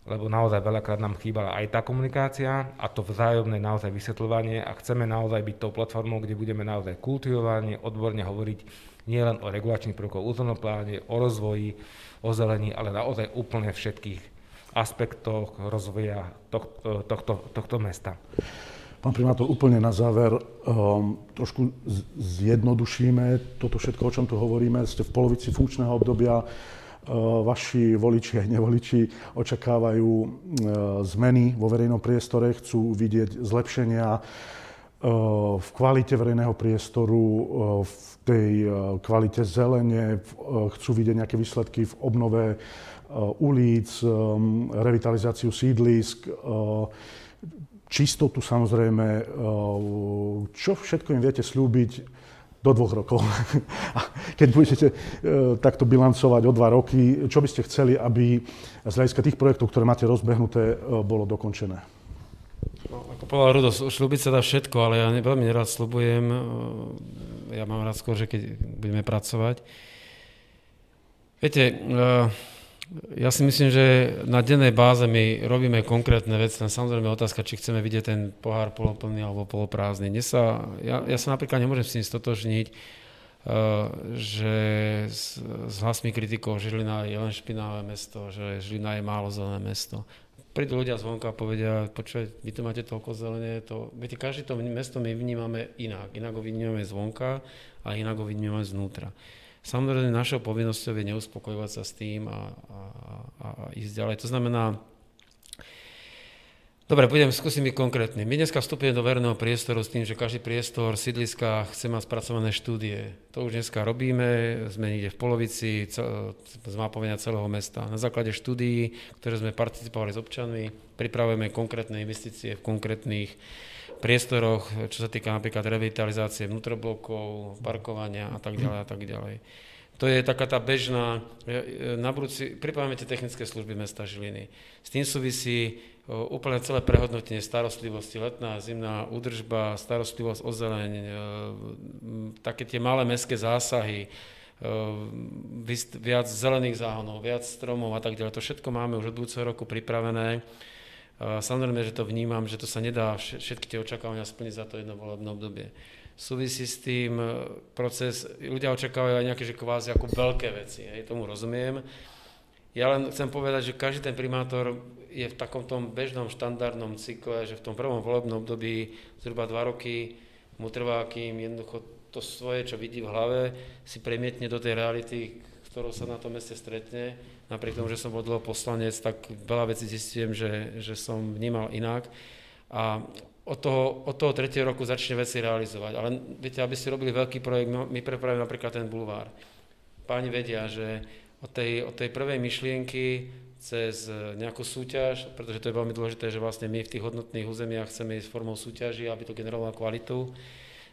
Lebo naozaj veľakrát nám chýbala aj tá komunikácia a to vzájomné naozaj vysvetľovanie a chceme naozaj byť tou platformou, kde budeme naozaj kultivovane, odborne hovoriť nielen o regulačných prvkoch územnom pláne, o rozvoji, o zelení, ale naozaj úplne všetkých aspektoch rozvoja tohto, tohto, tohto mesta. Pán primátor, úplne na záver, um, trošku zjednodušíme toto všetko, o čom tu hovoríme. Ste v polovici funkčného obdobia, uh, vaši voliči aj nevoliči očakávajú uh, zmeny vo verejnom priestore, chcú vidieť zlepšenia v kvalite verejného priestoru, v tej kvalite zelene, chcú vidieť nejaké výsledky v obnove ulic, revitalizáciu sídlisk, čistotu samozrejme. Čo všetko im viete slúbiť do dvoch rokov? Keď budete takto bilancovať o dva roky, čo by ste chceli, aby z hľadiska tých projektov, ktoré máte rozbehnuté, bolo dokončené? No, ako povedal Rudo, slúbiť sa dá všetko, ale ja veľmi nerád slúbujem. Ja mám rád skôr, že keď budeme pracovať. Viete, ja si myslím, že na dennej báze my robíme konkrétne veci, samozrejme otázka, či chceme vidieť ten pohár poloplný alebo poloprázdny. Dnes sa, ja, ja sa napríklad nemôžem s tým stotožniť, že s, s hlasmi kritikov Žilina je len špinavé mesto, že Žilina je málo zelené mesto prídu ľudia zvonka a povedia, počuj, vy tu máte toľko zelenie, to, viete, každé to mesto my vnímame inak. Inak ho vnímame zvonka a inak ho vnímame znútra. Samozrejme, našou povinnosťou je neuspokojovať sa s tým a, a, a, a ísť ďalej. To znamená, Dobre, budem, skúsim byť konkrétny. My dneska vstupujeme do verejného priestoru s tým, že každý priestor sídliska chce mať spracované štúdie. To už dneska robíme, sme niekde v polovici zmapovania celého mesta. Na základe štúdií, ktoré sme participovali s občanmi, pripravujeme konkrétne investície v konkrétnych priestoroch, čo sa týka napríklad revitalizácie vnútroblokov, parkovania a tak ďalej a tak ďalej. To je taká tá bežná, na budúci, pripravujeme tie technické služby mesta Žiliny. S tým súvisí úplne celé prehodnotenie starostlivosti, letná, zimná údržba, starostlivosť o zeleň, také tie malé mestské zásahy, viac zelených záhonov, viac stromov a tak ďalej. To všetko máme už od budúceho roku pripravené. Samozrejme, že to vnímam, že to sa nedá všetky tie očakávania splniť za to jedno volebné obdobie. Súvisí s tým proces, ľudia očakávajú aj nejaké že kvázi ako veľké veci, hej, tomu rozumiem. Ja len chcem povedať, že každý ten primátor je v takom tom bežnom štandardnom cykle, že v tom prvom volebnom období zhruba dva roky mu trvá, kým jednoducho to svoje, čo vidí v hlave, si premietne do tej reality, ktorou sa na tom meste stretne. Napriek tomu, že som bol dlho poslanec, tak veľa vecí zistím, že, že som vnímal inak. A od toho, od toho tretieho roku začne veci realizovať. Ale viete, aby ste robili veľký projekt, no, my prepravíme napríklad ten bulvár. Páni vedia, že od tej, od tej prvej myšlienky cez nejakú súťaž, pretože to je veľmi dôležité, že vlastne my v tých hodnotných územiach chceme ísť formou súťaži, aby to generovalo kvalitu,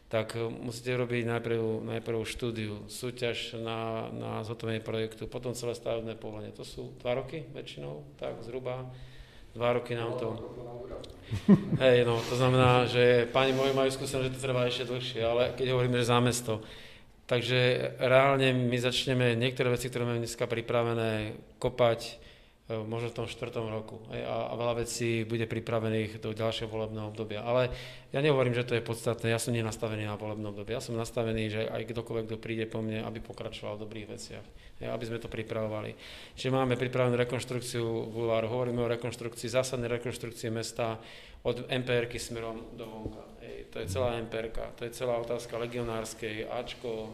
tak musíte robiť najprv, najprv štúdiu, súťaž na, na zhotovenie projektu, potom celé stavebné povolenie. To sú dva roky väčšinou, tak zhruba. Dva roky nám to... Hej, no, to znamená, že páni moji majú skúsenosť, že to trvá ešte dlhšie, ale keď hovoríme, že za mesto, Takže reálne my začneme niektoré veci, ktoré máme dneska pripravené, kopať e, možno v tom štvrtom roku. A, a veľa vecí bude pripravených do ďalšieho volebného obdobia. Ale ja nehovorím, že to je podstatné, ja som nenastavený na volebné obdobie. Ja som nastavený, že aj kdokoľvek, kto príde po mne, aby pokračoval v dobrých veciach. Ja, aby sme to pripravovali. Čiže máme pripravenú rekonštrukciu bulváru, hovoríme o rekonštrukcii, zásadnej rekonštrukcii mesta od MPR-ky smerom do vonka to je celá MPRK, to je celá otázka legionárskej, Ačko, e,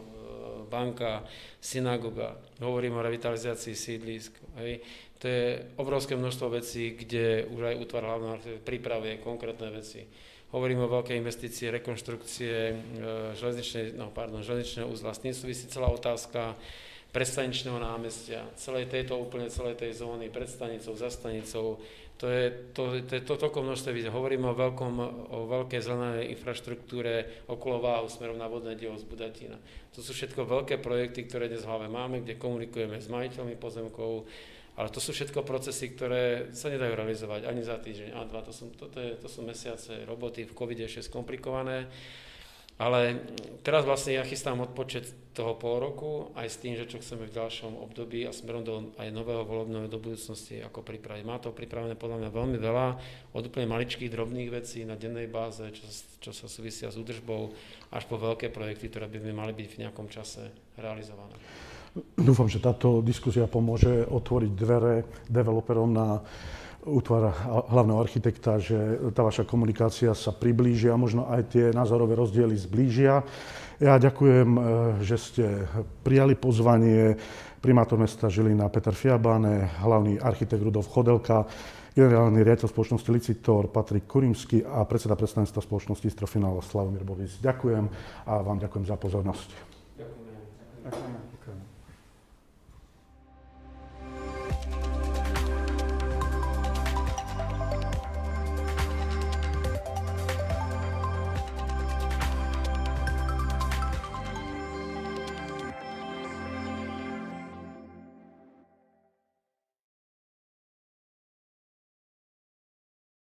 banka, synagoga, hovorím o revitalizácii sídlisk. Hej. To je obrovské množstvo vecí, kde už aj útvar hlavného pripravuje konkrétne veci. Hovorím o veľkej investície, rekonštrukcie e, železničnej, no, pardon, železničného uzla. S tým súvisí celá otázka predstaničného námestia, celej tejto úplne celej tej zóny, predstanicou, zastanicou, to je, to, to, to toľko množstvo vízie. Hovoríme o, veľkom, o veľkej zelenej infraštruktúre okolo váhu smerom na vodné dielo z Budatina. To sú všetko veľké projekty, ktoré dnes v hlave máme, kde komunikujeme s majiteľmi pozemkov, ale to sú všetko procesy, ktoré sa nedajú realizovať ani za týždeň, a dva. To sú, to, to, je, to sú mesiace roboty, v covid ešte skomplikované. Ale teraz vlastne ja chystám odpočet toho pol roku, aj s tým, že čo chceme v ďalšom období a smerom do aj nového volebného do budúcnosti ako pripraviť. Má to pripravené podľa mňa veľmi veľa, od úplne maličkých drobných vecí na dennej báze, čo, čo sa súvisia s údržbou, až po veľké projekty, ktoré by mali byť v nejakom čase realizované. Dúfam, že táto diskusia pomôže otvoriť dvere developerom na útvar hlavného architekta, že tá vaša komunikácia sa priblíži a možno aj tie názorové rozdiely zblížia. Ja ďakujem, e, že ste prijali pozvanie primátor mesta Žilina Peter Fiabane, hlavný architekt Rudolf Chodelka, generálny riaditeľ spoločnosti Licitor Patrik Kurimsky a predseda predstavenstva spoločnosti Strofinal Slavomír Bovis. Ďakujem a vám ďakujem za pozornosť.